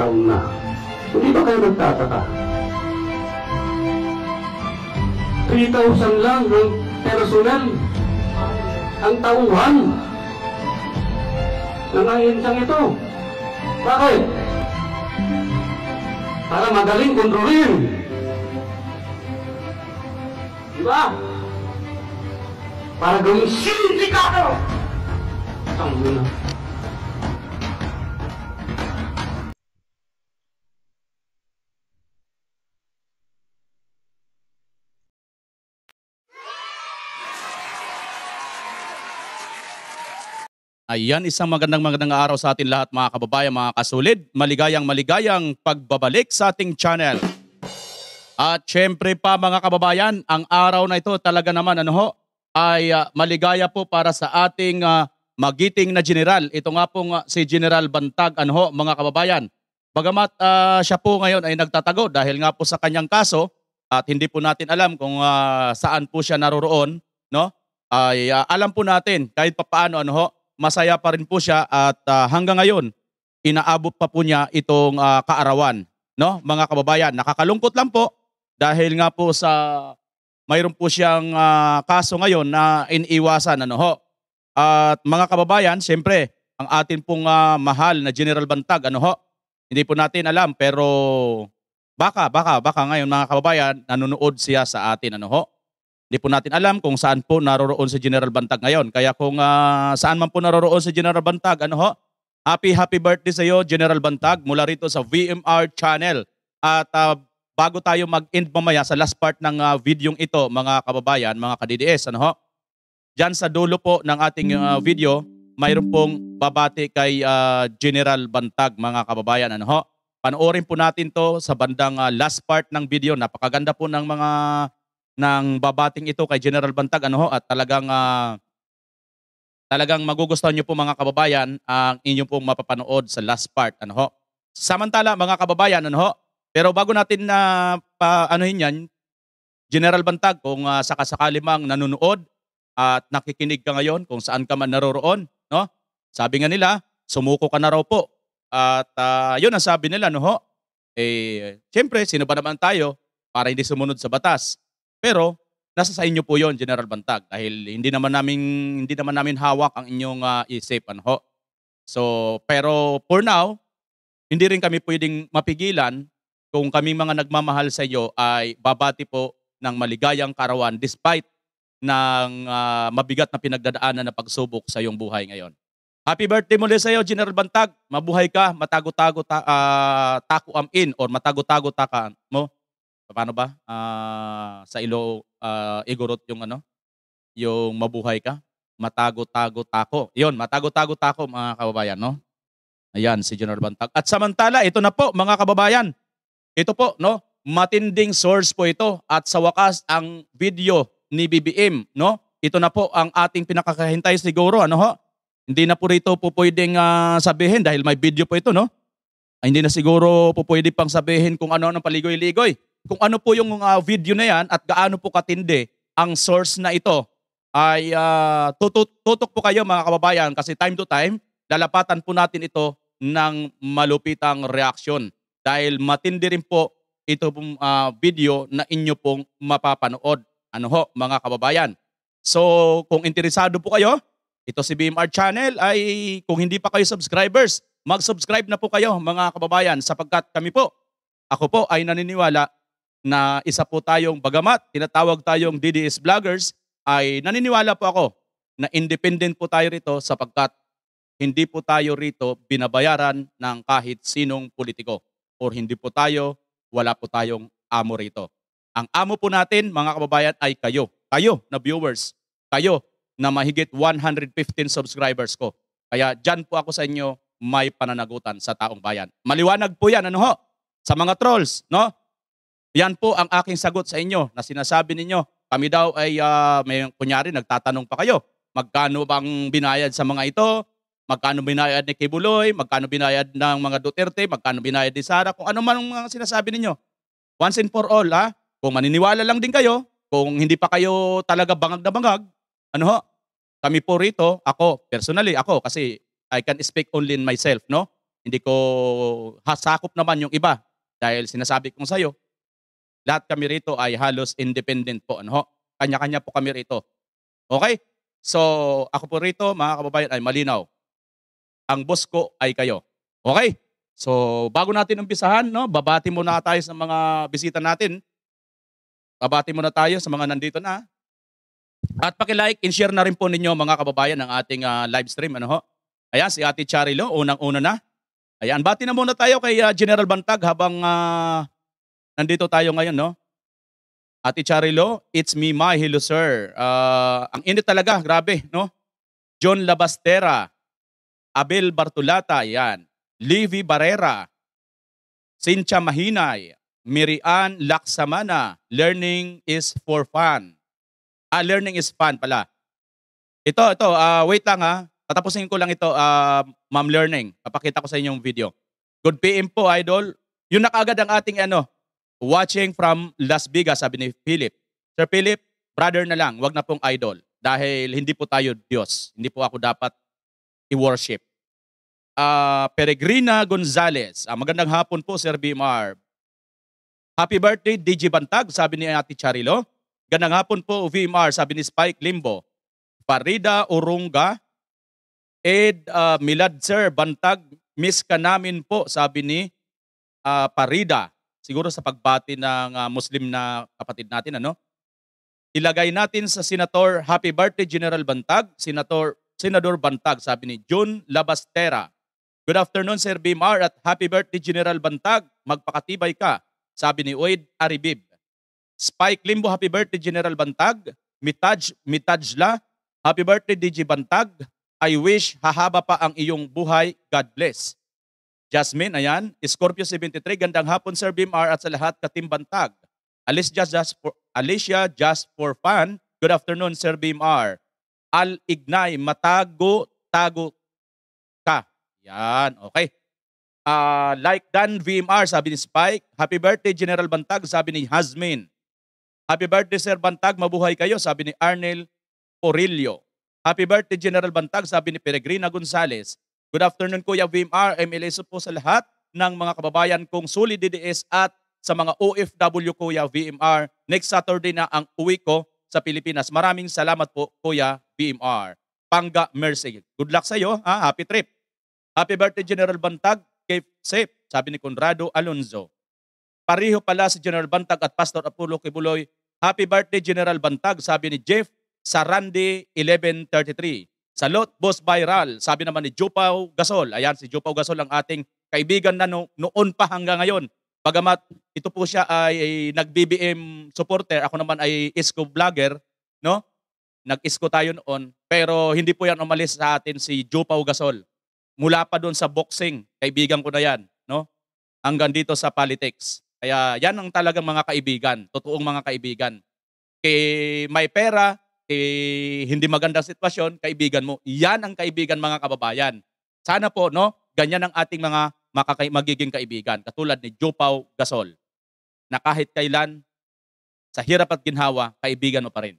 taon na. Hindi ba kayo nagtataka? 3,000 lang ang personal. Ang tauhan ng ahensang ito. Bakit? Para magaling kontrolin. Di ba? Para gawing sindikato. Tanggo na. Ayan, isang magandang magandang araw sa atin lahat mga kababayan, mga kasulid. Maligayang maligayang pagbabalik sa ating channel. At syempre pa mga kababayan, ang araw na ito talaga naman ano ho, ay ah, maligaya po para sa ating ah, magiting na general. Ito nga pong ah, si General Bantag ano ho, mga kababayan. Bagamat ah, siya po ngayon ay nagtatago dahil nga po sa kanyang kaso at hindi po natin alam kung ah, saan po siya naroroon, no? Ay ah, alam po natin kahit papaano ano ho, masaya pa rin po siya at ah, hanggang ngayon inaabot pa po niya itong ah, kaarawan, no? Mga kababayan, nakakalungkot lang po dahil nga po sa mayroon po siyang ah, kaso ngayon na iniiwasan ano ho. At mga kababayan, siyempre, ang atin pong ah, mahal na General Bantag ano ho. Hindi po natin alam pero baka baka baka ngayon mga kababayan nanonood siya sa atin ano ho. Hindi po natin alam kung saan po naroroon si General Bantag ngayon. Kaya kung ah, saan man po naroroon si General Bantag, ano ho? Happy happy birthday sa iyo General Bantag mula rito sa VMR channel. At ah, bago tayo mag-end mamaya sa last part ng ah, videong ito, mga kababayan, mga ka-DDS, ano ho? Diyan sa dulo po ng ating ah, video, mayroon pong babati kay ah, General Bantag, mga kababayan, ano ho? Panoorin po natin to sa bandang ah, last part ng video. Napakaganda po ng mga ng babating ito kay General Bantag ano ho at talagang ah, talagang magugustuhan niyo po mga kababayan ang inyong pong mapapanood sa last part ano ho. Samantala mga kababayan ano ho, pero bago natin na pa anuhin yan, General Bantag kung uh, sakasakali mang nanonood at nakikinig ka ngayon kung saan ka man naroroon, no? Sabi nga nila, sumuko ka na raw po. At ah, yun ang sabi nila no ho. Eh, siyempre, sino ba naman tayo para hindi sumunod sa batas? Pero nasa sa inyo po 'yon, General Bantag, dahil hindi naman namin hindi naman namin hawak ang inyong ah, isip ano ho. So, pero for now, hindi rin kami pwedeng mapigilan kung kami mga nagmamahal sa iyo ay babati po ng maligayang karawan despite ng ah, mabigat na pinagdadaanan na pagsubok sa iyong buhay ngayon. Happy birthday muli sa iyo, General Bantag. Mabuhay ka, matago-tago ta, ah, tako amin or matago-tago taka mo paano ba? Ah, sa ilo ah, igorot yung ano? Yung mabuhay ka. Matago-tago tako. 'Yon, matago-tago tako mga kababayan, no? Ayan si General Bantag. At samantala, ito na po mga kababayan. Ito po, no? Matinding source po ito at sa wakas ang video ni BBM, no? Ito na po ang ating pinakakahintay siguro, ano ho? Hindi na po rito po pwedeng ah, sabihin dahil may video po ito, no? Ay, hindi na siguro po pwede pang sabihin kung ano ang paligoy-ligoy kung ano po yung uh, video na yan at gaano po katindi ang source na ito ay uh, tutuk, tutok po kayo mga kababayan kasi time to time lalapatan po natin ito ng malupitang reaksyon dahil matindi rin po ito pong uh, video na inyo pong mapapanood. Ano ho mga kababayan? So kung interesado po kayo, ito si BMR Channel ay kung hindi pa kayo subscribers, mag-subscribe na po kayo mga kababayan sapagkat kami po, ako po ay naniniwala na isa po tayong bagamat tinatawag tayong DDS vloggers ay naniniwala po ako na independent po tayo rito sapagkat hindi po tayo rito binabayaran ng kahit sinong politiko or hindi po tayo, wala po tayong amo rito. Ang amo po natin mga kababayan ay kayo. Kayo na viewers. Kayo na mahigit 115 subscribers ko. Kaya dyan po ako sa inyo may pananagutan sa taong bayan. Maliwanag po yan, ano ho? Sa mga trolls, no? Yan po ang aking sagot sa inyo na sinasabi ninyo. Kami daw ay uh, may kunyari nagtatanong pa kayo. Magkano bang binayad sa mga ito? Magkano binayad ni Kibuloy? Magkano binayad ng mga Duterte? Magkano binayad ni Sara? Kung ano man ang mga sinasabi ninyo. Once and for all, ha? Kung maniniwala lang din kayo, kung hindi pa kayo talaga bangag na bangag, ano ho? Kami po rito, ako, personally, ako, kasi I can speak only in myself, no? Hindi ko hasakop naman yung iba dahil sinasabi kong sa'yo, lahat kami rito ay halos independent po. Ano? Kanya-kanya po kami rito. Okay? So, ako po rito, mga kababayan, ay malinaw. Ang boss ko ay kayo. Okay? So, bago natin umpisahan, no, babati muna tayo sa mga bisita natin. Babati muna tayo sa mga nandito na. At paki-like and share na rin po ninyo mga kababayan ng ating ah, live stream. Ano ho? Ayan, si Ate Charilo, unang-una na. Ayan, bati na muna tayo kay ah, General Bantag habang ah, nandito tayo ngayon, no? Ate Charilo, it's me, my hello sir. Ah, ang init talaga, grabe, no? John Labastera, Abel Bartulata, yan. Livy Barrera, Cynthia Mahinay, Mirian Laksamana, learning is for fun. Ah, learning is fun pala. Ito, ito, ah, wait lang ha. Tatapusin ko lang ito, ah, ma'am learning. Papakita ko sa inyo yung video. Good PM po, idol. Yun na kaagad ang ating ano, watching from Las Vegas, sabi ni Philip. Sir Philip, brother na lang, wag na pong idol. Dahil hindi po tayo Diyos. Hindi po ako dapat i-worship. Ah, Peregrina Gonzalez. Ah, magandang hapon po, Sir BMR. Happy birthday, DJ Bantag, sabi ni Ate Charilo. Gandang hapon po, VMR, sabi ni Spike Limbo. Farida Urunga. Ed ah, Milad, Sir, Bantag, miss ka namin po, sabi ni ah, Parida. Siguro sa pagbati ng ah, Muslim na kapatid natin, ano? Ilagay natin sa Senator, Happy Birthday General Bantag, Senator Senador Bantag, sabi ni June Labastera. Good afternoon, Sir Bimar, at happy birthday, General Bantag. Magpakatibay ka, sabi ni Oid Aribib. Spike Limbo, happy birthday, General Bantag. Mitaj, Mitajla, happy birthday, DJ Bantag. I wish hahaba pa ang iyong buhay. God bless. Jasmine, ayan. Scorpio 73, gandang hapon, Sir Bimar, at sa lahat, Katim Bantag. Alicia, just for, Alicia, just for fun. Good afternoon, Sir Bimar. Al Ignay, matago, tago ka. Yan, okay. Ah, like Dan VMR, sabi ni Spike. Happy birthday, General Bantag, sabi ni Hasmin. Happy birthday, Sir Bantag, mabuhay kayo, sabi ni Arnel Orillo. Happy birthday, General Bantag, sabi ni Peregrina Gonzales. Good afternoon, Kuya VMR. MLSO po sa lahat ng mga kababayan kong Suli DDS at sa mga OFW, Kuya VMR. Next Saturday na ang uwi ko sa Pilipinas. Maraming salamat po, Kuya VMR. Pangga Mercy. Good luck sa iyo, ha? Happy trip. Happy birthday, General Bantag. Keep safe, sabi ni Conrado Alonzo. Pareho pala si General Bantag at Pastor Apollo Kibuloy. Happy birthday, General Bantag, sabi ni Jeff Sarandi 1133. Salot, Boss Viral. Sabi naman ni Jupaw Gasol. Ayan, si Jupaw Gasol ang ating kaibigan na no, noon pa hanggang ngayon. Bagamat ito po siya ay, ay nag-BBM supporter, ako naman ay ISCO vlogger, no? Nag-ISCO tayo noon, pero hindi po yan umalis sa atin si Jupaw Gasol. Mula pa doon sa boxing, kaibigan ko na yan, no? Hanggang dito sa politics. Kaya yan ang talagang mga kaibigan, totoong mga kaibigan. Kay may pera, kay hindi magandang sitwasyon, kaibigan mo. Yan ang kaibigan mga kababayan. Sana po, no? Ganyan ang ating mga makakay, magiging kaibigan. Katulad ni Jopaw Gasol. Na kahit kailan, sa hirap at ginhawa, kaibigan mo pa rin.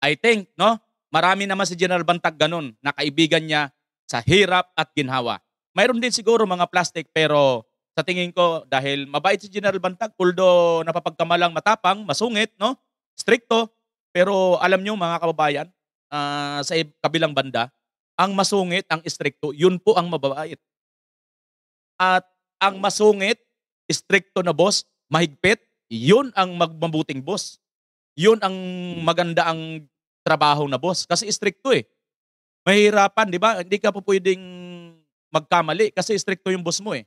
I think, no? Marami naman si General Bantag ganun, na kaibigan niya sa hirap at ginhawa. Mayroon din siguro mga plastic, pero sa tingin ko, dahil mabait si General Bantag, although napapagkamalang matapang, masungit, no? Stricto, pero alam nyo mga kababayan, ah, sa kabilang banda, ang masungit, ang stricto, yun po ang mababait. At ang masungit, stricto na boss, mahigpit, yun ang magmabuting boss. Yun ang maganda ang trabaho na boss. Kasi stricto eh. Mahirapan, di ba? Hindi ka po pwedeng magkamali kasi stricto yung boss mo eh.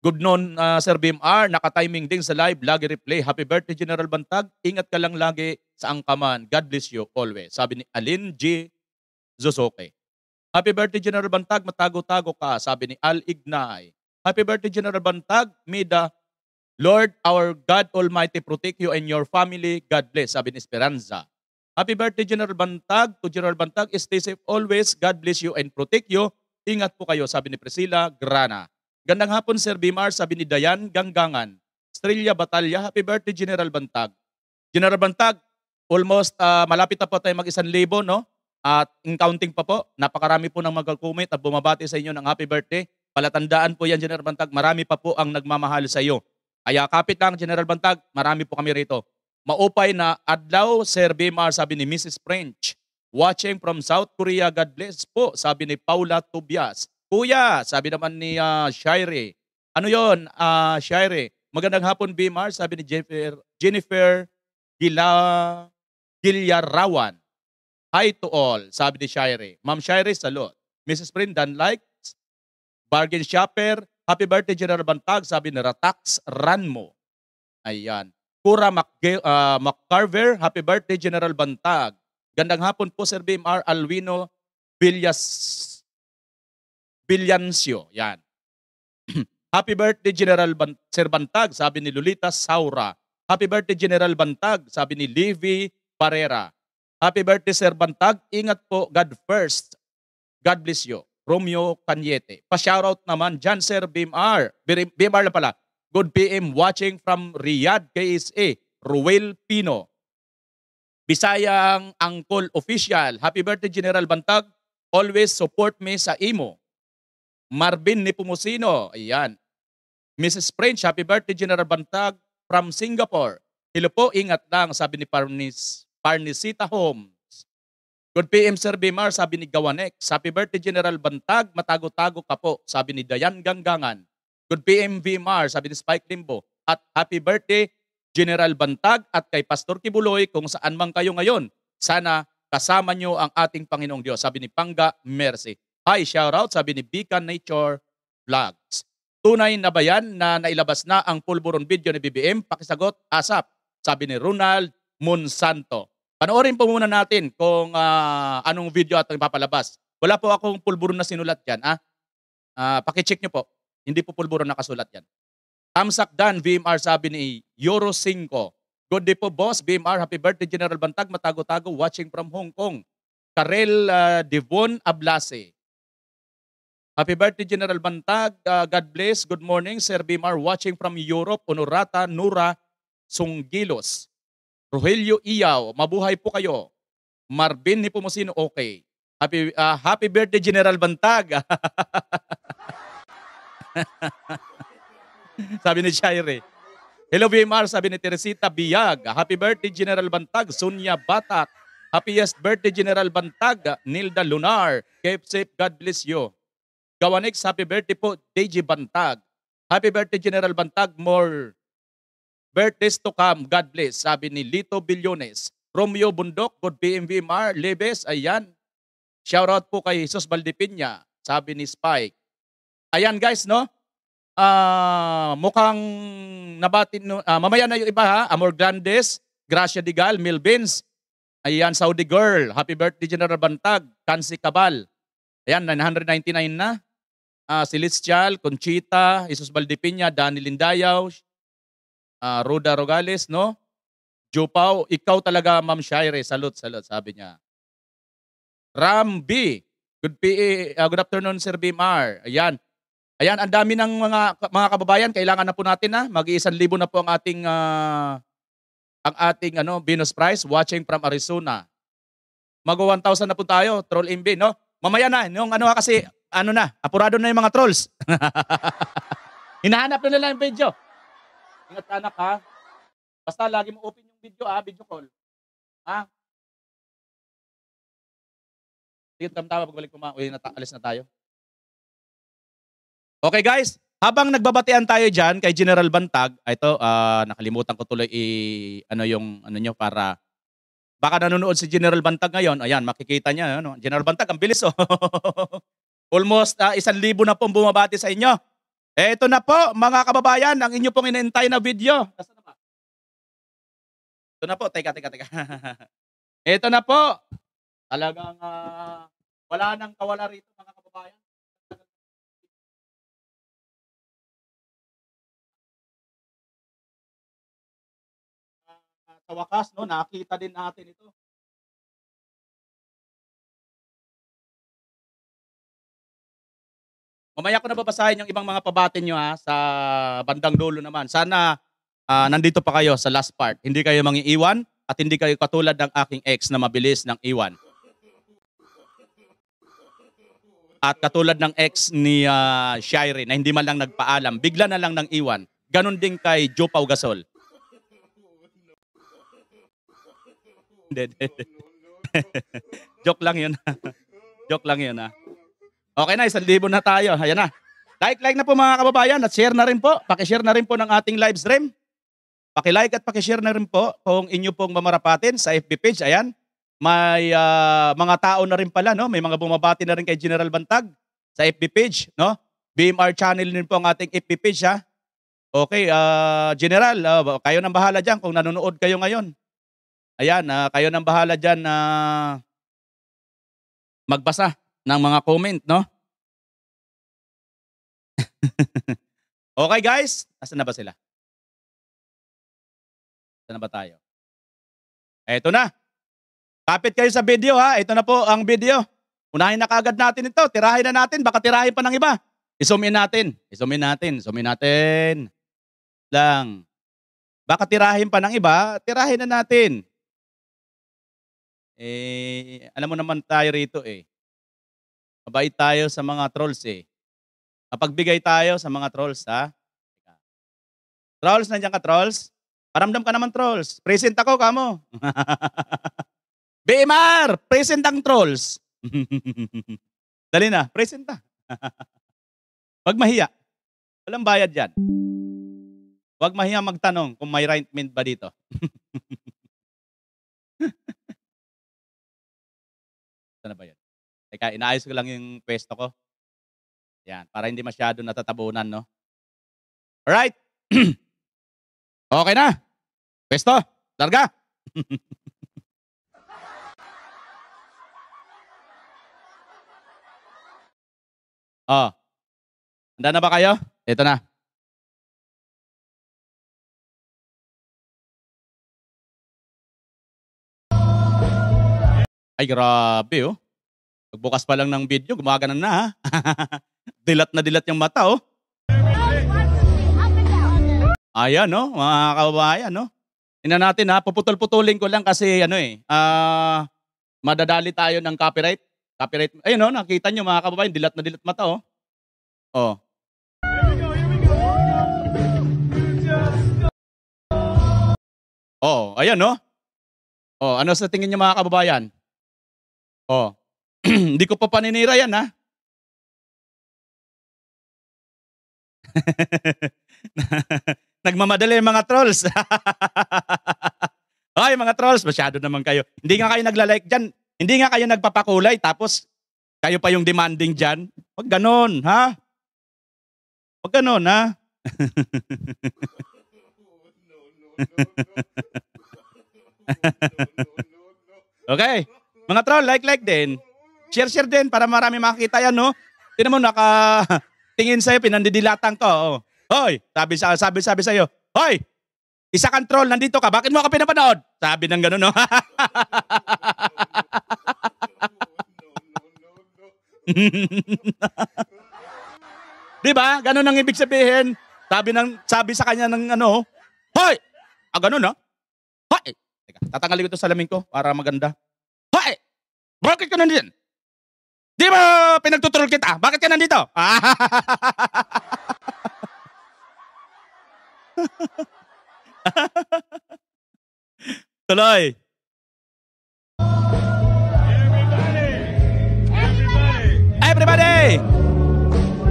Good noon, uh, Sir BMR. Naka-timing din sa live. Lagi replay. Happy birthday, General Bantag. Ingat ka lang lagi sa angkaman. God bless you always. Sabi ni Alin G. Zosoke. Happy birthday, General Bantag. Matago-tago ka. Sabi ni Al Ignay. Happy birthday, General Bantag. May the Lord, our God Almighty, protect you and your family. God bless. Sabi ni Esperanza. Happy birthday, General Bantag. To General Bantag, stay safe always. God bless you and protect you. Ingat po kayo, sabi ni Priscilla Grana. Gandang hapon, Sir Bimar, sabi ni Dayan Ganggangan. Estrella Batalya, happy birthday, General Bantag. General Bantag, almost uh, malapit na po tayo mag isang libo, no? At in counting pa po, napakarami po ng mag-comment at bumabati sa inyo ng happy birthday. Palatandaan po yan, General Bantag, marami pa po ang nagmamahal sa iyo. Kaya kapit lang, General Bantag, marami po kami rito. Maupay na Adlaw, Sir Bimar, sabi ni Mrs. French. Watching from South Korea, God bless po, sabi ni Paula Tobias. Kuya, sabi naman ni uh, Shire. Ano yon, uh, Shire? Magandang hapon, Bimar, sabi ni Jennifer, Jennifer Gila, Gilyarawan. Hi to all, sabi ni Shire. Ma'am Shire, salot. Mrs. Brindan likes. Bargain Shopper, happy birthday General Bantag, sabi ni Ratax Ranmo. Ayan. Kura Mac uh, McCarver, happy birthday General Bantag. Gandang hapon po Sir BMR Alwino Villas Villancio. Yan. happy birthday General Ban Sir Bantag, sabi ni Lolita Saura. Happy birthday General Bantag, sabi ni Livy Parera. Happy birthday, Sir Bantag. Ingat po, God first. God bless you. Romeo Canyete. Pa-shoutout naman dyan, Sir BMR. BMR na pala. Good PM watching from Riyadh, KSA. Ruel Pino. Bisayang Angkol Official. Happy birthday, General Bantag. Always support me sa imo. Marvin Nipumusino. Ayan. Mrs. French, happy birthday, General Bantag from Singapore. Hello po, ingat lang, sabi ni Parnis Parnisita Homes. Good PM Sir Bimar, sabi ni Gawanek. Happy birthday General Bantag, matago-tago ka po, sabi ni Dayan Ganggangan. Good PM Bimar, sabi ni Spike Limbo. At happy birthday General Bantag at kay Pastor Kibuloy kung saan man kayo ngayon. Sana kasama nyo ang ating Panginoong Diyos, sabi ni Pangga Mercy. Hi, shout out, sabi ni Beacon Nature Vlogs. Tunay na ba yan na nailabas na ang pulburon video ni BBM? Pakisagot, asap, sabi ni Ronald Monsanto. Panoorin po muna natin kung uh, anong video at ipapalabas. Wala po akong pulburon na sinulat dyan. Ah? Uh, pakicheck nyo po. Hindi po pulburon nakasulat yan. Tamsak Dan, VMR sabi ni Euro 5. Good day po boss, VMR. Happy birthday General Bantag. Matago-tago watching from Hong Kong. Karel uh, Devon Ablase. Happy birthday General Bantag. Uh, God bless. Good morning Sir VMR watching from Europe. Honorata Nura Sunggilos. Rogelio Iyaw, mabuhay po kayo. Marvin ni Pumusino, okay. Happy, uh, happy birthday, General Bantag. sabi ni Shire. Hello, VMR, sabi ni Teresita Biyag. Happy birthday, General Bantag. Sonia Batak. Happiest birthday, General Bantag. Nilda Lunar. Keep safe, God bless you. Gawanix, happy birthday po, DJ Bantag. Happy birthday, General Bantag. More Birthdays to come, God bless. Sabi ni Lito Billones. Romeo Bundok, Good BMVMR, Leves, ayan. Shoutout po kay Jesus Valdipinya, sabi ni Spike. Ayan guys, no? Uh, mukhang nabatin, no, uh, mamaya na yung iba ha, Amor Grandes, Gracia Digal, Milbins, ayan, Saudi Girl, Happy Birthday General Bantag, Kansi Cabal, ayan, 999 na. Uh, Celestial, Conchita, Jesus Valdipinya, Dani Lindayaw, uh, Ruda Rogales, no? Joe Pau, ikaw talaga, Ma'am Shire. Salute, salute, sabi niya. Ram B. Good, PA, uh, good afternoon, Sir Bimar. Ayan. Ayan, ang dami ng mga mga kababayan. Kailangan na po natin na. Mag-iisang libo na po ang ating uh, ang ating ano, Venus Prize watching from Arizona. Mag 1,000 na po tayo, Troll MB, no? Mamaya na, yung ano kasi, ano na, apurado na yung mga trolls. Hinahanap na nila yung video. Ingat anak ha. Basta lagi mo open yung video ha, video call. Ha? Sige, tamtama pagbalik ko ma. Uy, nata- alis na tayo. Okay guys, habang nagbabatian tayo diyan kay General Bantag, ah, ito uh, nakalimutan ko tuloy i ano yung ano nyo para baka nanonood si General Bantag ngayon. Ayan, makikita niya ano, General Bantag ang bilis oh. Almost uh, isang libo na pong bumabati sa inyo. Ito na po, mga kababayan, ang inyo pong inintay na video. Nasaan na ba? Ito na po, teka, teka, teka. Ito na po. Talagang uh, wala nang kawala rito, mga kababayan. Uh, sa wakas, no, nakita din natin ito. Mamaya ko na babasahin yung ibang mga pabatin nyo ha, sa bandang dulo naman. Sana uh, nandito pa kayo sa last part. Hindi kayo mangiiwan at hindi kayo katulad ng aking ex na mabilis ng iwan. At katulad ng ex ni uh, Shirey na hindi man lang nagpaalam, bigla na lang nang iwan. Ganon din kay Joe Pau Gasol. Joke lang yun. Joke lang yun ha. Okay na, isang libo na tayo. Ayan na. Like-like na po mga kababayan at share na rin po. Pakishare na rin po ng ating live stream. Paki-like at paki-share na rin po kung inyo pong mamarapatin sa FB page. Ayan. May uh, mga tao na rin pala, no? May mga bumabati na rin kay General Bantag sa FB page, no? BMR channel din po ang ating FB page, ha? Okay, uh, General, uh, kayo nang bahala dyan kung nanonood kayo ngayon. Ayan, uh, kayo nang bahala dyan na uh, magbasa ng mga comment, no? okay guys, asa na ba sila? Asa na ba tayo? Eto na. Kapit kayo sa video ha. Ito na po ang video. Unahin na kagad natin ito. Tirahin na natin. Baka tirahin pa ng iba. I-zoom in natin. I-zoom in natin. Zoom in natin. Lang. Baka tirahin pa ng iba. Tirahin na natin. Eh, alam mo naman tayo rito eh. Mabait tayo sa mga trolls eh. Mapagbigay tayo sa mga trolls ha. Trolls, nandiyan ka trolls? Paramdam ka naman trolls. Present ako kamo. BMR, present ang trolls. Dali na, present na. Wag mahiya. Walang bayad yan. Wag mahiya magtanong kung may right mint ba dito. Teka, inaayos ko lang yung pwesto ko. Yan, para hindi masyado natatabunan, no? Alright. okay na. Pwesto, larga. Oh. Handa na ba kayo? Ito na. Ay, grabe oh. Pagbukas pa lang ng video, gumagana na ha. dilat na dilat yung mata oh. Ayan no, mga kababayan no. Ina natin ha, puputol-putulin ko lang kasi ano eh, uh, madadali tayo ng copyright. Copyright. Ayun no, nakita nyo mga kababayan, dilat na dilat mata oh. Oh. Oh, ayan no. Oh, ano sa tingin niyo mga kababayan? Oh. Hindi ko pa paninira yan ha. Nagmamadali yung mga trolls. Ay, mga trolls, masyado naman kayo. Hindi nga kayo nagla-like dyan. Hindi nga kayo nagpapakulay tapos kayo pa yung demanding dyan. Huwag ganon, ha? Huwag ganon, ha? okay. Mga troll, like-like din. Share-share din para marami makakita yan, no? Tinan mo, naka tingin sa'yo, pinandidilatan ko. Oh. Hoy, sabi sa sabi sabi sa'yo, Hoy, isa kang troll, nandito ka. Bakit mo ako pinapanood? Sabi ng gano'n, no? Di ba? Ganun ang ibig sabihin. Sabi ng sabi sa kanya ng ano, "Hoy!" Ah, ganun no? Hoy! Teka, tatanggalin ko 'to sa lamin ko para maganda. Hoy! Bakit ka nandito? Di ba pinagtutrol kita? Bakit ka nandito? Tuloy. Everybody!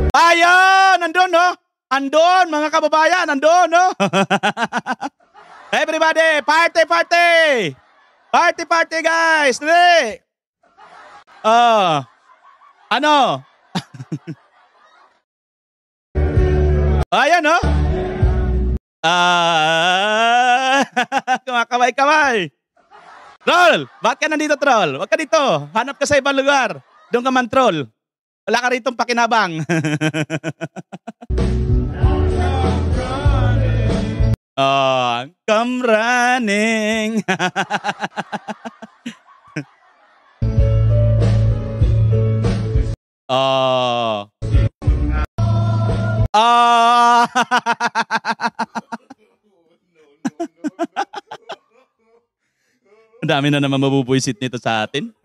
Ayun! Nandun, no? Andun, mga kababayan, nandun, no? Everybody, party, party! Party, party, guys! Dali! Oh. Ano? Ayan, no? Ah, kumakaway-kaway. Troll! Bakit ka nandito, troll? Huwag ka dito. Hanap ka sa ibang lugar. Doon ka man, troll. Wala ka rito pakinabang. oh, come running. Oh. Ah. Ang dami na naman mabubuisit nito sa atin.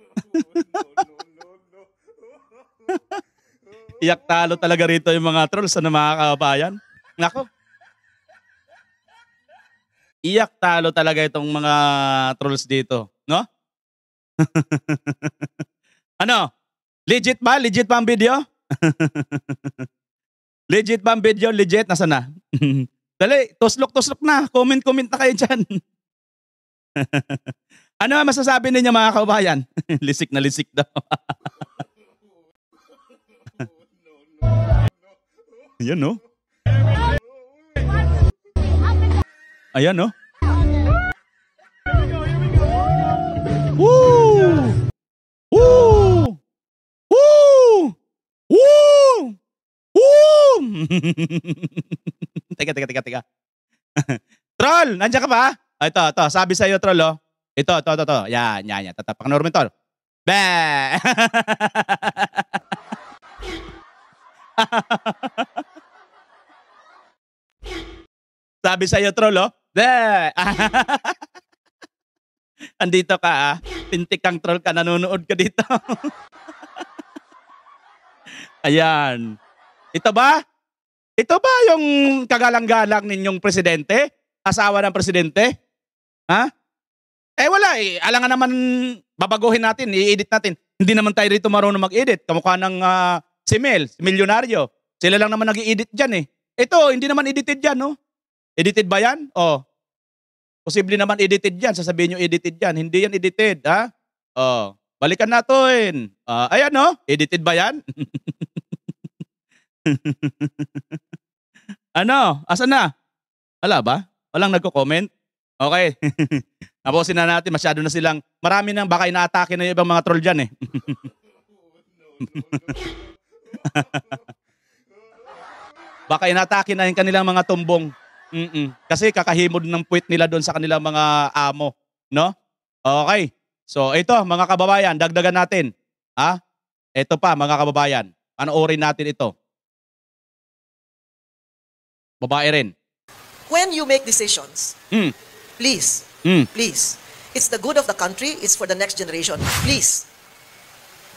Iyak talo talaga rito yung mga trolls na mga kababayan. Nako. Iyak talo talaga itong mga trolls dito, no? ano? Legit ba? Legit ba ang video? legit ba ang video? Legit? Nasaan na? Dali, tuslok-tuslok na. Comment-comment na kayo dyan. ano ang masasabi ninyo mga kababayan? lisik na lisik daw. Ayan no? Ayan no? Woo! Woo! Woo! Woo! teka, teka, teka, teka. troll, nandiyan ka ba? Ah, ito, ito. Sabi sa iyo, troll, oh. Ito, ito, ito, ito. Yan, yan, yan. Tatapak na to. Be! Sabi sa iyo, troll, oh. Be! Andito ka, ah. Pintik kang troll ka, nanonood ka dito. Ayan. Ito ba? Ito ba yung kagalang-galang ninyong presidente? Asawa ng presidente? Ha? Eh wala eh. Alangan naman babaguhin natin, i-edit natin. Hindi naman tayo rito marunong mag-edit. Kamukha ng uh, si Mel, si Milyonaryo. Sila lang naman nag-i-edit dyan eh. Ito, hindi naman edited dyan, no? Edited ba yan? Oh. Posible naman edited yan. Sasabihin nyo edited yan. Hindi yan edited, ha? Oh. Balikan natin. Uh, ayan, no? Edited ba yan? ano? Asan na? Wala ba? Walang nagko-comment? Okay. Tapusin na natin. Masyado na silang, marami nang baka inaatake na yung ibang mga troll dyan eh. baka inatake na yung kanilang mga tumbong. Mm-mm. Kasi kakahimod ng puwit nila doon sa kanilang mga amo. No? Okay. So ito mga kababayan, dagdagan natin. Ha? Ito pa mga kababayan. Panoorin natin ito. Babae rin. When you make decisions, Mm. please, Mm. please, it's the good of the country, it's for the next generation. Please,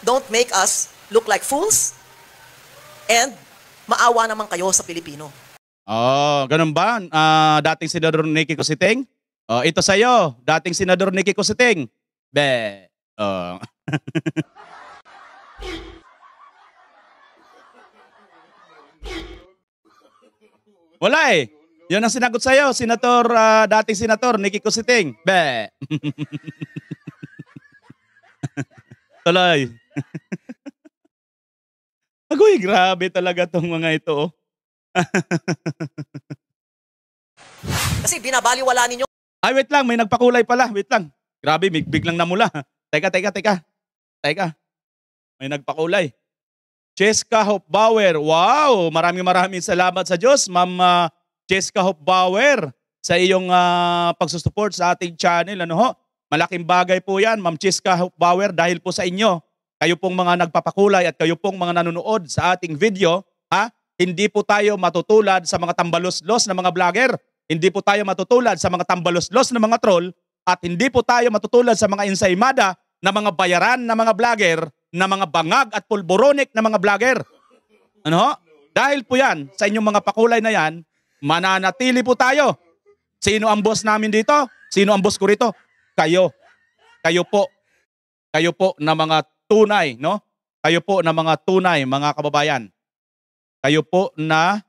don't make us look like fools and maawa naman kayo sa Pilipino. Oh, ganun ba? Ah, dating senador Nicky Cositing? Oh, ito sa iyo, dating senador Nicky Cositing. Be. Oh. Wala eh. Yun ang sinagot sa'yo, Senator, ah, dating Senator Nicky Cositing. Be. Tuloy. Agoy, grabe talaga tong mga ito. Oh. Kasi binabaliwala ninyo Ay, wait lang. May nagpakulay pala. Wait lang. Grabe, biglang namula. Teka, teka, teka. Teka. May nagpakulay. Jessica Hopbauer. Wow! Maraming maraming salamat sa Diyos, Ma'am uh, Jessica Hopbauer, sa iyong uh, pagsusupport sa ating channel. Ano ho? Malaking bagay po yan, Ma'am Jessica Hopbauer, dahil po sa inyo. Kayo pong mga nagpapakulay at kayo pong mga nanonood sa ating video, ha? Hindi po tayo matutulad sa mga tambalos-los na mga vlogger. Hindi po tayo matutulad sa mga tambalos-los na mga troll at hindi po tayo matutulad sa mga insaymada na mga bayaran na mga vlogger, na mga bangag at pulboronik na mga vlogger. Ano? Dahil po yan, sa inyong mga pakulay na yan, mananatili po tayo. Sino ang boss namin dito? Sino ang boss ko rito? Kayo. Kayo po. Kayo po na mga tunay, no? Kayo po na mga tunay, mga kababayan. Kayo po na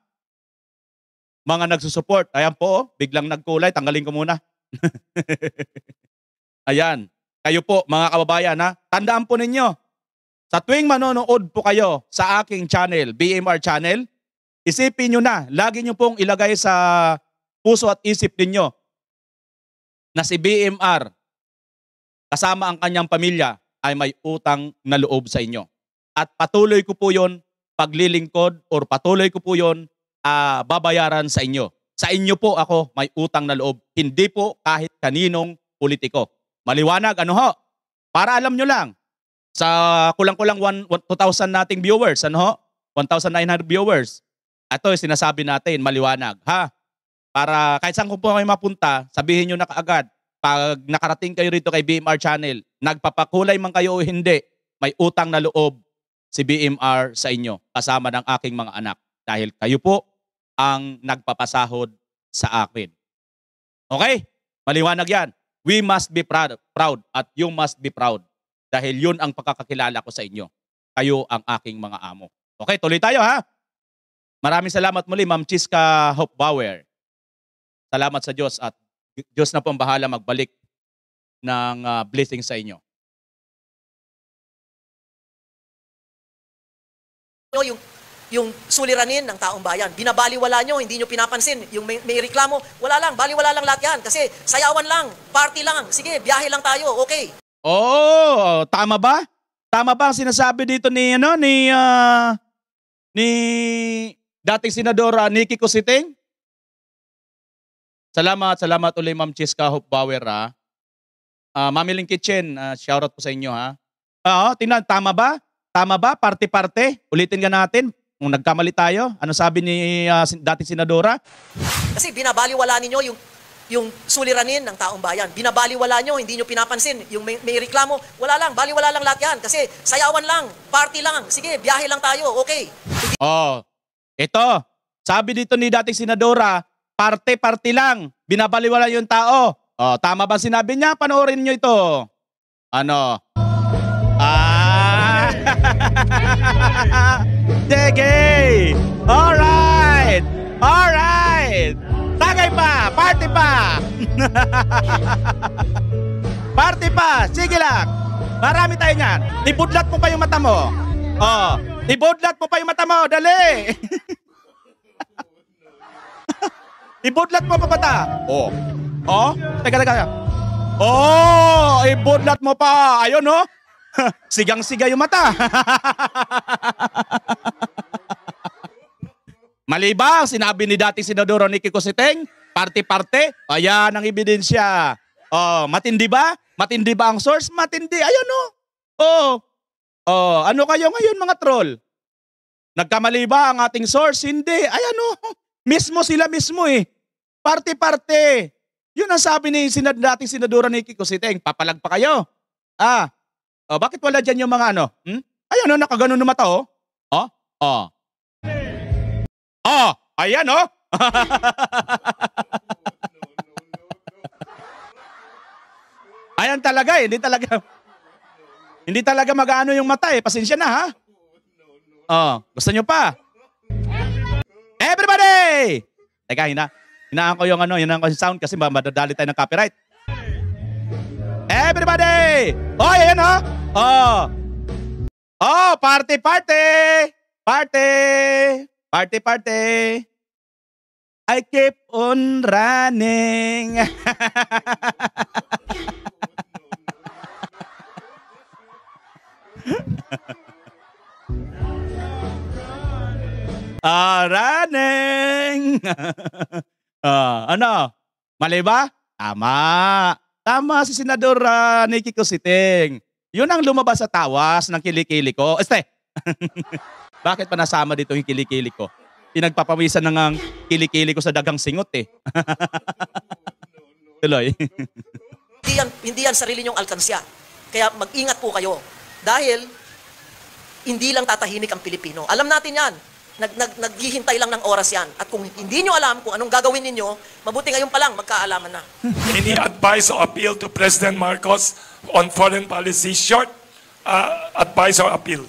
mga nagsusupport. Ayan po, oh, biglang nagkulay. Tanggalin ko muna. Ayan. Kayo po, mga kababayan, ha? Tandaan po ninyo, sa tuwing manonood po kayo sa aking channel, BMR channel, isipin nyo na, lagi nyo pong ilagay sa puso at isip ninyo na si BMR kasama ang kanyang pamilya ay may utang na loob sa inyo. At patuloy ko po yon paglilingkod or patuloy ko po yon uh, babayaran sa inyo. Sa inyo po ako may utang na loob. Hindi po kahit kaninong politiko. Maliwanag, ano ho? Para alam nyo lang, sa kulang-kulang 2,000 nating viewers, ano ho? 1,900 viewers. Ito yung sinasabi natin, maliwanag. Ha? Para kahit saan ko po kayo mapunta, sabihin nyo na kaagad, pag nakarating kayo rito kay BMR Channel, nagpapakulay man kayo o hindi, may utang na loob si BMR sa inyo kasama ng aking mga anak dahil kayo po ang nagpapasahod sa akin. Okay? Maliwanag yan. We must be proud, proud at you must be proud dahil yun ang pagkakakilala ko sa inyo. Kayo ang aking mga amo. Okay, tuloy tayo ha. Maraming salamat muli, Ma'am Chiska Hopbauer. Salamat sa Diyos at Diyos na po ang bahala magbalik ng uh, blessing sa inyo. nyo yung yung suliranin ng taong bayan. Binabaliwala nyo, hindi nyo pinapansin. Yung may, may reklamo, wala lang, baliwala lang lahat yan. Kasi sayawan lang, party lang. Sige, biyahe lang tayo, okay. Oh, tama ba? Tama ba ang sinasabi dito ni ano ni ah, ni dating senadora Nikki Cositing? Salamat, salamat ulit Ma'am Chiska Hopbauer ha. Ah, Mamiling Kitchen, ah, shoutout po sa inyo ha. Oo, tingnan, tama ba? Tama ba? Parte-parte? Ulitin nga natin. Kung nagkamali tayo, ano sabi ni ah, sin- dating senadora? Kasi binabaliwala ninyo yung yung suliranin ng taong bayan. Binabaliwala nyo, hindi nyo pinapansin. Yung may, may reklamo, wala lang, baliwala lang lahat yan. Kasi sayawan lang, party lang. Sige, biyahe lang tayo, okay. Oh, ito. Sabi dito ni dating senadora, parte-parte lang. Binabaliwala yung tao. Oh, tama ba sinabi niya? Panoorin niyo ito. Ano? Ah! Sige! Alright! Alright! Tagay pa! Party pa! Party pa! Sige lang! Marami tayo niyan. Ibudlat mo pa yung mata mo. Oh, ibudlat mo pa yung mata mo. Dali! ibudlat mo pa mata. Oh. Oh, teka, teka. Oh, ibudlat mo pa. Ayun, oh. Sigang-siga yung mata. Mali ba ang sinabi ni dating Senador Nicky Cositeng? Parte-parte? Ayan ang ebidensya. Oh, matindi ba? Matindi ba ang source? Matindi. Ayun oh. Oh. Oh, ano kayo ngayon mga troll? Nagkamali ba ang ating source? Hindi. Ayan oh. Mismo sila mismo eh. Parte-parte. Yun ang sabi ni sinad dating Senadora Nicky Cositeng. Papalag pa kayo. Ah. Oh, bakit wala dyan yung mga ano? Hmm? Ayun oh, nakaganon na mata oh. Oh. Oh. Oh, ayan oh. ayan talaga eh, hindi talaga. Hindi talaga mag-ano yung mata eh. Pasensya na ha. Oh, gusto nyo pa? Everybody! Teka, hina. Hinaan ko yung ano, hinaan ko yung sound kasi ma- madadali tayo ng copyright. Everybody! Oh, ayan oh. Oh. Oh, party, party! Party! Party, party! I keep on running. ah, running. ah, ano? Mali ba? Tama. Tama si Senador uh, Nicky Cositing. Yun ang lumabas sa tawas ng kilikili ko. Este, bakit pa nasama dito yung kilikili ko? Pinagpapawisan na nga ang kilikili ko sa dagang singot eh. Tuloy. Hindi yan, hindi yan sarili nyong alkansya. Kaya mag-ingat po kayo. Dahil, hindi lang tatahimik ang Pilipino. Alam natin yan. Nag, nag, naghihintay lang ng oras yan. At kung hindi nyo alam kung anong gagawin ninyo, mabuti ngayon pa lang, magkaalaman na. Any advice or appeal to President Marcos on foreign policy? Short uh, advice or appeal.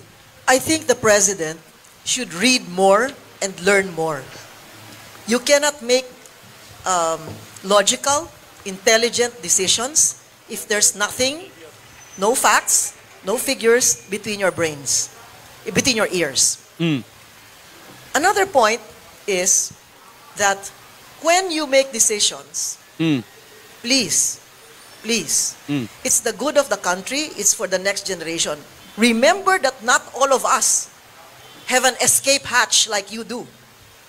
I think the president should read more and learn more. You cannot make um, logical, intelligent decisions if there's nothing, no facts, no figures between your brains, eh, between your ears. Mm. Another point is that when you make decisions, Mm. please, please, Mm. it's the good of the country, it's for the next generation. Remember that not all of us have an escape hatch like you do.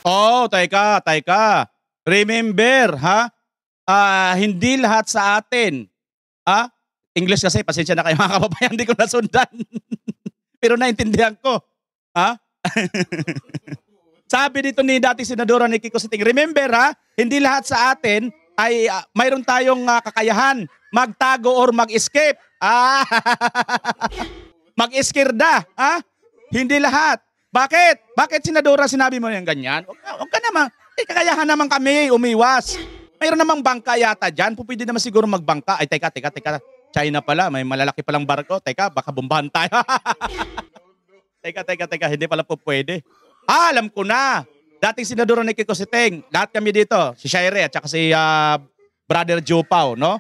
Oh, teka, teka. Remember, ha? Ah, hindi lahat sa atin. Ha? English kasi, pasensya na kayo mga kababayan, hindi ko nasundan. Pero naintindihan ko. Ha? Sabi dito ni dating Senadora Nicky Cositing, remember ha, hindi lahat sa atin ay ah, mayroon tayong ah, kakayahan magtago or mag-escape. Ah, mag-eskirda. Ha? Hindi lahat. Bakit? Bakit Senadora sinabi mo yung ganyan? Huwag ka, huwag ka naman. Eh, kakayahan naman kami umiwas. Mayroon namang bangka yata dyan. Pwede naman siguro magbangka. Ay, teka, teka, teka. China pala. May malalaki palang barko. Teka, baka bombahan tayo. teka, teka, teka. Hindi pala po pwede. Ah, alam ko na. Dating Senadora ni Kiko Siteng. Lahat kami dito. Si Shaire at saka si ah, Brother Joe Pao, no?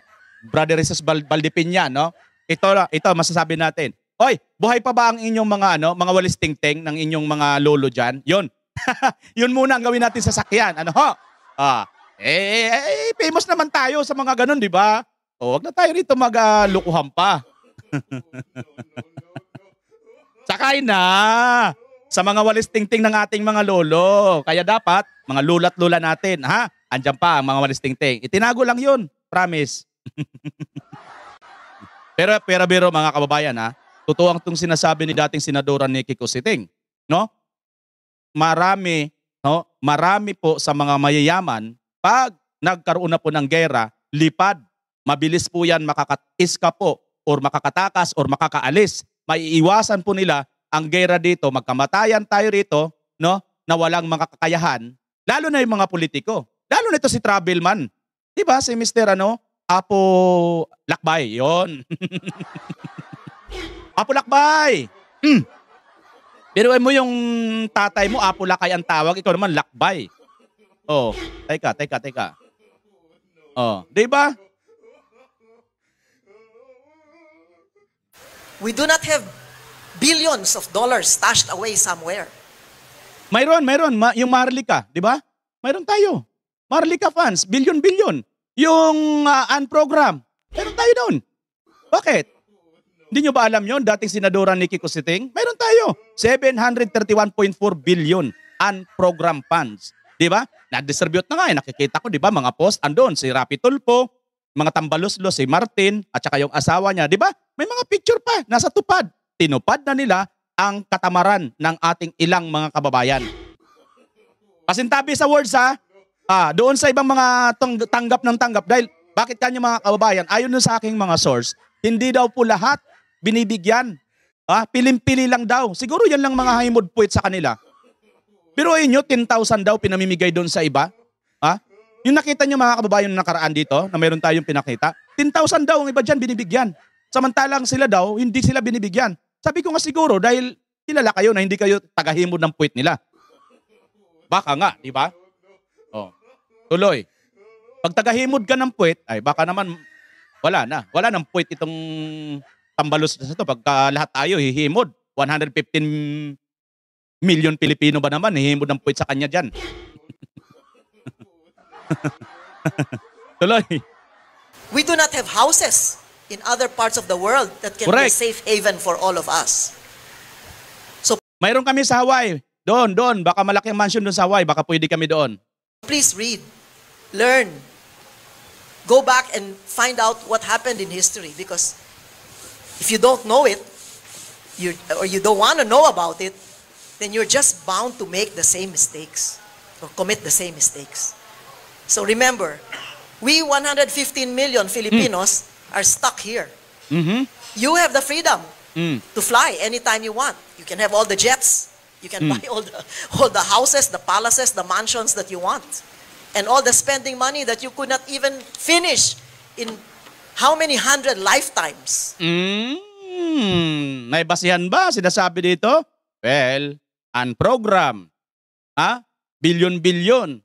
Brother Jesus Bal Baldipinya, no? Ito, ito masasabi natin. Hoy, buhay pa ba ang inyong mga ano, mga walis tingting ng inyong mga lolo diyan? 'Yun. 'Yun muna ang gawin natin sa sakyan. Ano ho? Ah, eh, eh, famous naman tayo sa mga ganun, di ba? O, wag na tayo rito maglukuhan pa. Sakay na sa mga walis tingting ng ating mga lolo. Kaya dapat, mga lulat lula natin, ha? Andyan pa ang mga walis tingting. Itinago lang yun. Promise. pero, pero, pero mga kababayan, ha? Totoo ang itong sinasabi ni dating Senadora Nikki Cositing. No? Marami, no? Marami po sa mga mayayaman, pag nagkaroon na po ng gera, lipad. Mabilis po yan makakatiska po or makakatakas or makakaalis. Maiiwasan po nila ang gera dito, magkamatayan tayo rito, no? Na walang mga kakayahan, lalo na yung mga politiko. Lalo na ito si Travelman. Di ba? Si Mr. Ano? Apo Lakbay. Yon. Apo Lakbay. Hmm. Pero mo yung tatay mo, Apo Lakay ang tawag, ikaw naman Lakbay. Oh, teka, teka, teka. Oh, di ba? We do not have billions of dollars stashed away somewhere. Mayroon, mayroon. Ma- yung Marlica, di ba? Mayroon tayo. Marlica funds, billion-billion. Yung uh, program, mayroon tayo doon. Bakit? Hindi nyo ba alam yon dating Senadora Nikki Cositing? Mayroon tayo. 731.4 billion unprogram funds. Di ba? Na-distribute na nga eh. Nakikita ko, di ba, mga post andon. Si Rapi Tulpo, mga tambaluslos, si Martin, at saka yung asawa niya. Di ba? May mga picture pa. Nasa tupad. Tinupad na nila ang katamaran ng ating ilang mga kababayan. Pasintabi sa words ha, ah, doon sa ibang mga tang- tanggap ng tanggap dahil bakit kanya mga kababayan, ayon sa aking mga source, hindi daw po lahat binibigyan. Ah, pilim-pili lang daw. Siguro yan lang mga high mood poet sa kanila. Pero ayun nyo, 10,000 daw pinamimigay doon sa iba. Ha? Yung nakita nyo mga kababayan na nakaraan dito, na meron tayong pinakita, 10,000 daw ang iba dyan binibigyan. Samantalang sila daw, hindi sila binibigyan. Sabi ko nga siguro dahil kilala kayo na hindi kayo tagahimod ng puwit nila. Baka nga, di ba? Oh. Tuloy. Pag tagahimod ka ng puwit, ay baka naman wala na. Wala nang puwit itong tambalos na ito. Pagka lahat tayo hihimod, 115 million Pilipino ba naman hihimod ng puwit sa kanya dyan? Tuloy. We do not have houses in other parts of the world that can Correct. be a safe haven for all of us. Mayroon kami sa Hawaii. Doon, doon. Baka malaki ang mansion doon sa Hawaii. Baka pwede kami doon. Please read, learn, go back and find out what happened in history because if you don't know it, you or you don't want to know about it, then you're just bound to make the same mistakes or commit the same mistakes. So remember, we 115 million Filipinos are stuck here. Mhm. You have the freedom Mm. to fly anytime you want. You can have all the jets. You can Hmm. buy all the, all the houses, the palaces, the mansions that you want. And all the spending money that you could not even finish in how many hundred lifetimes. Mm, may basihan ba sinasabi dito? Well, unprogram. Ha? Bilyon-bilyon.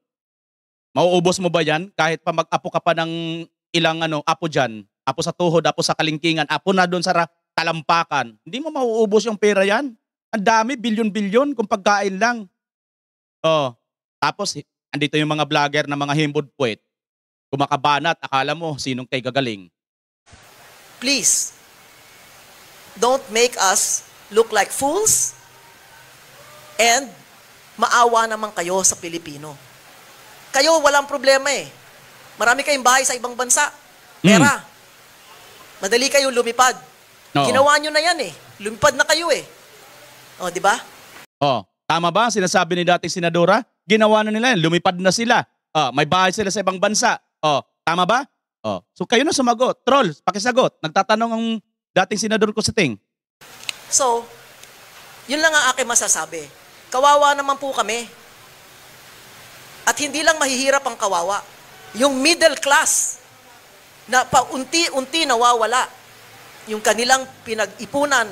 Mauubos mo ba yan kahit pa mag-apo ka pa ng ilang ano, apo dyan? Apo sa tuhod, apo sa kalingkingan, apo na doon sa talampakan. Hindi mo mauubos yung pera yan. Ang dami, bilyon-bilyon kung pagkain lang. Oh, tapos andito yung mga vlogger na mga himbod puwet. Kumakabanat, akala mo sinong kay gagaling. Please, don't make us look like fools and maawa naman kayo sa Pilipino. Kayo, walang problema eh. Marami kayong bahay sa ibang bansa. Pera. Madali kayo lumipad. Oo. Ginawa nyo na yan eh. Lumipad na kayo eh. O, di ba? Oh, tama ba? Sinasabi ni dating senadora, ginawa na nila yan, lumipad na sila. Oh, may bahay sila sa ibang bansa. Oh, tama ba? Oh, so kayo na sumagot. Trolls, pakisagot. Nagtatanong ang dating senador ko sa ting. So, Yun lang ang aking masasabi. Kawawa naman po kami. At hindi lang mahihirap ang kawawa. Yung middle class na paunti-unti nawawala yung kanilang pinag-ipunan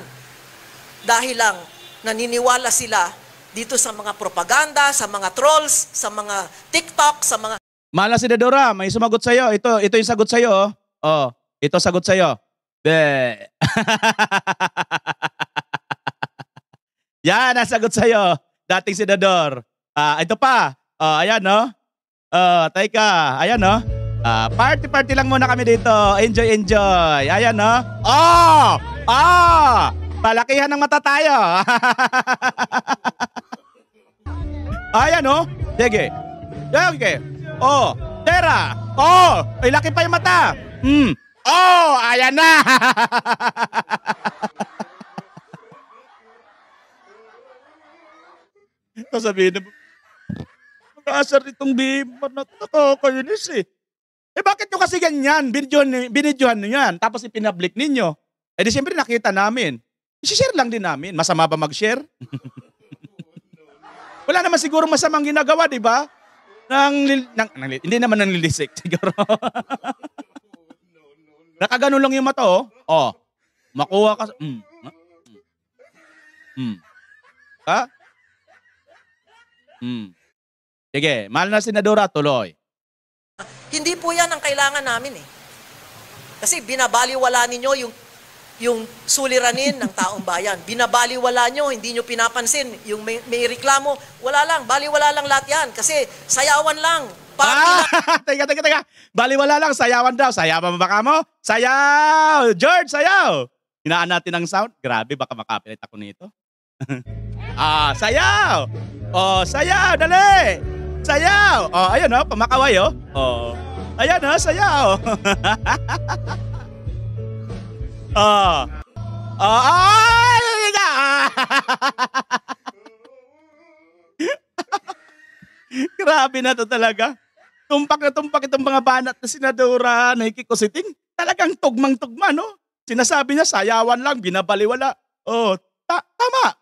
dahil lang naniniwala sila dito sa mga propaganda, sa mga trolls, sa mga TikTok, sa mga Mahal na Senadora, may sumagot sa'yo. Ito, ito yung sagot sa'yo. Oh, oh ito sagot sa'yo. Be. Yan, ang sagot sa'yo. Dating senador. Ah, ito pa. Oh, ayan, no? Oh, teka. Ayan, no? Ah, party-party lang muna kami dito. Enjoy, enjoy. Ayan, no? Oh! Ah! Palakihan ng mata tayo. Ayan, no? Sige. Sige. Oh, Tera. Oh, ay laki pa yung mata. Hmm. Oh, ayan na. Sasabihin na, mag-aasar itong bimba na nakakainis eh. Eh bakit nyo kasi ganyan? Binidyohan, binidyohan nyo yan. Tapos ipinablik ninyo. Eh di siyempre nakita namin. I-share lang din namin. Masama ba mag-share? Wala naman siguro masamang ginagawa, di ba? Nang, nang, nang, hindi naman nang lilisik siguro. Nakagano lang yung mata, oh. Oh. Makuha ka. sa- Mm. Mm. Ha? Mm. Sige, mahal na senadora, tuloy. Hindi po yan ang kailangan namin eh. Kasi binabaliwala ninyo yung yung suliranin ng taong bayan. Binabaliwala nyo, hindi nyo pinapansin. Yung may, may reklamo, wala lang, baliwala lang lahat yan. Kasi sayawan lang. Party Ah, lang. teka, teka, teka. Baliwala lang, sayawan daw. Sayawan mo ba ka mo? Sayaw! George, sayaw! Hinaan natin ang sound. Grabe, baka makapilit ako nito. ah, sayaw! Oh, sayaw, dali! Sayaw! Oh, ayun oh, pamakaway oh. Oh. Ayan oh, sayaw! oh. Oh, ay! Ah! Grabe na to talaga. Tumpak na tumpak itong mga banat na senadora na ikikusiting. Talagang tugmang-tugma, no? Sinasabi niya, sayawan lang, binabaliwala. Oh, ta- tama.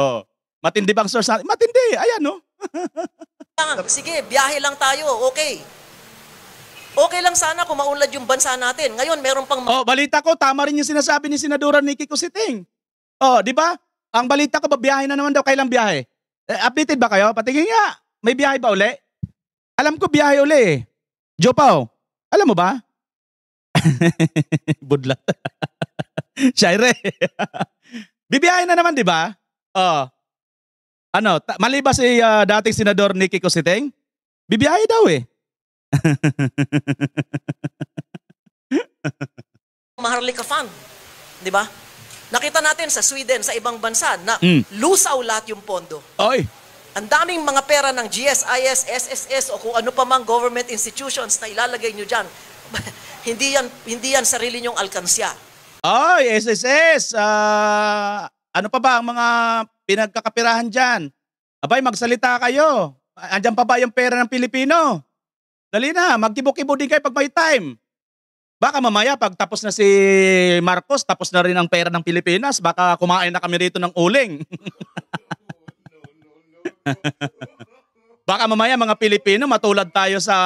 Oh, matindi bang source natin? Matindi, ayan, no? Sige, biyahe lang tayo, okay. Okay lang sana kung maunlad yung bansa natin. Ngayon, meron pang Oh, balita ko, tama rin yung sinasabi ni Senadora Nikki Kusiting. Oh, di ba? Ang balita ko, babiyahe na naman daw. Kailang biyahe? Eh, updated ba kayo? Patingin nga. May biyahe ba uli? Alam ko biyahe uli eh. Joe Pao, alam mo ba? Budlat. Shaire. Bibiyahe na naman, di ba? Oh. Ano, mali ba si ah, dating Senador Nikki Kusiting? Bibiyahe daw eh. Maharlika Fund. Di ba? Nakita natin sa Sweden, sa ibang bansa, na Mm. lusaw lahat yung pondo. Oy. Ang daming mga pera ng GSIS, SSS o kung ano pa mang government institutions na ilalagay nyo dyan. hindi yan, hindi yan sarili nyong alkansya. Ay, SSS. ah, ano pa ba ang mga pinagkakapirahan dyan? Abay, magsalita kayo. Andyan pa ba yung pera ng Pilipino? Dali na, magkibo-kibo din kayo pag may time. Baka mamaya, pag tapos na si Marcos, tapos na rin ang pera ng Pilipinas, baka kumain na kami rito ng uling. baka mamaya mga Pilipino, matulad tayo sa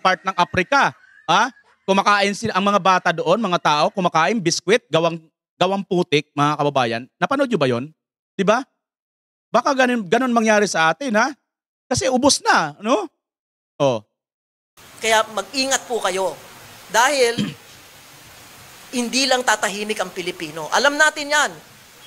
part ng Afrika. Ha? Kumakain sila, ang mga bata doon, mga tao, kumakain biskwit, gawang, gawang putik, mga kababayan. Napanood nyo ba yon? Di ba? Baka ganun, ganun mangyari sa atin, ha? Kasi ubos na, no? Oh. Kaya mag-ingat po kayo. Dahil hindi lang tatahimik ang Pilipino. Alam natin yan.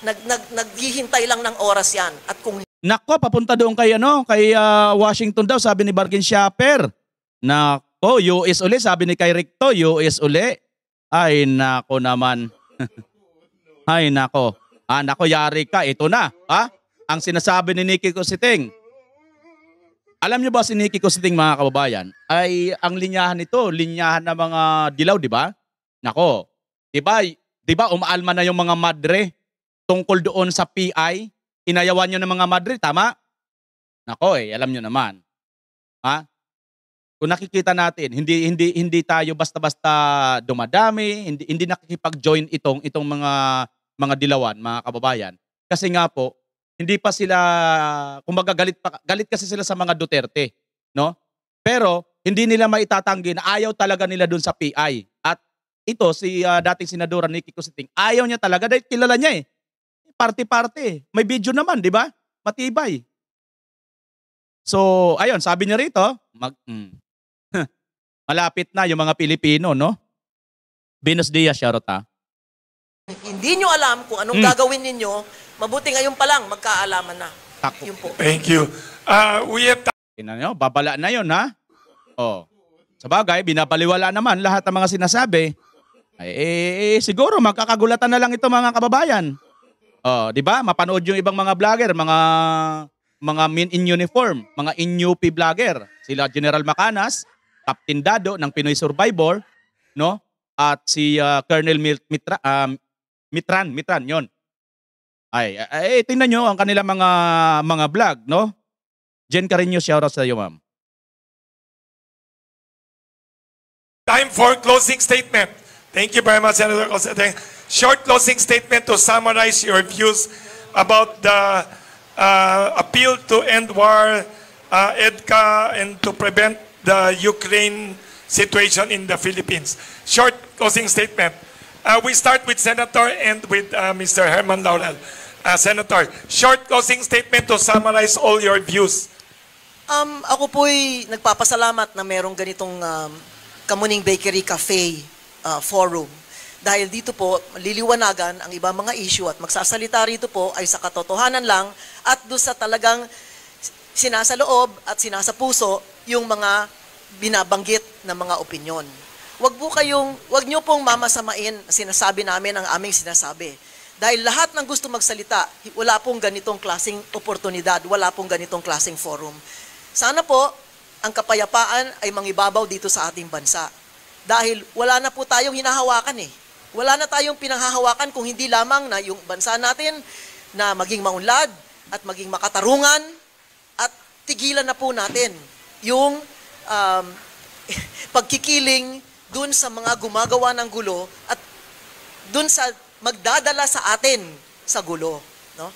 Nag, nag, naghihintay lang ng oras yan. At kung Nako, papunta doon kay ano, kay ah, Washington daw, sabi ni Bargain Shopper. Nako, US uli, sabi ni kay Ricto, US uli. Ay, nako naman. Ay, nako. Ah, nako, yari ka. Ito na. Ha? Ang sinasabi ni Nikki Cositing. Alam niyo ba si Nikki Cositing, mga kababayan, ay ang linyahan nito, linyahan ng mga dilaw, di ba? Nako, di ba, di ba umaalma na yung mga madre tungkol doon sa PI? Inayawan nyo ng mga madre, tama? Nako eh, alam nyo naman. Ha? Kung nakikita natin, hindi hindi hindi tayo basta-basta dumadami, hindi hindi nakikipag-join itong itong mga mga dilawan, mga kababayan. Kasi nga po, hindi pa sila kumbaga galit pa galit kasi sila sa mga Duterte, no? Pero hindi nila maitatanggi na ayaw talaga nila dun sa PI. At ito si ah, dating senadora Nikki Cositing, ayaw niya talaga dahil kilala niya eh. Party-party. May video naman, di ba? Matibay. So, ayun, sabi niya rito, mag, mm, malapit na yung mga Pilipino, no? Venus Diaz, shoutout ha. Hindi nyo alam kung anong Hmm. gagawin ninyo, mabuti ngayon pa lang, magkaalaman na. Tako. Yun po. Thank you. Uh, we have nyo, babala na yun, ha? Oh. Sa bagay, binabaliwala naman lahat ng mga sinasabi. Ay, eh, eh, siguro magkakagulatan na lang ito mga kababayan. Oh, 'di ba? Mapanood yung ibang mga vlogger, mga mga men in uniform, mga INUP vlogger. Sila General Macanas, Captain Dado ng Pinoy Survivor, no? At si ah, Colonel Mitra, um, Mitran, Mitran 'yon. Ay, ay, tingnan nyo ang kanilang mga mga vlog, no? Jen Carino, shoutout sa iyo, ma'am. Time for closing statement. Thank you very much, Senator Cosete. Short closing statement to summarize your views about the uh, appeal to end war, uh, EDCA, and to prevent the Ukraine situation in the Philippines. Short closing statement. Uh, we start with Senator and with uh, Mr. Herman Laurel. Uh, Senator, short closing statement to summarize all your views. Um, ako po'y nagpapasalamat na merong ganitong um, Kamuning Bakery Cafe uh, forum. Dahil dito po, liliwanagan ang ibang mga issue at magsasalita rito po ay sa katotohanan lang at doon sa talagang sinasa loob at sinasa puso yung mga binabanggit na mga opinyon. Wag po kayong, wag niyo pong mamasamain sinasabi namin ang aming sinasabi. Dahil lahat ng gusto magsalita, wala pong ganitong klasing oportunidad, wala pong ganitong klasing forum. Sana po, ang kapayapaan ay mangibabaw dito sa ating bansa. Dahil wala na po tayong hinahawakan eh. Wala na tayong pinanghahawakan kung hindi lamang na yung bansa natin na maging maunlad at maging makatarungan at tigilan na po natin yung um, pagkikiling dun sa mga gumagawa ng gulo at dun sa magdadala sa atin sa gulo. No?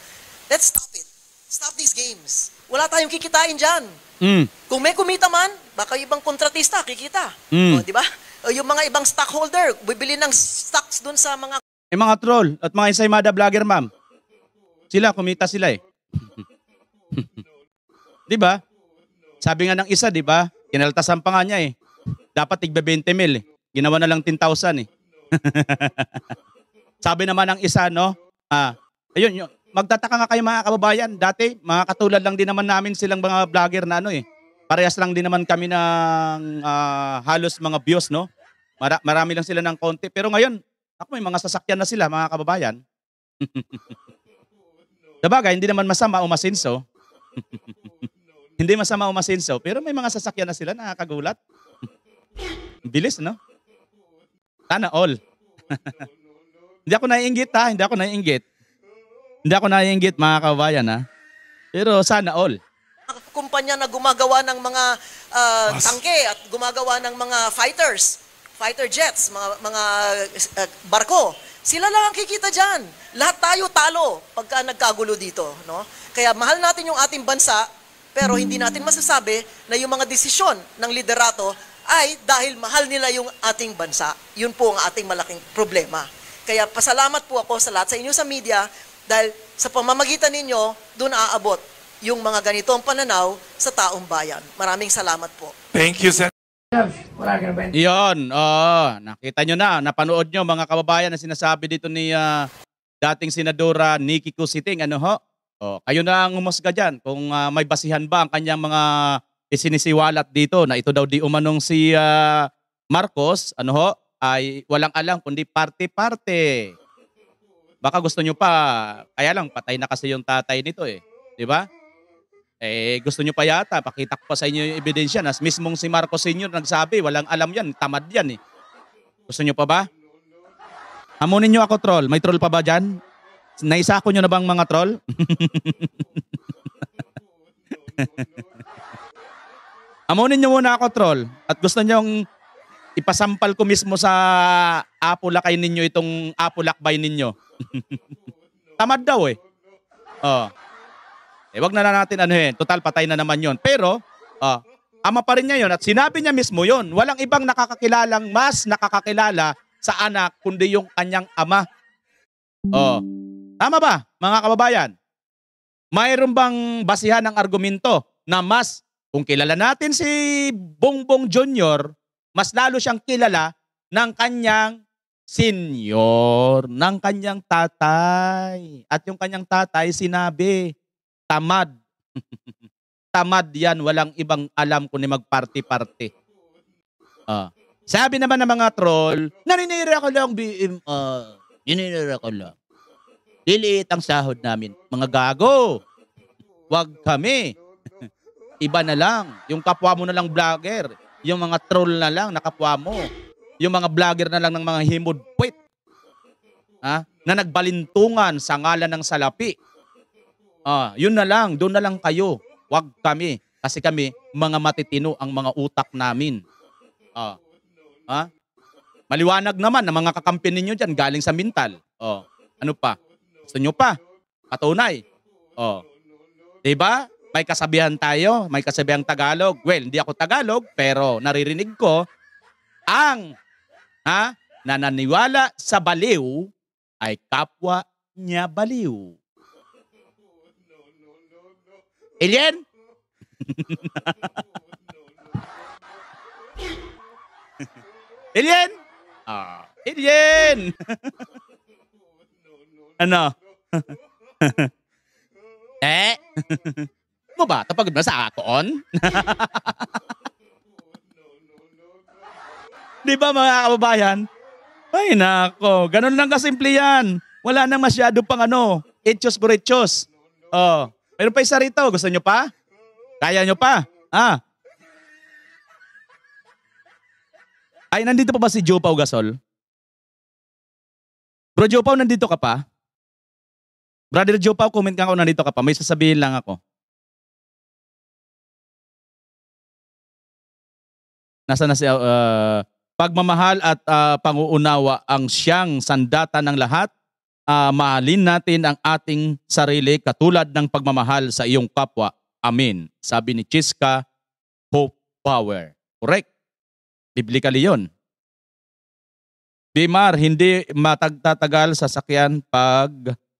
Let's stop it. Stop these games. Wala tayong kikitain dyan. Mm. Kung may kumita man, baka ibang kontratista kikita. Mm. O, di ba? O yung mga ibang stockholder, bibili ng stocks dun sa mga Eh mga troll at mga ensaymada vlogger, ma'am. Sila, kumita sila eh. 'Di ba? Sabi nga ng isa, 'di ba? Kinaltasan pa nga niya eh. Dapat tigbe 20 mil eh. Ginawa na lang 10,000 eh. Sabi naman ng isa, no? Ah, ayun, yun. Magtataka nga kayo mga kababayan. Dati, mga katulad lang din naman namin silang mga vlogger na ano eh. Parehas lang din naman kami ng ah, halos mga views, no? Mara- marami lang sila ng konti. Pero ngayon, ako may mga sasakyan na sila, mga kababayan. Sabagay, hindi naman masama umasinso. hindi masama umasinso, pero may mga sasakyan na sila, nakakagulat. Bilis, no? Sana all. Hindi ako naiinggit ha, hindi ako naiinggit. Hindi ako naiinggit mga kababayan ha. Pero sana all. kumpanya na gumagawa ng mga Mas- tangke at gumagawa ng mga fighters, fighter jets, mga mga ah, barko. Sila lang ang kikita diyan. Lahat tayo talo pagka nagkagulo dito, no? Kaya mahal natin yung ating bansa, pero hindi natin masasabi na yung mga desisyon ng liderato ay dahil mahal nila yung ating bansa. Yun po ang ating malaking problema. Kaya pasalamat po ako sa lahat sa inyo sa media dahil sa pamamagitan ninyo, doon aabot yung mga ganitong pananaw sa taong bayan. Maraming salamat po. Thank you, ba? Iyon, oo. nakita nyo na, napanood nyo mga kababayan na sinasabi dito ni ah, dating Senadora Nikki Cusiting. Ano ho? Oh, kayo na ang umusga dyan kung ah, may basihan ba ang kanyang mga isinisiwalat dito na ito daw di umanong si ah, Marcos, ano ho, ay walang alam kundi parte-parte. Baka gusto nyo pa, kaya lang patay na kasi yung tatay nito eh. Di ba? Eh, gusto nyo pa yata, pakita ko pa sa inyo yung ebidensya na mismong si Marcos Sr. nagsabi, walang alam yan, tamad yan eh. Gusto nyo pa ba? Hamunin nyo ako, troll. May troll pa ba dyan? Naisako nyo na bang mga troll? Hamunin nyo muna ako, troll. At gusto nyong ipasampal ko mismo sa apulakay ninyo itong apulakbay ninyo. Tamad daw eh. Oh. Eh, wag na na natin ano yun. Total, patay na naman yon. Pero, ah, ama pa rin niya yun. At sinabi niya mismo yon. Walang ibang nakakakilalang mas nakakakilala sa anak kundi yung kanyang ama. Oh. Tama ba, mga kababayan? Mayroon bang basihan ng argumento na mas kung kilala natin si Bongbong Jr., mas lalo siyang kilala ng kanyang senior, ng kanyang tatay. At yung kanyang tatay sinabi, tamad. tamad yan, walang ibang alam kundi magparty-party. Ah. Sabi naman ng mga troll, naninira ko lang BM, ah, naninira ko lang. Liliit ang sahod namin. Mga gago. Wag kami. Iba na lang. Yung kapwa mo na lang vlogger. Yung mga troll na lang na kapwa mo. Yung mga vlogger na lang ng mga himod-puwit. Ha? Na nagbalintungan sa ngalan ng salapi. Ah, yun na lang. Doon na lang kayo. Wag kami. Kasi kami, mga matitino ang mga utak namin. Ah. Ha? Maliwanag naman na mga kakampi ninyo dyan galing sa mental. Oh. Ano pa? Gusto nyo pa? Patunay. Oh. 'Di ba? May kasabihan tayo, may kasabihang Tagalog. Well, hindi ako Tagalog, pero naririnig ko ang ha, nananiwala sa baliw ay kapwa niya baliw. Alien? Alien? Ah, alien! ano? eh? Mo ba? Tapagod na sa akon? Di ba mga kababayan? Ay nako, ganun lang kasimple yan. Wala nang masyado pang ano, etchos por etchos. Oh, meron pa isa rito. Gusto nyo pa? Kaya nyo pa? Ah. Ay, nandito pa ba si Joe Gasol? Bro Joe nandito ka pa? Brother Joe comment ka kung nandito ka pa. May sasabihin lang ako. Nasa na si uh, pagmamahal at uh, panguunawa ang siyang sandata ng lahat. Uh, mahalin natin ang ating sarili katulad ng pagmamahal sa iyong kapwa. Amen. Sabi ni Chiska Hope Power. Correct. Biblically yun. Bimar, hindi matagtatagal sa sakyan pag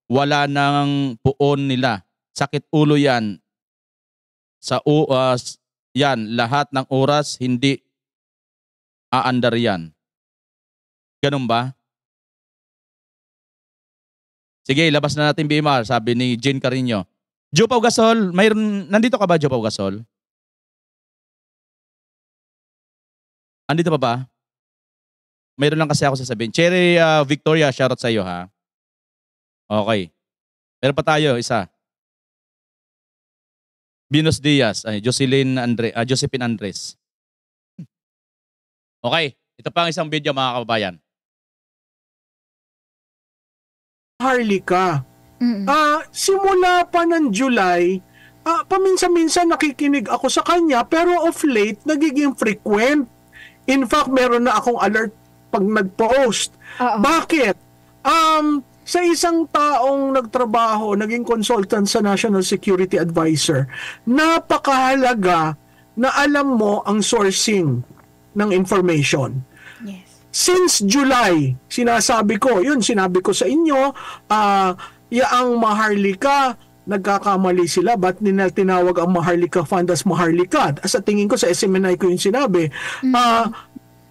wala ng puon nila. Sakit ulo yan. Sa uh, yan, lahat ng oras hindi aandar yan. Ganun ba? Sige, labas na natin Bimar, sabi ni Jane Carino. Joe Gasol, mayroon, nandito ka ba Joe Gasol? Andito pa ba? Mayroon lang kasi ako sasabihin. Cherry uh, Victoria, shoutout sa iyo ha. Okay. Meron pa tayo, isa. Venus Diaz, ay, Jocelyn Andre, uh, Josephine Andres. Okay, ito pa ang isang video mga kababayan. Harlika. Mm-mm. Ah, simula pa ng July, ah, paminsan-minsan nakikinig ako sa kanya pero of late nagiging frequent. In fact, meron na akong alert pag nag-post. Oo. Bakit? Um, sa isang taong nagtrabaho, naging consultant sa National Security Advisor, napakahalaga na alam mo ang sourcing ng information. Yes. Since July, sinasabi ko, yun, sinabi ko sa inyo, ah, yaang Maharlika, nagkakamali sila, ba't nila tinawag ang Maharlika Fund as Maharlika? Sa tingin ko sa SMNI ko yung sinabi. Ah,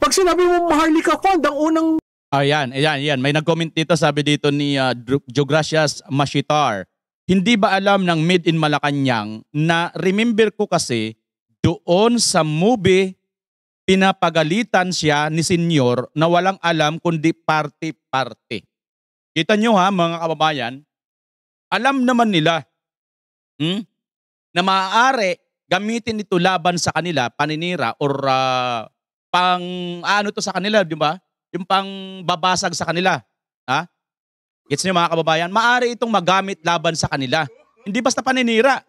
pag sinabi mo Maharlika Fund, ang unang Ayan, ayan, ayan. May nag-comment dito, sabi dito ni uh, Jogracias Mashitar. Hindi ba alam ng Made in Malacanang na remember ko kasi doon sa movie pinapagalitan siya ni senyor na walang alam kundi party-party. Kita nyo ha mga kababayan, alam naman nila hmm, na maaari gamitin ito laban sa kanila, paninira or uh, pang ano to sa kanila, di ba? Yung pang babasag sa kanila. Ha? Gets niyo mga kababayan? Maaari itong magamit laban sa kanila. Hindi basta paninira.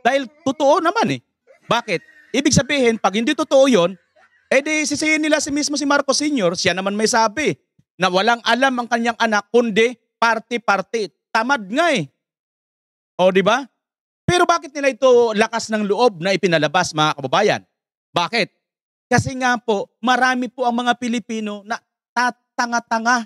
Dahil totoo naman eh. Bakit? Ibig sabihin, pag hindi totoo yon, eh di sisihin nila si mismo si Marcos Sr., siya naman may sabi na walang alam ang kanyang anak kundi party-party. Tamad nga eh. O di ba? Pero bakit nila ito lakas ng loob na ipinalabas mga kababayan? Bakit? Kasi nga po, marami po ang mga Pilipino na tatanga-tanga.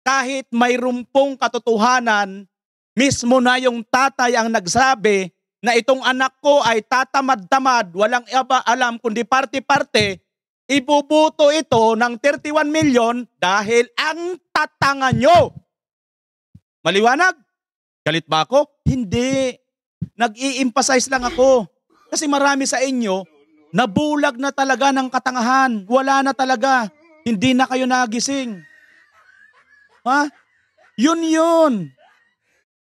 Kahit mayroon pong katotohanan, mismo na yung tatay ang nagsabi na itong anak ko ay tatamad-tamad, walang iba alam kundi parte-parte, ibubuto ito ng 31 million dahil ang tatanga nyo. Maliwanag? Galit ba ako? Hindi. Nag-i-emphasize lang ako. Kasi marami sa inyo, nabulag na talaga ng katangahan. Wala na talaga. Hindi na kayo nagising. Ha? Yun yun.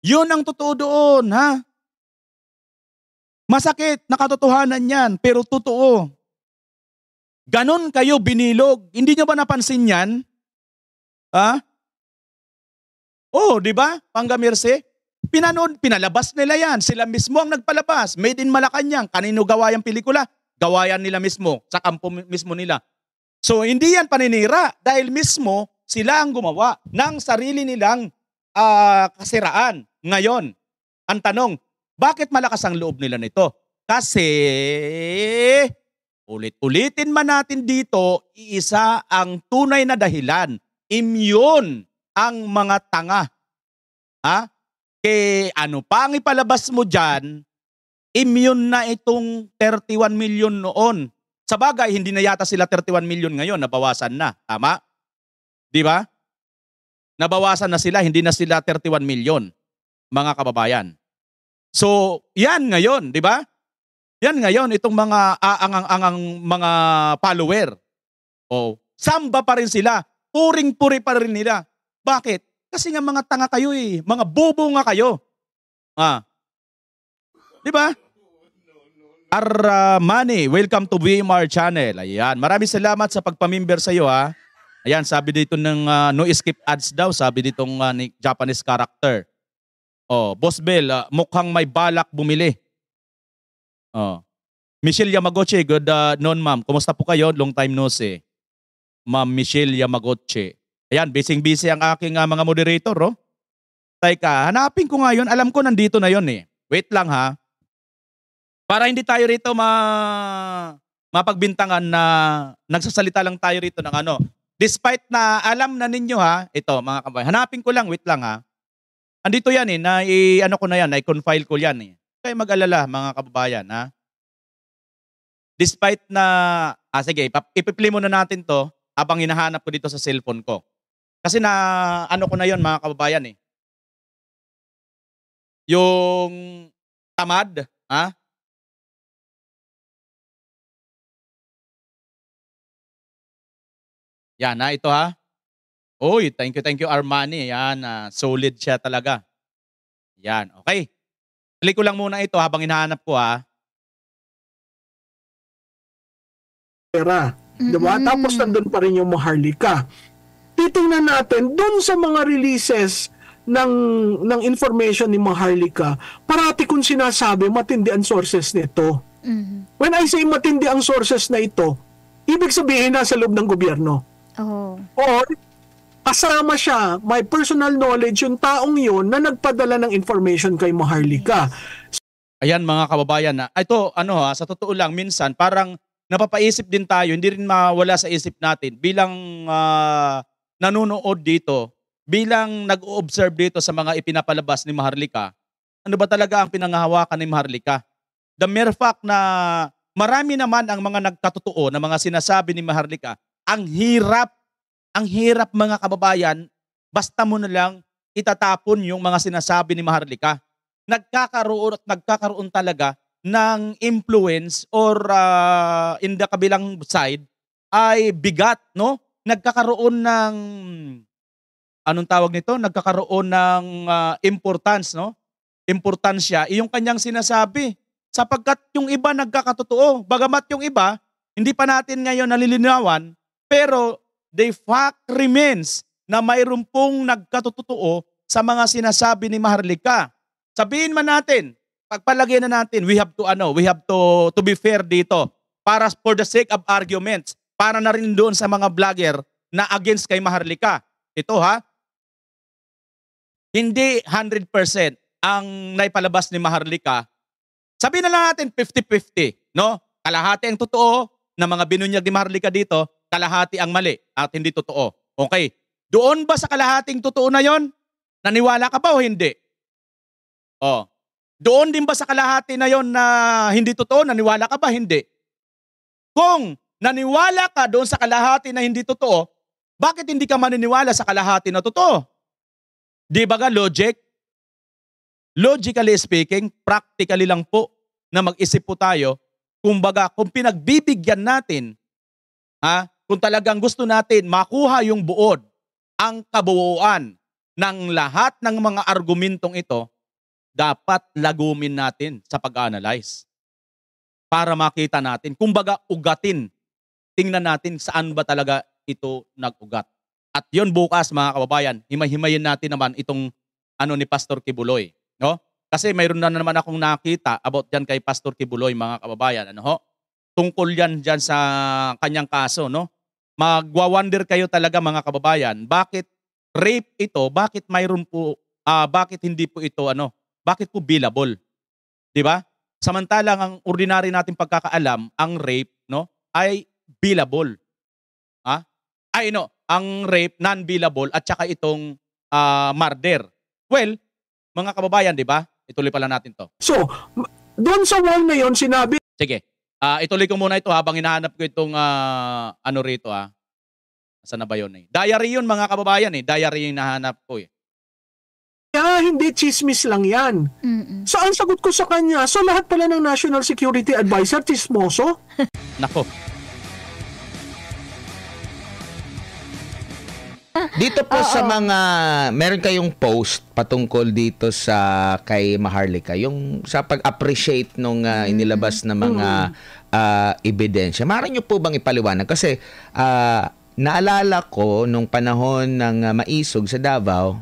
Yun ang totoo doon, ha? Masakit, nakatotohanan yan, pero totoo. Ganon kayo binilog. Hindi nyo ba napansin yan? Ha? Oh, di ba? Panggamirse. Pinanood, pinalabas nila yan. Sila mismo ang nagpalabas. Made in Malacanang. Kanino gawa yung pelikula? Gawayan nila mismo. Sa kampo mismo nila. So, hindi yan paninira. Dahil mismo, sila ang gumawa ng sarili nilang ah, kasiraan. Ngayon, ang tanong, bakit malakas ang loob nila nito? Kasi, ulit-ulitin man natin dito, iisa ang tunay na dahilan. Immune ang mga tanga. Ha? Kaya ano pa ang ipalabas mo dyan, immune na itong 31 million noon. Sa bagay, hindi na yata sila 31 million ngayon, nabawasan na. Tama? Di ba? Nabawasan na sila, hindi na sila 31 million, mga kababayan. So, yan ngayon, di ba? Yan ngayon, itong mga aangang-angang mga follower. Oh, samba pa rin sila. Puring-puri pa rin nila. Bakit? Kasi nga mga tanga kayo eh. Mga bobo nga kayo. Ah. Di ba? Armani, welcome to VMR channel. Ayan, maraming salamat sa pagpamimber sa iyo ha. Ayan, sabi dito ng ah, no skip ads daw, sabi ditong ni Japanese character. Oh, Boss Bell, ah, mukhang may balak bumili. Oh. Michelle Yamagoche, good uh, noon ma'am. Kumusta po kayo? Long time no see. Ma'am Michelle Yamagoche. Ayan, busy-busy ang aking ah, mga moderator, oh. Teka, hanapin ko nga yun. Alam ko nandito na yun eh. Wait lang ha. Para hindi tayo rito ma mapagbintangan na nagsasalita lang tayo rito ng ano. Despite na alam na ninyo ha, ito mga kabayan, hanapin ko lang, wait lang ha. Andito yan eh, na i, ano ko na yan, i-confile ko yan eh. Kaya mag-alala mga kababayan ha. Despite na, ah sige, ipiplay muna natin to habang hinahanap ko dito sa cellphone ko. Kasi na, ano ko na yon mga kababayan eh. Yung tamad, ha? Yan na, ito ha. Uy, thank you, thank you Armani. Yan, ah, solid siya talaga. Yan, okay. Play ko lang muna ito habang hinahanap ko ha. pera. Diba? Tapos nandun pa rin yung Maharlika. Titingnan natin, dun sa mga releases ng, ng information ni Maharlika, parati kong sinasabi, matindi ang sources nito. Mhm. When I say matindi ang sources na ito, ibig sabihin nasa loob ng gobyerno. Oo. Or, kasama siya, my personal knowledge, yung taong yun na nagpadala ng information kay Maharlika. Ayan mga kababayan na, ito ano ha, sa totoo lang minsan parang napapaisip din tayo, hindi rin mawala sa isip natin bilang ah, nanonood dito, bilang nag-observe dito sa mga ipinapalabas ni Maharlika, ano ba talaga ang pinangahawakan ni Maharlika? The mere fact na marami naman ang mga nagkatotoo na mga sinasabi ni Maharlika, ang hirap, ang hirap mga kababayan, basta mo na lang itatapon yung mga sinasabi ni Maharlika nagkakaroon at nagkakaroon talaga ng influence or uh, in the kabilang side ay bigat, no? Nagkakaroon ng anong tawag nito? Nagkakaroon ng uh, importance, no? Importansya yung kanyang sinasabi. Sapagkat yung iba nagkakatotoo. Bagamat yung iba, hindi pa natin ngayon nalilinawan, pero the fact remains na mayroon pong nagkatotoo sa mga sinasabi ni Maharlika. Sabihin man natin, pagpalagay na natin, we have to ano, we have to to be fair dito para for the sake of arguments, para na rin doon sa mga vlogger na against kay Maharlika. Ito ha, hindi 100% ang naipalabas ni Maharlika Sabihin na lang natin 50-50, no? Kalahati ang totoo na mga binunyag ni Maharlika dito, kalahati ang mali at hindi totoo. Okay. Doon ba sa kalahating totoo na yon? Naniwala ka ba o hindi? Oh. Doon din ba sa kalahati na yon na hindi totoo, naniwala ka ba? Hindi. Kung naniwala ka doon sa kalahati na hindi totoo, bakit hindi ka maniniwala sa kalahati na totoo? Di ba ga logic? Logically speaking, practically lang po na mag-isip po tayo, kumbaga kung pinagbibigyan natin, ha, kung talagang gusto natin makuha yung buod, ang kabuuan ng lahat ng mga argumentong ito, dapat lagumin natin sa pag-analyze. Para makita natin, kumbaga ugatin, tingnan natin saan ba talaga ito nag-ugat. At yon bukas mga kababayan, himay-himayin natin naman itong ano ni Pastor Kibuloy. No? Kasi mayroon na naman akong nakita about dyan kay Pastor Kibuloy, mga kababayan. Ano ho? Tungkol yan dyan sa kanyang kaso. No? Magwa-wonder kayo talaga mga kababayan, bakit rape ito, bakit mayroon po, ah, bakit hindi po ito, ano, bakit po billable? Di ba? Samantalang ang ordinary nating pagkakaalam, ang rape, no, ay billable. Ha? Ay, no, ang rape, non-billable, at saka itong ah, murder. Well, mga kababayan, di ba? Ituloy pala natin to. So, doon sa wall na yon sinabi Sige. Ah, ituloy ko muna ito habang hinahanap ko itong ah, ano rito ah. Saan na ba yun eh? Diary yun mga kababayan eh. Diary yung nahanap ko eh. niya, hindi chismis lang yan. Mm-mm. So, ang sagot ko sa kanya, so lahat pala ng National Security Advisor, chismoso? Nako. Dito po sa mga meron kayong post patungkol dito sa kay Maharlika, yung sa pag-appreciate nung ah, inilabas na mga ah, ebidensya. Maaari niyo po bang ipaliwanag? Kasi ah, naalala ko nung panahon ng ah, maisog sa Davao,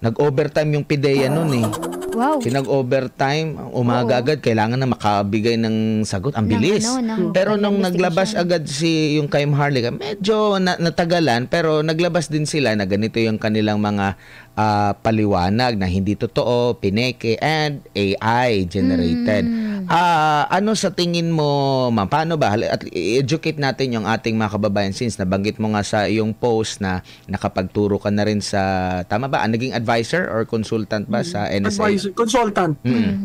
nag-overtime yung PIDEA noon eh. Wow. Pinag-overtime, umaga agad, kailangan na makabigay ng sagot. Ang Ng bilis. ano, ng pero nung naglabas agad si yung kay Harley, medyo na, natagalan, pero naglabas din sila na ganito yung kanilang mga ah, paliwanag na hindi totoo, pineke, and AI generated. Mm. Ah, ano sa tingin mo, ma'am? Paano ba? At i-educate natin yung ating mga kababayan since nabanggit mo nga sa iyong post na nakapagturo ka na rin sa, tama ba? Ah, Naging advisor or consultant ba sa NSA? Advisor, consultant.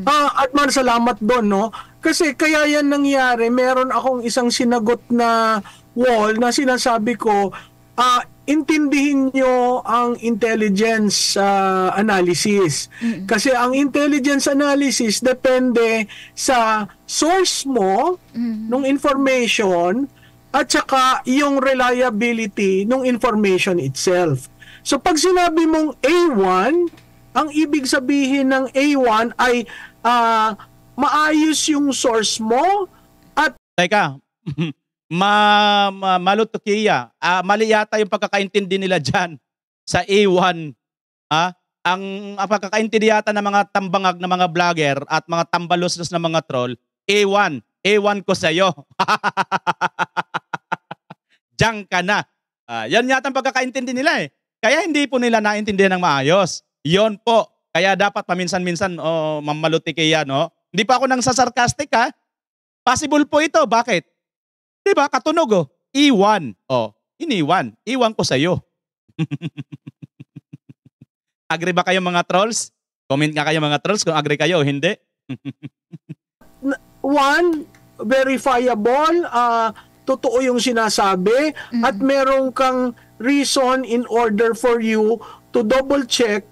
Ah, at man salamat doon, no? Kasi kaya yan nangyari, meron akong isang sinagot na wall na sinasabi ko, ah, intindihin nyo ang intelligence ah, analysis. Kasi ang intelligence analysis depende sa source mo ng information at saka yung reliability ng information itself. So pag sinabi mong A1, ang ibig sabihin ng A1 ay ah, maayos yung source mo at Teka. ma, ma malutukiya. Ah, mali yata yung pagkakaintindi nila diyan sa A1. Ah, ang ang pagkakaintindi yata ng mga tambangag na mga vlogger at mga tambalos na mga troll, A1. A1 ko sa iyo. Diyan ka na. Ah, yan yata ang pagkakaintindi nila eh. Kaya hindi po nila naintindihan ng maayos. Yon po. Kaya dapat paminsan-minsan, oh, mamalutikya, no? Hindi pa ako nang sasarcastic ha. Possible po ito. Bakit? Di ba? Katunog oh. Iwan. Oh, iniwan. Iwan ko sa'yo. agree ba kayo mga trolls? Comment nga kayo mga trolls kung agree kayo o hindi. one, verifiable, ah, totoo yung sinasabi, at merong kang reason in order for you to double check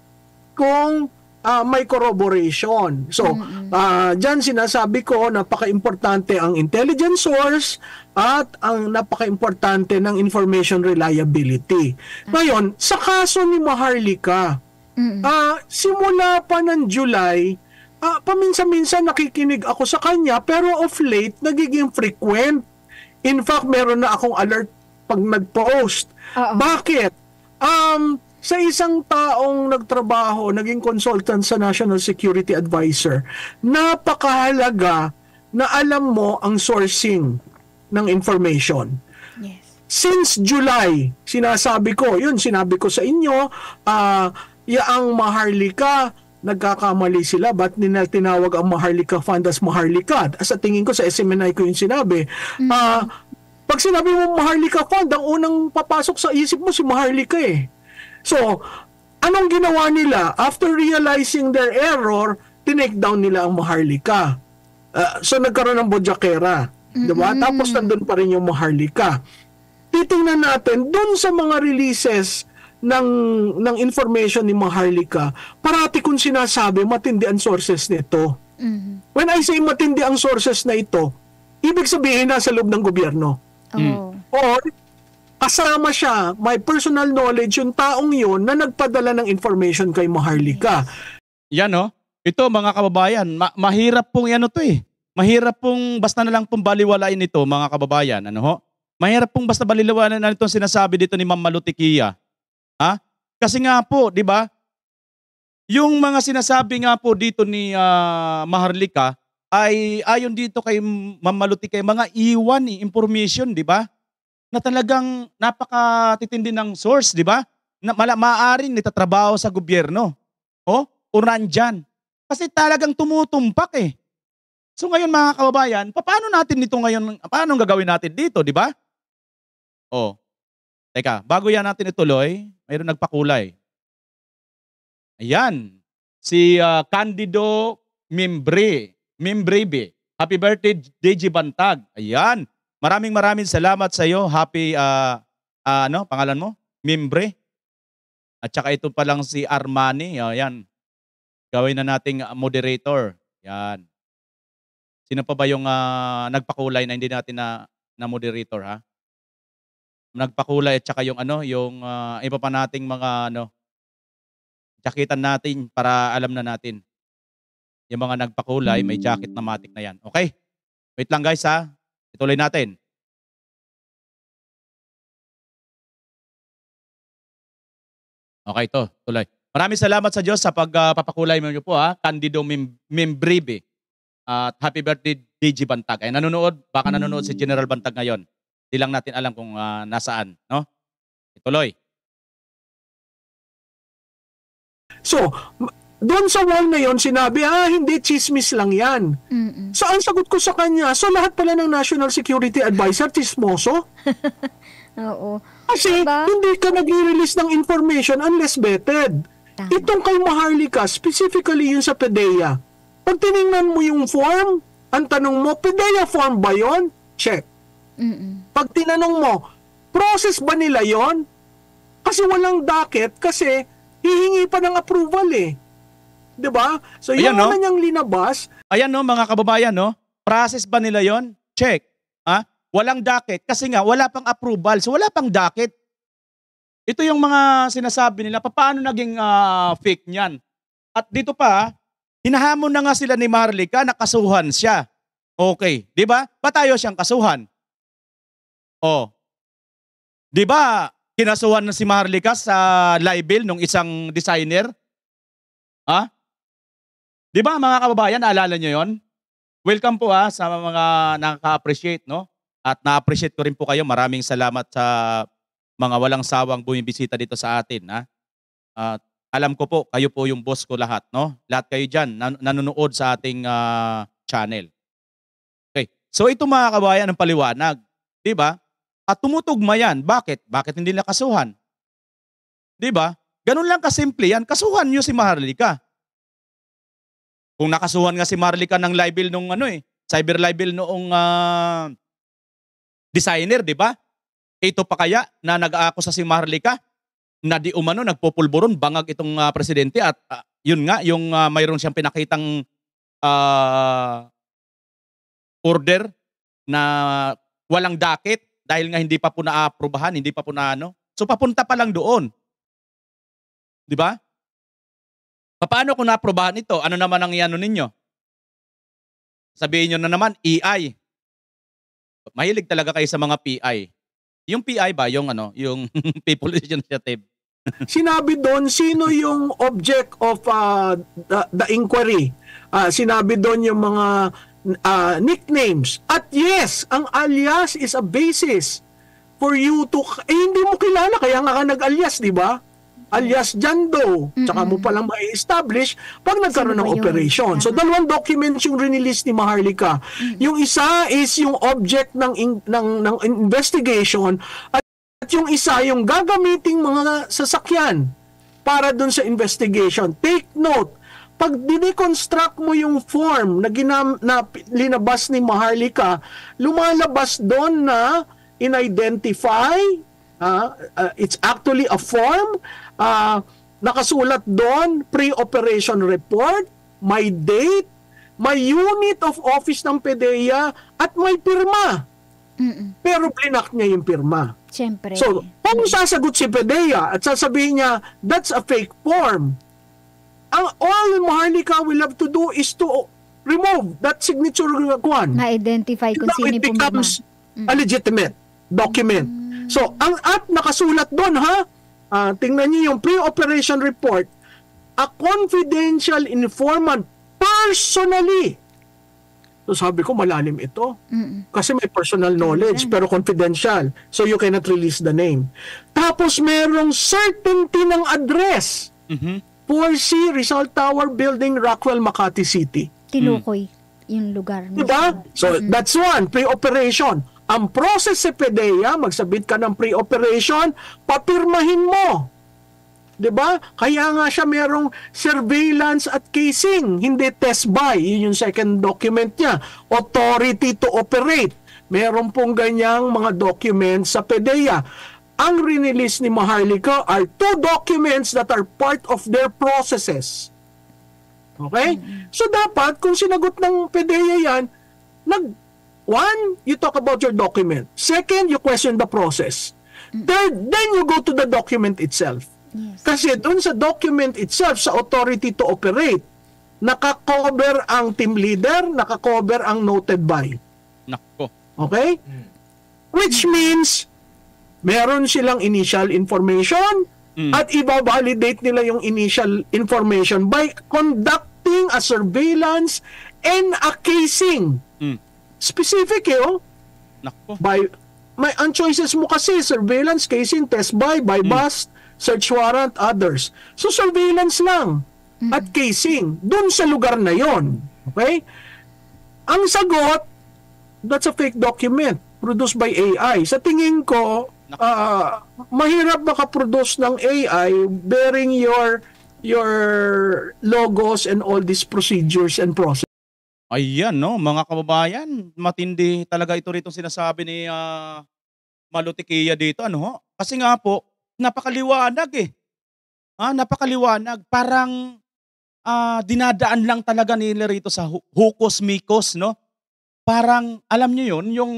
kung ah, may corroboration. So, ah, dyan sinasabi ko, napaka-importante ang intelligence source at ang napaka-importante ng information reliability. Ngayon, sa kaso ni Maharlika, Mm-mm. Ah, simula pa ng July, ah, paminsan-minsan nakikinig ako sa kanya pero of late nagiging frequent. In fact, meron na akong alert pag nag-post. Oo. Bakit? Um, sa isang taong nagtrabaho, naging consultant sa National Security Advisor, napakahalaga na alam mo ang sourcing ng information Yes. since July, sinasabi ko, yun, sinabi ko sa inyo, ah, yaang Maharlika, nagkakamali sila, ba't nila tinawag ang Maharlika Fund as Maharlika? Sa tingin ko sa SMNI ko yung sinabi, ah, pag sinabi mo Maharlika Fund, ang unang papasok sa isip mo si Maharlika eh. So, anong ginawa nila? After realizing their error, tinake down nila ang Maharlika. Ah, so, nagkaroon ng Bojakera. Diba? Tapos, nandun pa rin yung Maharlika. Titingnan natin, dun sa mga releases ng ng information ni Maharlika, parati kong sinasabi matindi ang sources nito. When I say matindi ang sources na ito, ibig sabihin nasa loob ng gobyerno. Oo. Or kasama siya, my personal knowledge, yung taong yun na nagpadala ng information kay Maharlika. Yan no. Ito mga kababayan, ma- mahirap pong ano to eh. Mahirap pong basta na lang pong baliwalain ito mga kababayan. Ano ho? Mahirap pong basta baliwalain na itong sinasabi dito ni Ma'am Malutikia. Ha? Kasi nga po, di ba? Yung mga sinasabi nga po dito ni ah, Maharlika ay ayon dito kay Ma'am Malutikia, mga iwan eh, information, di ba? Na talagang napakatitindi ng source, di ba? Na mala, maaaring nitatrabaho sa gobyerno. Oh, o nandyan. Kasi talagang tumutumpak eh. So ngayon mga kababayan, paano natin ito ngayon, paano gagawin natin dito, di ba? Oh, teka, bago yan natin ituloy, mayroon nagpakulay. Ayan, si ah, Candido Mimbre, Mimbrebe. Happy birthday, DJ Bantag. Ayan, maraming maraming salamat sa iyo. Happy, ah, ah, ano, pangalan mo? Mimbre. At saka ito pa lang si Armani. Ayan, gawin na nating ah, moderator. Yan. Sino pa ba yung ah, nagpakulay na hindi natin na, na moderator ha? Nagpakulay at saka yung ano, yung ah, iba pa nating mga ano, jaketan natin para alam na natin. Yung mga nagpakulay, may jacket na matik na yan. Okay? Wait lang guys ha. Ituloy natin. Okay to, tuloy. Maraming salamat sa Diyos sa pagpapakulay mo niyo po ha. Candido Mim- Mimbribe. At happy birthday DG Bantag. Ay nanonood, baka nanonood si General Bantag ngayon. Di lang natin alam kung ah, nasaan, no? Ituloy. So, doon sa wall na yon sinabi, ah, hindi, chismis lang yan. Mm-mm. So, ang sagot ko sa kanya, so lahat pala ng National Security Advisor, chismoso? Oo. Kasi Diba? hindi ka nag-release ng information unless vetted. Tama. Itong kay Maharlika, specifically yun sa PDEA, pag tinignan mo yung form, ang tanong mo, PDEA form ba yon? Check. Mm-mm. Pag tinanong mo, process ba nila yon? Kasi walang docket kasi hihingi pa ng approval eh. 'Di ba? So Ayan, yung no? una niyang linabas, Ayan no, mga kababayan, no? Process ba nila yon? Check. Ha? Walang docket kasi nga wala pang approval. So wala pang docket. Ito yung mga sinasabi nila, paano naging ah, fake niyan? At dito pa, hinahamon na nga sila ni Marlica na kasuhan siya. Okay, 'di ba? Patayo siyang kasuhan. Oh. 'Di ba? Kinasuhan na si Marlica sa libel ng isang designer? Ha? 'Di ba mga kababayan, naalala niyo 'yon? Welcome po ha sa mga nakaka-appreciate, no? At na-appreciate ko rin po kayo. Maraming salamat sa mga walang sawang bumibisita dito sa atin, ha? At alam ko po, kayo po yung boss ko lahat, no? Lahat kayo diyan nan- nanonood sa ating ah, channel. Okay. So ito mga kababayan ang paliwanag, 'di ba? At tumutugma yan. Bakit? Bakit hindi nakasuhan? 'Di ba? Ganun lang kasimple yan. Kasuhan niyo si Maharlika. Kung nakasuhan nga si Marlica ng libel nung ano eh, cyber libel noong ah, designer, di ba? Ito pa kaya na nag-aako sa si Marlica na di umano nagpupulburon bangag itong ah, presidente at ah, yun nga yung ah, mayroon siyang pinakitang ah, order na walang docket dahil nga hindi pa po naaprubahan, hindi pa po na ano. So papunta pa lang doon. Di ba? Paano kung naaprubahan ito? Ano naman ang iano ninyo? Sabihin nyo na naman, EI. Mahilig talaga kayo sa mga PI. Yung PI ba, yung ano, yung People Initiative. sinabi doon sino yung object of uh, the, the inquiry. Ah, sinabi doon yung mga ah, nicknames. At yes, ang alias is a basis for you to... Eh, hindi mo kilala, kaya nga ka nag-alias, di ba? Alias Jando. Tsaka mo palang ma-establish pag nagkaroon ng operation. So, dalawang documents yung release ni Maharlika. Yung isa is yung object ng, in- ng, ng investigation at at yung isa yung gagamiting mga sasakyan para dun sa investigation. Take note, pag dineconstruct mo yung form na, ginam, na linabas ni Maharlika, lumalabas doon na in-identify, ah, ah, it's actually a form, ah, nakasulat doon, pre-operation report, may date, may unit of office ng PDEA, at may pirma. Mm-mm. Pero blinak niya yung pirma. Siyempre. So, kung sasagot si PDEA at sasabihin niya, that's a fake form, ang all Maharlika will have to do is to remove that signature kwan. Ma-identify kung sino yung pumirma. becomes a legitimate document. So, ang at nakasulat doon ha, ah, tingnan niyo yung pre-operation report, a confidential informant personally. So sabi ko, malalim ito. Mm-mm. Kasi may personal knowledge pero confidential. So you cannot release the name. Tapos merong certainty ng address. Mhm. 4C Rizal Tower Building, Rockwell, Makati City. Tinukoy yung lugar. Diba? So that's one, pre-operation. Ang process sa PDEA, magsabit ka ng pre-operation, papirmahin mo. 'Di ba? Kaya nga siya merong surveillance at casing, hindi test by. Yun yung second document niya. Authority to operate. Meron pong ganyang mga documents sa PDEA. Ang rinilis ni Maharlika are two documents that are part of their processes. Okay? So dapat, kung sinagot ng PDEA yan, nag, one, you talk about your document. Second, you question the process. Third, then you go to the document itself. Yes. Kasi doon sa document itself, sa authority to operate, nakakover ang team leader, nakakover ang noted by. Nako. Okay? Which means, meron silang initial information Mm. at i-validate nila yung initial information by conducting a surveillance and a casing. Mm. Specific eh, oh. Nako. By, may, ang choices mo kasi, surveillance, casing, test by, by bust, search warrant, others. So, surveillance lang at casing dun sa lugar na yon. Okay? Ang sagot, that's a fake document produced by AI. Sa tingin ko, ah, mahirap makaproduce ng AI bearing your your logos and all these procedures and process. Ayan, no, mga kababayan, matindi talaga ito rito sinasabi ni ah, Malutikia dito. Ano ho? Kasi nga po, napakaliwanag eh. Ah, napakaliwanag. Parang ah, dinadaan lang talaga nila rito sa hu- hukos mikos, no? Parang, alam niyo yun, yung,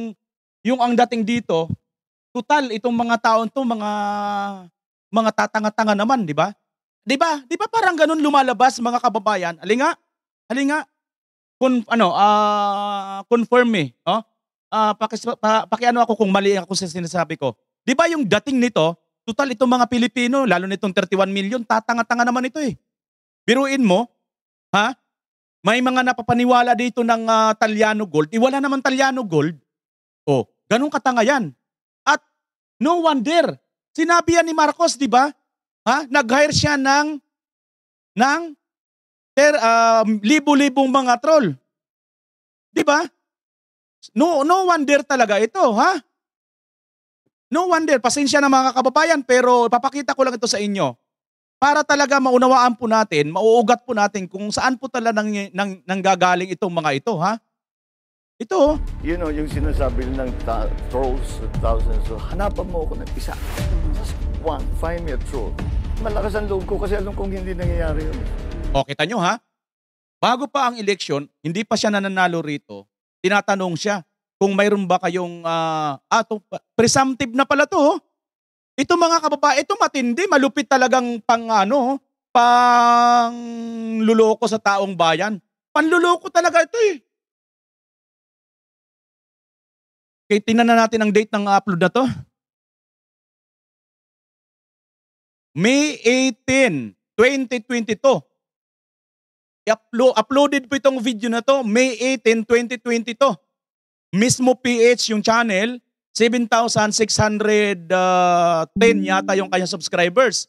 yung ang dating dito, total, itong mga taon to, mga, mga tatanga-tanga naman, di ba? Di ba? Di ba parang ganun lumalabas, mga kababayan? Alinga, alinga, kun ano ah confirm me oh. Ah paki, pa, pakiano ako kung mali ako sa sinasabi ko. 'di ba yung dating nito total itong mga Pilipino lalo nitong 31 million tatanga-tanga naman ito eh. Biruin mo ha? May mga napapaniwala dito ng ah, Talyano Gold. Eh wala naman Talyano Gold. Oh ganun katanga yan. At no wonder sinabi yan ni Marcos 'di ba? Ha? Nag-hire siya ng ng ter um, libo-libong mga troll. 'Di ba? No no wonder talaga ito, ha? No wonder, pasensya na mga kababayan pero papakita ko lang ito sa inyo. Para talaga maunawaan po natin, mauugat po natin kung saan po talaga nang, nang, nanggagaling itong mga ito, ha? Ito, oh. you know, yung sinasabi ng ta- trolls, thousands, so hanapan mo ako ng isa. Just one, find me a troll. Malakas ang loob ko kasi alam kong hindi nangyayari yun. O, kita nyo ha? Bago pa ang eleksyon, hindi pa siya nananalo rito, tinatanong siya kung mayroon ba kayong, ah, ah, to, presumptive na pala to. oh. Ito mga kababae, ito matindi, malupit talagang pang ano, pang luloko sa taong bayan. Panluloko talaga ito eh. Okay, tingnan na natin ang date ng upload na to. May 18, 2022. I-upload, uploaded po itong video na to May 18, 2022. Mismo PH yung channel, 7,610 yata yung kanyang subscribers.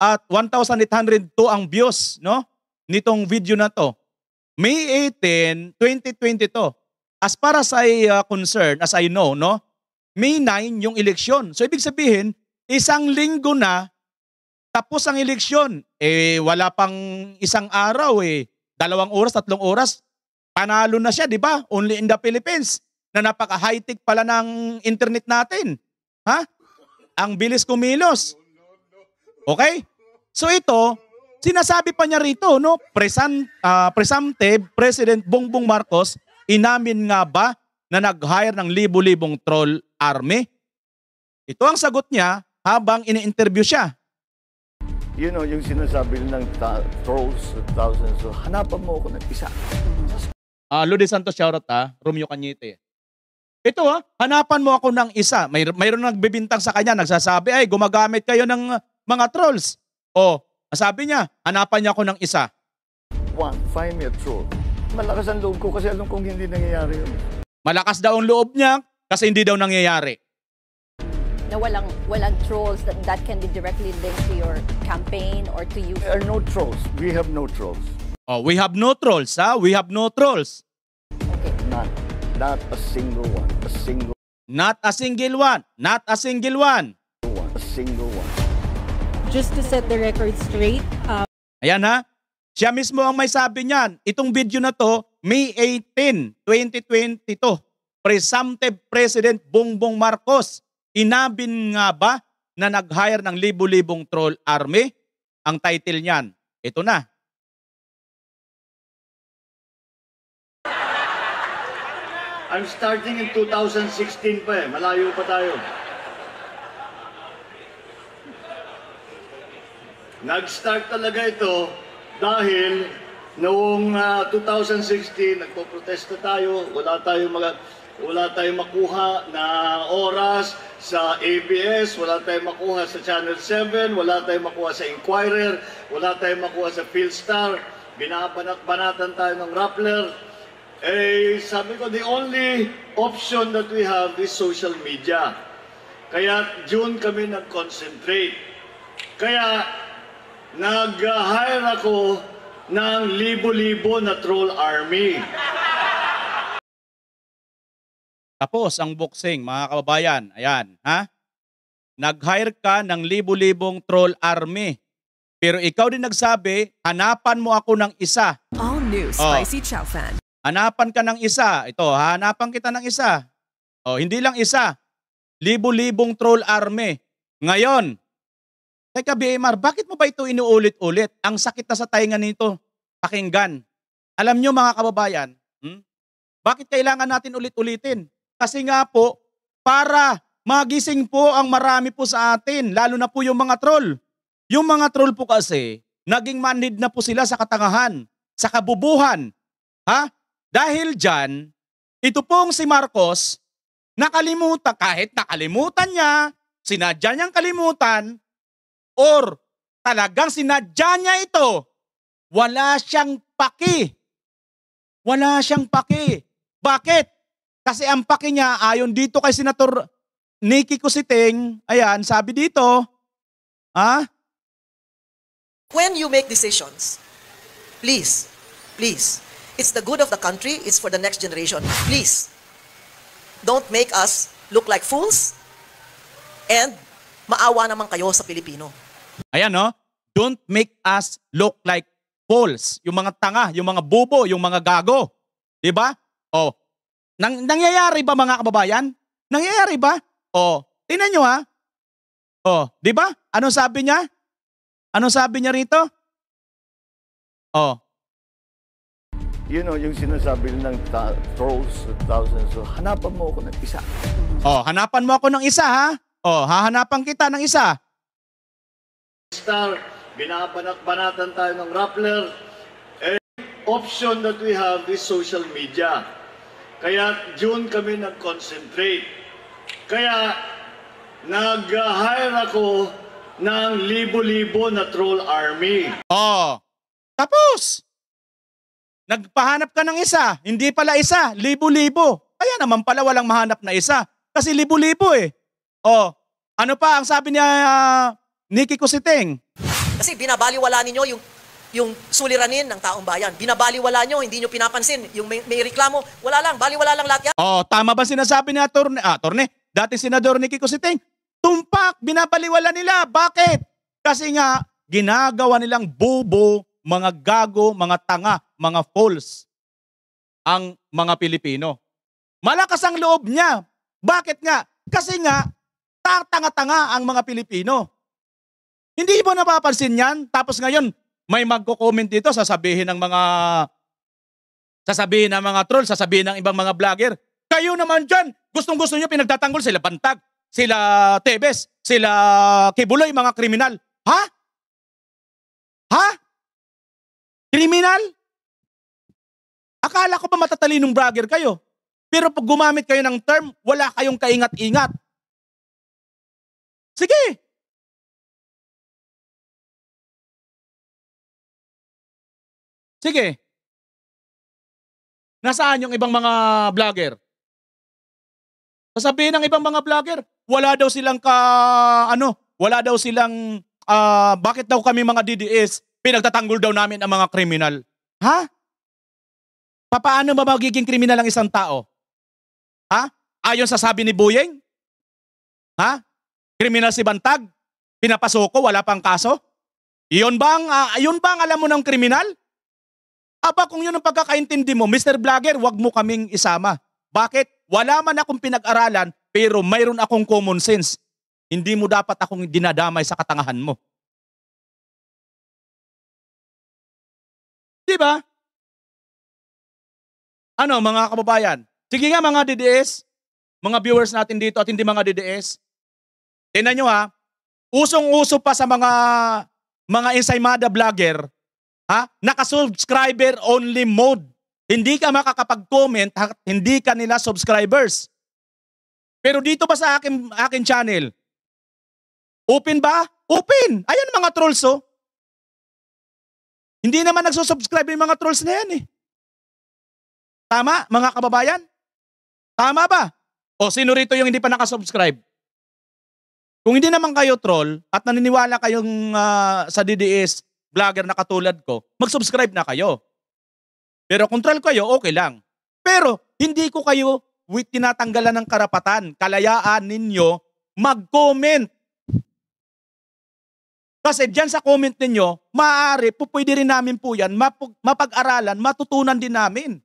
at 1,802 ang views, no? Nitong video na to. May 18, 2022. As far as I uh, concerned, as I know, no? May 9 yung eleksyon. So ibig sabihin, isang linggo na tapos ang eleksyon. Eh wala pang isang araw eh. Dalawang oras, tatlong oras. Panalo na siya, di ba? Only in the Philippines. Na napaka high-tech pala ng internet natin. Ha? Ang bilis kumilos. Okay? So ito, sinasabi pa niya rito, no? Presan, ah, presumptive President Bongbong Marcos, inamin nga ba na nag-hire ng libo-libong troll army? Ito ang sagot niya habang ini-interview siya. You know, yung sinasabi ng trolls, thousands, so hanapan mo ako ng isa. Ah, Lodi Santos shoutout ah, Romeo Cañete. Ito ah, hanapan mo ako ng isa. May mayroon nagbibintang sa kanya, nagsasabi ay gumagamit kayo ng uh, mga trolls. O, sabi niya, hanapan niya ako ng isa. One, find me a troll. Malakas ang loob ko kasi alam kong hindi nangyayari yun. Malakas daw ang loob niya kasi hindi daw nangyayari. Na walang walang trolls that that can be directly linked to your campaign or to you. There are no trolls. We have no trolls. Oh, we have no trolls, ha? We have no trolls. Okay. None. Not a single one. A single Not a single one. Not a single one. one. A single one. Just to set the record straight, uh, Ayan ha. Siya mismo ang may sabi niyan. Itong video na to, May 18, 2022. Presumptive President Bongbong Marcos. Inabin nga ba na nag-hire ng libu-libong troll army? Ang title niyan, ito na. I'm starting in 2016 pa eh. Malayo pa tayo. Nag-start talaga ito dahil noong ah, 2016 nagpo-protesta tayo, wala tayong mga wala tayong makuha na oras sa ABS, wala tayong makuha sa Channel 7, wala tayong makuha sa Inquirer, wala tayong makuha sa Philstar, binabanat-banatan tayo ng Rappler, eh, sabi ko, the only option that we have is social media. Kaya June kami nag-concentrate. Kaya nag-hire ako ng libo-libo na troll army. Tapos ang boxing, mga kababayan. Ayan, ha? Nag-hire ka ng libu-libong troll army. Pero ikaw din nagsabi, hanapan mo ako ng isa. All new Oh. Spicy Chow Fan. Hanapan ka ng isa. Ito, hanapan kita ng isa. Oh, hindi lang isa. Libu-libong troll army. Ngayon, teka BMR, bakit mo ba ito inuulit-ulit? Ang sakit na sa tainga nito, pakinggan. Alam nyo mga kababayan, hmm? bakit kailangan natin ulit-ulitin? Kasi nga po, para magising po ang marami po sa atin, lalo na po yung mga troll. Yung mga troll po kasi, naging manhid na po sila sa katangahan, sa kabubuhan. Ha? Dahil dyan, ito pong si Marcos, nakalimutan, kahit nakalimutan niya, sinadya niyang kalimutan, or talagang sinadya niya ito, wala siyang paki. Wala siyang paki. Bakit? Kasi ang paki niya, ayon dito kay Senator Nikki Cusiting, ayan, sabi dito, ha? When you make decisions, please, please, it's the good of the country, it's for the next generation. Please, don't make us look like fools and maawa naman kayo sa Pilipino. Ayan no, don't make us look like fools. Yung mga tanga, yung mga bubo, yung mga gago. 'Di ba? Oh. Nang, nangyayari ba mga kababayan? Nangyayari ba? Oh, tingnan nyo ha. Oh, 'di ba? Ano sabi niya? Ano sabi niya rito? Oh, You know, yung sinasabi ng ta- trolls, thousands, so hanapan mo ako ng isa. oh, hanapan mo ako ng isa ha. Oh, hahanapan kita ng isa. Star, binabanat-banatan tayo ng Rappler. Eh, option that we have is social media. Kaya June kami nag-concentrate. Kaya nag-hire ako ng libo-libo na troll army. Oh, tapos. Nagpahanap ka ng isa, hindi pala isa, libo-libo. Kaya naman pala walang mahanap na isa. Kasi libo-libo eh. Oh, ano pa ang sabi niya uh, Nikki Kusiting? Kasi binabaliwala ninyo yung yung suliranin ng taong bayan. Binabaliwala nyo, hindi nyo pinapansin. Yung may, may reklamo, wala lang, baliwala lang lahat yan. Oh, tama ba sinasabi ni Attorney, ah, Attorney, dati Senador Nicky Cositing, tumpak, binabaliwala nila. Bakit? Kasi nga, ginagawa nilang bobo, mga gago, mga tanga, mga fools ang mga Pilipino. Malakas ang loob niya. Bakit nga? Kasi nga, tatanga-tanga ang mga Pilipino. Hindi mo napapansin yan? Tapos ngayon, may magko-comment dito, sasabihin ng mga sasabihin ng mga troll, sasabihin ng ibang mga vlogger, kayo naman dyan, gustong-gusto nyo pinagtatanggol sila Bantag, sila Tebes, sila Kibuloy, mga kriminal. Ha? Ha? Kriminal? Akala ko ba matatalinong vlogger kayo? Pero pag gumamit kayo ng term, wala kayong kaingat-ingat. Sige, Sige. Nasaan yung ibang mga vlogger? Sasabihin ng ibang mga vlogger, wala daw silang ka, ano, wala daw silang, ah, bakit daw kami mga DDS, pinagtatanggol daw namin ang mga kriminal. Ha? Papaano ba magiging kriminal ang isang tao? Ha? Ayon sa sabi ni Buyeng? Ha? Kriminal si Bantag? Pinapasoko, wala pang kaso? Iyon bang, uh, yun bang alam mo ng kriminal? Aba, kung yun ang pagkakaintindi mo, Mr. Vlogger, wag mo kaming isama. Bakit? Wala man akong pinag-aralan, pero mayroon akong common sense. Hindi mo dapat akong dinadamay sa katangahan mo. Di ba? Ano, mga kababayan? Sige nga mga DDS, mga viewers natin dito at hindi mga DDS. Tingnan nyo ha, usong-uso pa sa mga mga ensaymada vlogger Ha? Naka-subscriber only mode. Hindi ka makakapag-comment at hindi ka nila subscribers. Pero dito ba sa akin, akin channel, open ba? Open! Ayan mga trolls oh. Hindi naman nagsusubscribe yung mga trolls na yan eh. Tama, mga kababayan? Tama ba? O sino rito yung hindi pa nakasubscribe? Kung hindi naman kayo troll at naniniwala kayong uh, sa DDS, vlogger na katulad ko, mag-subscribe na kayo. Pero kung troll kayo, okay lang. Pero hindi ko kayo with tinatanggalan ng karapatan, kalayaan ninyo mag-comment. Kasi dyan sa comment ninyo, maaari, po pwede rin namin po yan, mapag-aralan, matutunan din namin.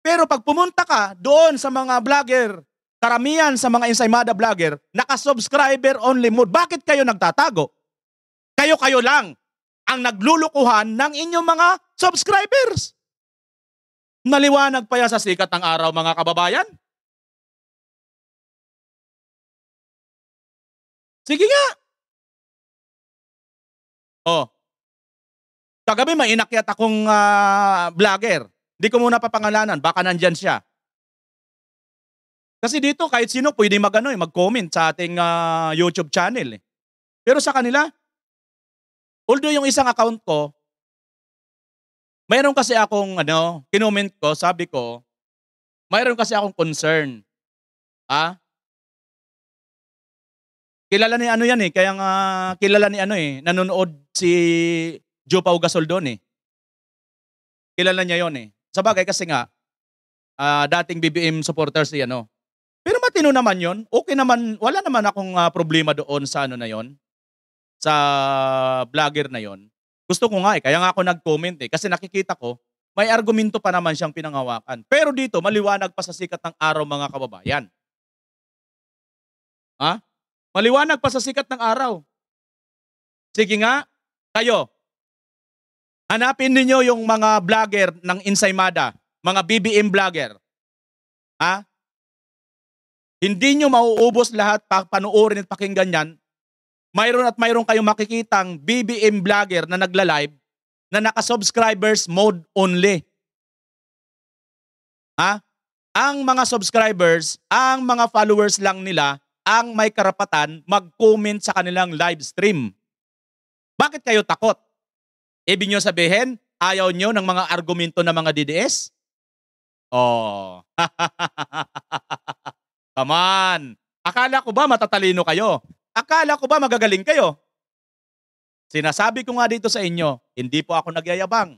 Pero pag pumunta ka doon sa mga vlogger, karamihan sa mga Ensaymada vlogger, naka-subscriber only mode, bakit kayo nagtatago? Kayo-kayo lang ang naglulukuhan ng inyong mga subscribers. Naliwanag pa yan sa sikat ng araw mga kababayan? Sige nga. Oh. Kagabi may inakyat akong uh, vlogger. Hindi ko muna papangalanan, baka nandyan siya. Kasi dito kahit sino pwede mag, ano, eh, mag-comment sa ating uh, YouTube channel. Eh. Pero sa kanila, Although yung isang account ko, mayroon kasi akong ano, kinoment ko, sabi ko, mayroon kasi akong concern. Ah? Kilala ni ano yan eh, kaya nga kilala ni ano eh, nanonood si Joe Pau Gasol doon eh. Kilala niya yon eh. Sa bagay kasi nga, uh, dating BBM supporter si ano. Pero matino naman yon okay naman, wala naman akong uh, problema doon sa ano na yon sa vlogger na yon. Gusto ko nga eh, kaya nga ako nag-comment eh. Kasi nakikita ko, may argumento pa naman siyang pinangawakan. Pero dito, maliwanag pa sa sikat ng araw mga kababayan. Ha? Maliwanag pa sa sikat ng araw. Sige nga, kayo, hanapin ninyo yung mga vlogger ng Insaymada, mga BBM vlogger. Ha? Hindi nyo mauubos lahat, pa, panuorin at pakinggan yan mayroon at mayroon kayong makikitang BBM vlogger na nagla-live na naka-subscribers mode only. Ha? Ang mga subscribers, ang mga followers lang nila ang may karapatan mag-comment sa kanilang live stream. Bakit kayo takot? Ibig nyo sabihin, ayaw nyo ng mga argumento ng mga DDS? Oh. Come on. Akala ko ba matatalino kayo? Akala ko ba magagaling kayo? Sinasabi ko nga dito sa inyo, hindi po ako nagyayabang.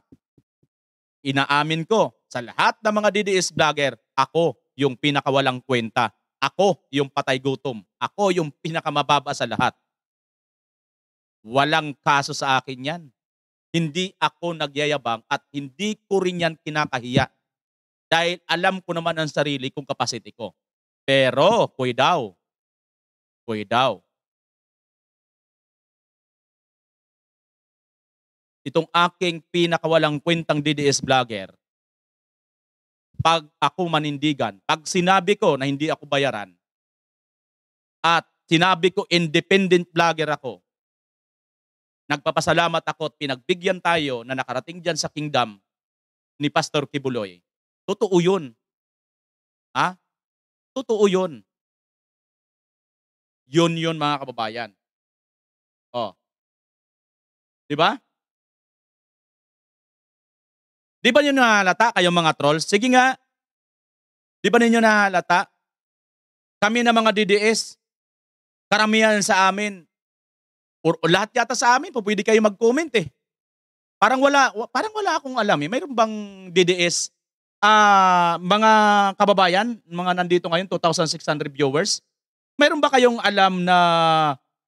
Inaamin ko sa lahat ng mga DDS vlogger, ako yung pinakawalang kwenta. Ako yung patay gutom. Ako yung pinakamababa sa lahat. Walang kaso sa akin yan. Hindi ako nagyayabang at hindi ko rin yan kinakahiya. Dahil alam ko naman ang sarili kong capacity ko. Pero, kuy daw. Kuy daw. Itong aking pinakawalang kwentang DDS vlogger, pag ako manindigan, pag sinabi ko na hindi ako bayaran, at sinabi ko independent vlogger ako, nagpapasalamat ako at pinagbigyan tayo na nakarating dyan sa kingdom ni Pastor Kibuloy. Totoo yun. Ha? Totoo yun. Yun yun mga kababayan. Oh. Di ba? Di ba nyo nahalata kayong mga trolls? Sige nga. Di ba ninyo nahalata? Kami na mga DDS, karamihan sa amin, or, or lahat yata sa amin, po pwede kayo mag-comment eh. Parang wala, wa- parang wala akong alam eh. Mayroon bang DDS, ah mga kababayan, mga nandito ngayon, 2,600 viewers, mayroon ba kayong alam na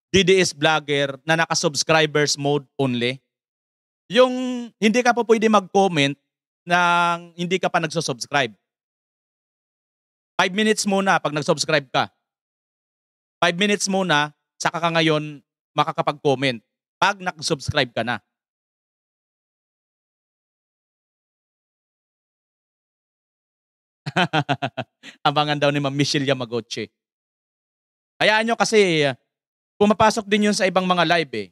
DDS vlogger na naka-subscribers mode only? Yung hindi ka pa pwede mag-comment nang hindi ka pa nagsusubscribe. Five minutes muna pag nag-subscribe ka. Five minutes muna, saka ka ngayon makakapag-comment pag nag-subscribe ka na. Abangan daw ni Ma'am Michelle Yamaguchi. Hayaan nyo kasi pumapasok din yun sa ibang mga live eh.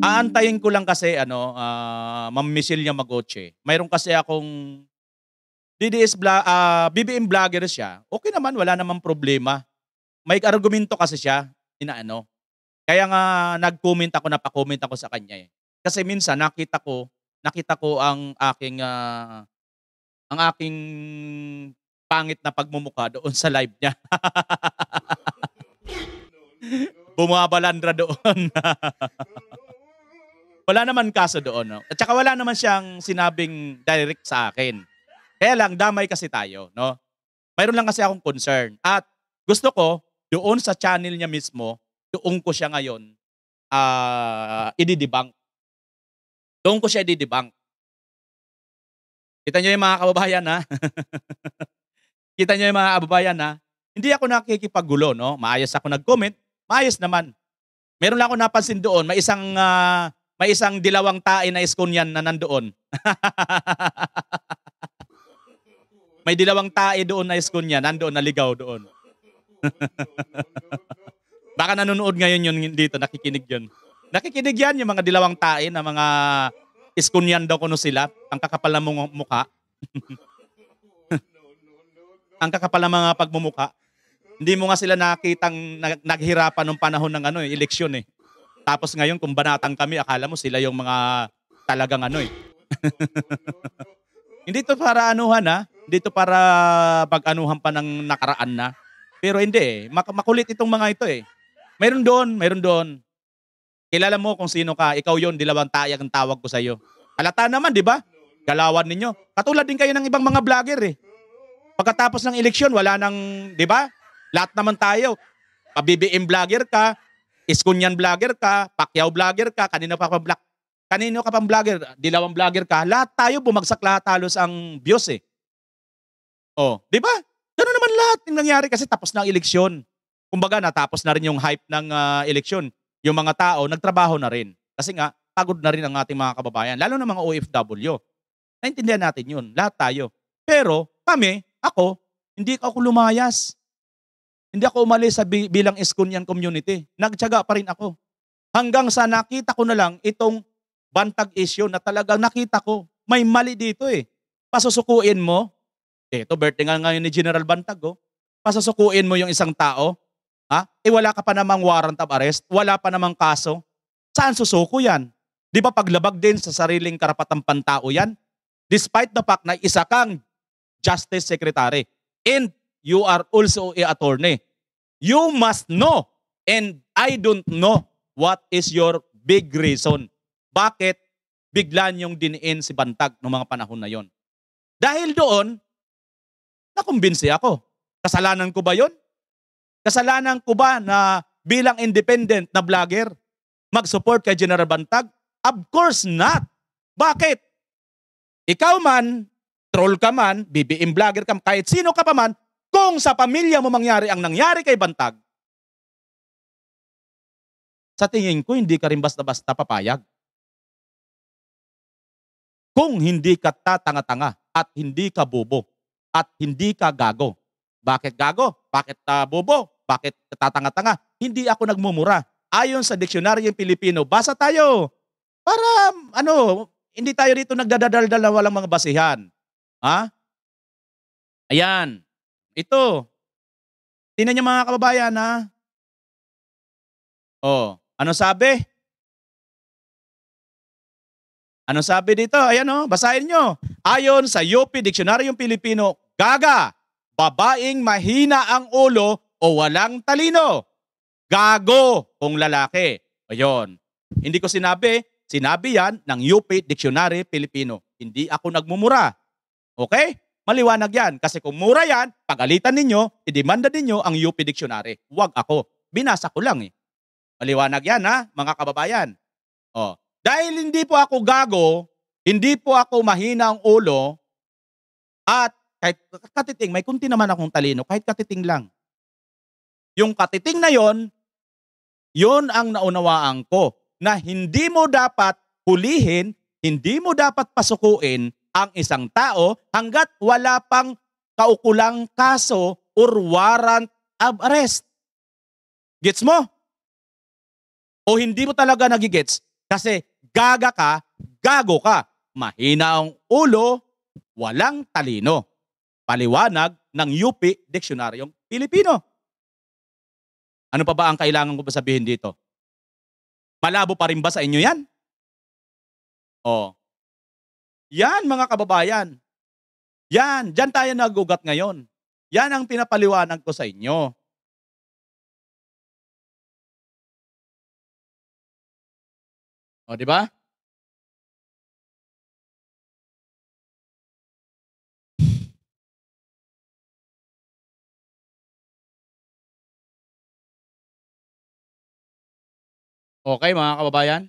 Aantayin ko lang kasi ano, ah, Ma'am Michelle Yamaguchi. Mayroon kasi akong DDS vlog, ah, BBM vlogger siya. Okay naman, wala namang problema. May argumento kasi siya, inaano. Kaya nga nag-comment ako, napakomment ako sa kanya eh. Kasi minsan nakita ko, nakita ko ang aking ah, ang aking pangit na pagmumukha doon sa live niya. Bumabalandra doon. wala naman kaso doon. No? At saka wala naman siyang sinabing direct sa akin. Kaya lang, damay kasi tayo. No? Mayroon lang kasi akong concern. At gusto ko, doon sa channel niya mismo, doon ko siya ngayon ah ididibang. Doon ko siya ididibang. Kita niyo yung mga kababayan ha? Kita niyo yung mga kababayan ha? Hindi ako nakikipaggulo, no? Maayos ako nag-comment, maayos naman. Meron lang ako napansin doon, may isang ah, may isang dilawang tae na iskunyan na nandoon. may dilawang tae doon na iskunyan, nandoon, naligaw doon. Baka nanonood ngayon yun dito, nakikinig yun. Nakikinig yan yung mga dilawang tae na mga iskunyan daw kuno sila. Ang kakapal mga mukha. ang kakapal ng mga pagmumukha. Hindi mo nga sila nakitang nag- naghirapan nung panahon ng ano, eh, eleksyon eh. Tapos ngayon kung banatang kami, akala mo sila yung mga talagang ano eh. hindi to para anuhan ha. Hindi to para pag-anuhan pa ng nakaraan na. Pero hindi eh. Mak- makulit itong mga ito eh. Mayroon doon, mayroon doon. Kilala mo kung sino ka. Ikaw yon dilawang tayag ang tawag ko sa iyo. Halata naman, di ba? Galawan ninyo. Katulad din kayo ng ibang mga vlogger eh. Pagkatapos ng eleksyon, wala nang, di ba? Lahat naman tayo. Pa-BBM vlogger ka, Iskunyan vlogger ka, Pacquiao vlogger ka, kanino pa pa vlog, kanino ka pang vlogger, dilawang vlogger ka, lahat tayo bumagsak lahat halos ang views eh. Oh, di ba? Ganun naman lahat yung nangyari kasi tapos na ang eleksyon. Kumbaga natapos na rin yung hype ng ah, eleksyon. Yung mga tao nagtrabaho na rin. Kasi nga pagod na rin ang ating mga kababayan, lalo na mga OFW. Naintindihan natin yun, lahat tayo. Pero kami, ako, hindi ako lumayas. Hindi ako umalis sa bi- bilang Iskunyan community. Nagtyaga pa rin ako. Hanggang sa nakita ko na lang itong bantag issue na talagang nakita ko, may mali dito eh. Pasusukuin mo, eto birthday nga ngayon ni General Bantag oh. Pasusukuin mo yung isang tao, ha? Eh wala ka pa namang warrant of arrest, wala pa namang kaso. Saan susuko yan? Di ba paglabag din sa sariling karapatang pantao yan? Despite the fact na isa kang Justice Secretary and you are also a attorney. You must know and I don't know what is your big reason. Bakit bigla niyong diniin si Bantag noong mga panahon na yon? Dahil doon, nakumbinsi ako. Kasalanan ko ba yon? Kasalanan ko ba na bilang independent na vlogger, mag-support kay General Bantag? Of course not. Bakit? Ikaw man, troll ka man, BBM vlogger ka, kahit sino ka pa man, kung sa pamilya mo mangyari ang nangyari kay Bantag, sa tingin ko, hindi ka rin basta-basta papayag. Kung hindi ka tatanga-tanga at hindi ka bobo at hindi ka gago. Bakit gago? Bakit uh, bobo? Bakit tatanga-tanga? Hindi ako nagmumura. Ayon sa diksyonaryo Pilipino, basa tayo. Para, ano, hindi tayo dito nagdadaldal na walang mga basihan. Ha? Ayan. Ito. Tingnan niyo mga kababayan, ha? Oh, ano sabi? Ano sabi dito? Ayan oh, basahin nyo. Ayon sa UP Diksionaryong Pilipino, gaga, babaeng mahina ang ulo o walang talino. Gago kung lalaki. Ayun. Hindi ko sinabi, sinabi yan ng UP Dictionary Pilipino. Hindi ako nagmumura. Okay? Maliwanag yan. Kasi kung mura yan, pagalitan ninyo, idemanda ninyo ang UP Dictionary. Huwag ako. Binasa ko lang eh. Maliwanag yan ha, mga kababayan. Oh. Dahil hindi po ako gago, hindi po ako mahina ang ulo, at kahit katiting, may kunti naman akong talino, kahit katiting lang. Yung katiting na yon, yon ang naunawaan ko na hindi mo dapat hulihin, hindi mo dapat pasukuin ang isang tao hanggat wala pang kaukulang kaso or warrant of arrest. Gets mo? O hindi mo talaga nagigets kasi gaga ka, gago ka. Mahina ang ulo, walang talino. Paliwanag ng UP Diksionaryong Pilipino. Ano pa ba ang kailangan ko ba sabihin dito? Malabo pa rin ba sa inyo yan? Oh. Yan mga kababayan. Yan, dyan tayo nagugat ngayon. Yan ang pinapaliwanag ko sa inyo. O, di ba? Okay, mga kababayan?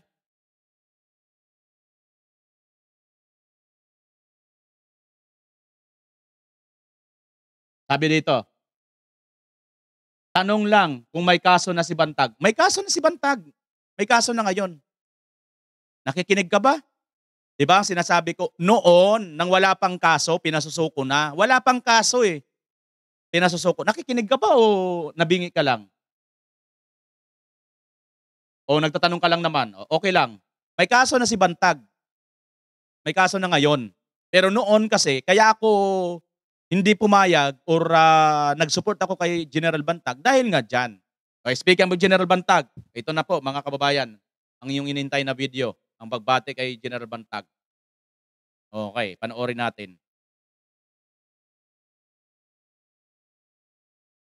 Sabi dito, tanong lang kung may kaso na si Bantag. May kaso na si Bantag. May kaso na ngayon. Nakikinig ka ba? Di ba? Sinasabi ko, noon, nang wala pang kaso, pinasusuko na. Wala pang kaso eh. Pinasusuko. Nakikinig ka ba o nabingi ka lang? O nagtatanong ka lang naman, okay lang. May kaso na si Bantag. May kaso na ngayon. Pero noon kasi, kaya ako hindi pumayag or uh, nag-support ako kay General Bantag dahil nga dyan. Okay, speaking of General Bantag, ito na po mga kababayan, ang iyong inintay na video, ang pagbate kay General Bantag. Okay, panoorin natin.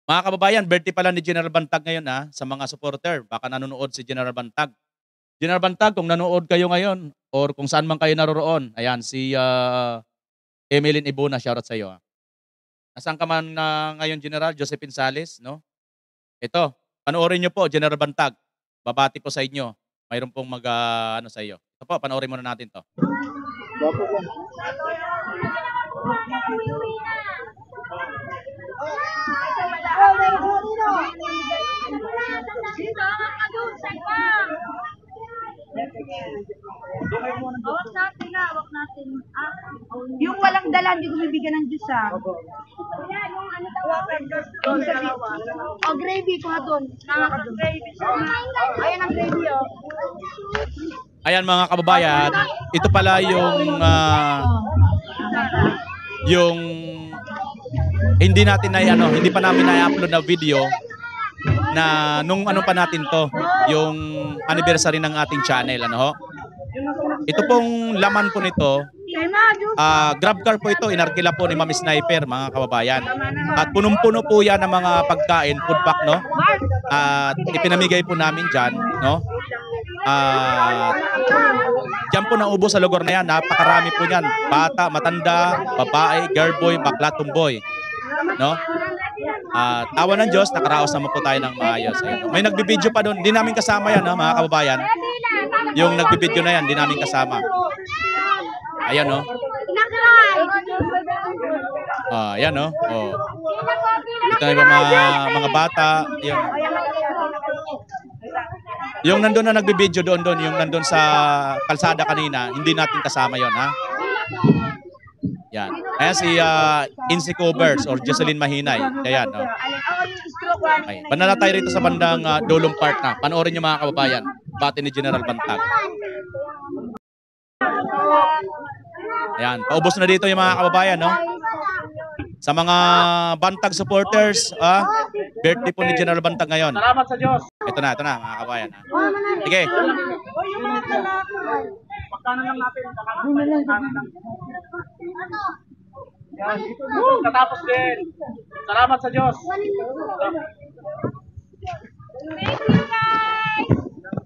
Mga kababayan, birthday pala ni General Bantag ngayon ha, sa mga supporter. Baka nanonood si General Bantag. General Bantag, kung nanonood kayo ngayon or kung saan man kayo naroroon, ayan, si uh, Emeline Ibuna, shoutout sa iyo. Ha. Nasaan ka man uh, ngayon, General? Josephine Sales, no? Ito, panoorin niyo po, General Bantag. Babati po sa inyo. Mayroon pong mag, uh, ano sa iyo. Ito po, panoorin muna natin to. Hawak natin na, hawak natin. Ah, yung walang dala, hindi ko bibigyan ng Diyos ah. Yung ano tawag? Oh, gravy ko nga doon. Gravy. Ayan ang gravy oh. Ayan mga kababayan, ito pala yung uh, yung hindi natin na ano, hindi pa namin na-upload na video na nung ano pa natin to, yung anniversary ng ating channel, ano ho? Ito pong laman po nito, uh, grab car po ito, inarkila po ni Ma'am Sniper, mga kababayan. At punong-puno po yan ng mga pagkain, food pack, no? At ipinamigay po namin dyan, no? Ah, diyan po naubo sa lugar na yan. Napakarami po niyan. Bata, matanda, babae, girl boy, bakla, tumboy. No? Ah, tawa ng Diyos, nakaraos naman po tayo ng maayos. Ayun. May nagbibideo pa doon. Hindi namin kasama yan, no, mga kababayan. Yung nagbibideo na yan, hindi namin kasama. Ayan, no? Ah, ayan, no? Oh. Ito na yung mga, mga bata. Yung, yung nandun na nagbibideo doon doon, yung nandun sa kalsada kanina, hindi natin kasama yon ha? Yan. Ayan si uh, Insi Covers or Jocelyn Mahinay. Ayan, no? Okay. Banala tayo rito sa bandang uh, Dolong Park na. Panoorin niyo mga kababayan. Bati ni General Bantag. Ayan. Paubos na dito yung mga kababayan, no? Sa mga Bantag supporters, ah, birthday po ni General Bantag ngayon. Salamat sa Diyos. Ito na, ito na, mga kababayan. ha? Sige. Pagkano lang natin. Pagkano lang. Yan. Katapos din. Salamat sa Diyos.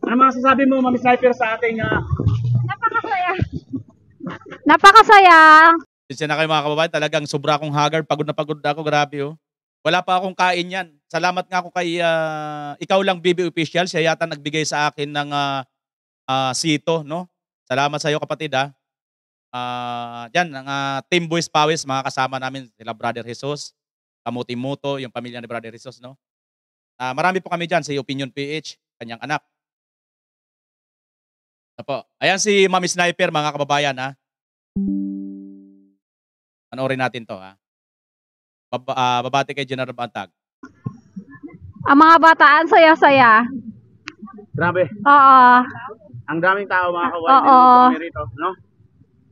Ano mga sasabi mo, Mami Sniper, sa ating uh, Napakasaya. Napakasaya. Siya na kayo mga kababayan, talagang sobra akong haggard, pagod na pagod ako, grabe oh. Wala pa akong kain yan. Salamat nga ako kay, ah, ikaw lang BB official, siya yata nagbigay sa akin ng ah, ah, sito, no? Salamat sa iyo kapatid ah. Ah, yan, ang ah, Team Boys Pawis, mga kasama namin, sila Brother Jesus, Kamuti Muto, yung pamilya ni Brother Jesus, no? Ah, marami po kami dyan, si Opinion PH, kanyang anak. Apo. Ayan si Mami Sniper, mga kababayan ha. Panoorin natin to ha. Baba, ah, babati kay General Bantag. Ang mga bataan, saya-saya. Grabe. Oo. Ang daming tao mga kawain. Oo. Rito, no?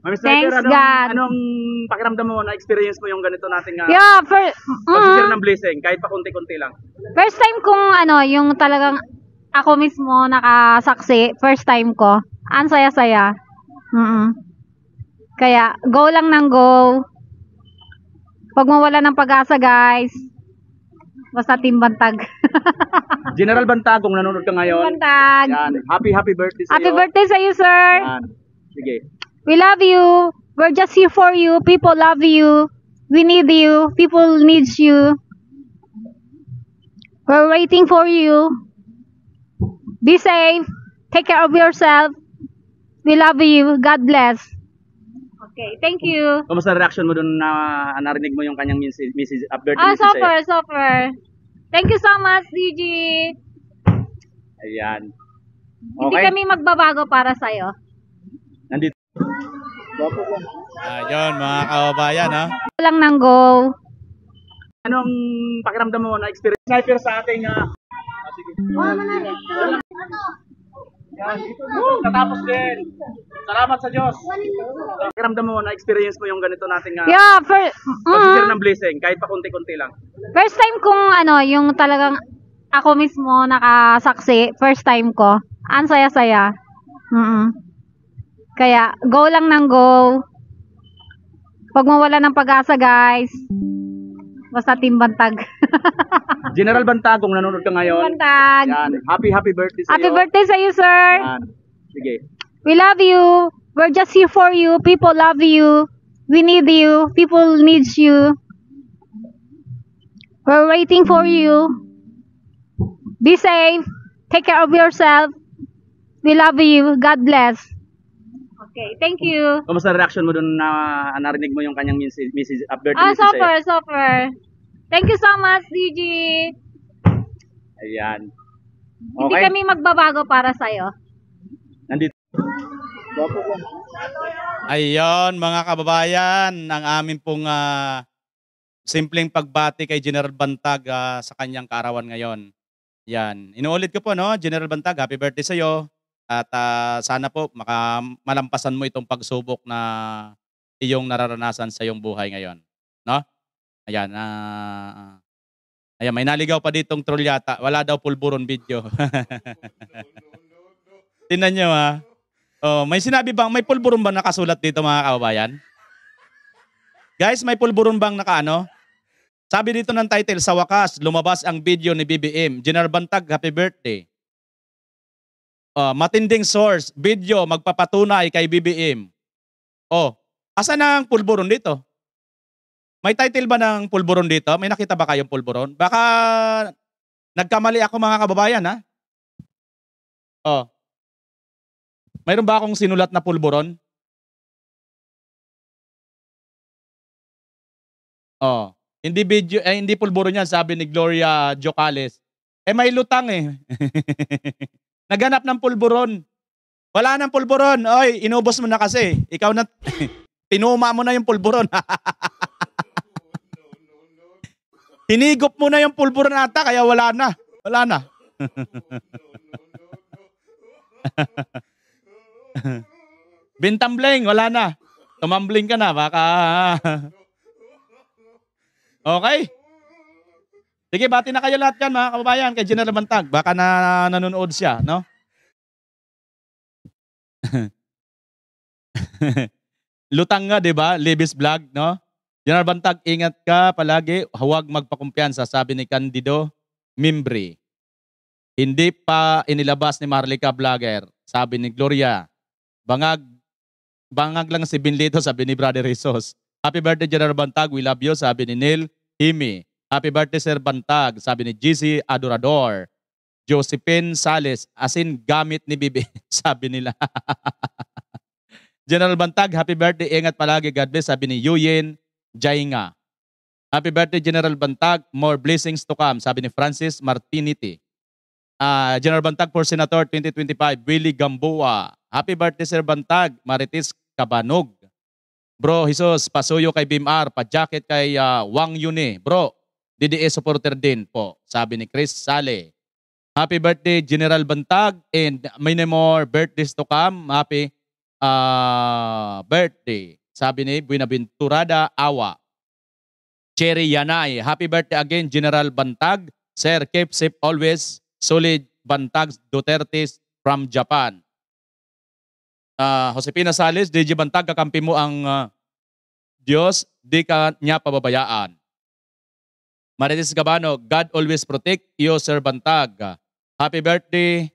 Mami Sniper, Thanks, anong, God. anong pakiramdam mo na experience mo yung ganito nating uh, Yeah, for, pag-share mm, ng blessing, kahit pa konti-konti lang. first time kong ano, yung talagang ako mismo nakasaksi, first time ko. Ang saya-saya. Mm Kaya, go lang ng go. Huwag mawala ng pag-asa, guys. Basta team bantag. General Bantagong nanonood ka ngayon. Bantag. Yan. Happy, happy birthday sa Happy birthday sa iyo, sir. Yan. Sige. We love you. We're just here for you. People love you. We need you. People needs you. We're waiting for you. Be safe. Take care of yourself. We love you. God bless. Okay, thank you. Kamusta reaction mo dun na narinig mo yung kanyang message, message birthday Ah, message sa'yo? super, super. Thank you so much, DG. Ayan. Hindi Okay. kami magbabago para sa'yo. Nandito. Ayun, mga kababayan ha. Lang ng go. Anong pakiramdam mo na experience sniper sa ating uh, sige. Yan. Katapos din. Salamat sa Diyos. Pakiramdam mo na experience mo yung ganito nating uh, Yeah, for, pag-share mm, ng blessing, kahit pa konti-konti lang. First time kong ano, yung talagang ako mismo nakasaksi, first time ko. Ang saya-saya. Mm Kaya, go lang ng go. Huwag mawala ng pag-asa, guys. Basta team bantag. General Bantagong nanonood ka ngayon. Bantag. Yan. Happy, happy birthday sa Happy birthday sa iyo, sir. Yan. Sige. We love you. We're just here for you. People love you. We need you. People needs you. We're waiting for you. Be safe. Take care of yourself. We love you. God bless. Okay, thank you. Kamusta reaction mo dun na narinig mo yung kanyang message, message uh, birthday Ah, message sa'yo? super, super. Thank you so much, DG. Ayan. Hindi Okay. kami magbabago para sa'yo. Nandito. Ayun, mga kababayan, ang amin pong ah, simpleng pagbati kay General Bantag ah, sa kanyang kaarawan ngayon. Yan. Inuulit ko po, no? General Bantag, happy birthday sa iyo. At ah, sana po maka, mo itong pagsubok na iyong nararanasan sa iyong buhay ngayon. No? Ayan. ah ayan, may naligaw pa ditong troll yata. Wala daw pulburon video. Tingnan nyo ha. Oh, may sinabi bang may pulburon bang nakasulat dito mga kababayan? Guys, may pulburon bang nakaano? Sabi dito ng title, sa wakas, lumabas ang video ni BBM. General Bantag, happy birthday. Ah, matinding source, video, magpapatunay kay BBM. Oh, asa na ang pulburon dito? May title ba ng pulburon dito? May nakita ba kayong pulburon? Baka nagkamali ako mga kababayan ha? Oh. Mayroon ba akong sinulat na pulburon? Oh. Hindi video, eh, hindi pulburon yan, sabi ni Gloria Jocales. Eh may lutang eh. Naganap ng pulburon. Wala nang pulburon. Oy, inubos mo na kasi. Ikaw na, tinuma mo na yung pulburon. Hinigop mo na yung pulburon ata, kaya wala na. Wala na. Bintambleng, wala na. Tumambling ka na, baka... okay? Sige, bati na kayo lahat yan, mga kababayan, kay General Bantag. Baka na nanonood siya, no? Lutang nga, di ba? Libis vlog, no? General Bantag, ingat ka palagi. Huwag magpakumpiyansa, sabi ni Candido Mimbri. Hindi pa inilabas ni Marlica Vlogger, sabi ni Gloria. Bangag, bangag lang si Binlito, sabi ni Brother Jesus. Happy birthday, General Bantag. We love you, sabi ni Neil Himi. Happy birthday, Sir Bantag, sabi ni GC Adorador. Josephine Sales, asin gamit ni Bibi, sabi nila. General Bantag, happy birthday. Ingat palagi. God bless, sabi ni Yuyin Jainga. Happy birthday, General Bantag. More blessings to come, sabi ni Francis Martiniti. Ah, General Bantag for Senator 2025, Willie Gamboa. Happy birthday, Sir Bantag. Marites Cabanog. Bro, Jesus, pasuyo kay Bimar, pa-jacket kay ah, Wang Yune. Bro, DDE supporter din po, sabi ni Chris Sale. Happy birthday, General Bantag, and many more birthdays to come. Happy ah, birthday, sabi ni Buenaventurada Awa. Cherry Yanay, happy birthday again, General Bantag. Sir, keep safe always. Solid Bantag Duterte from Japan. Ah, Josepina Sales, DJ Bantag, kakampi mo ang ah, Diyos, di ka niya pababayaan. Marites Gabano, God always protect you, Sir Bantag. Happy birthday,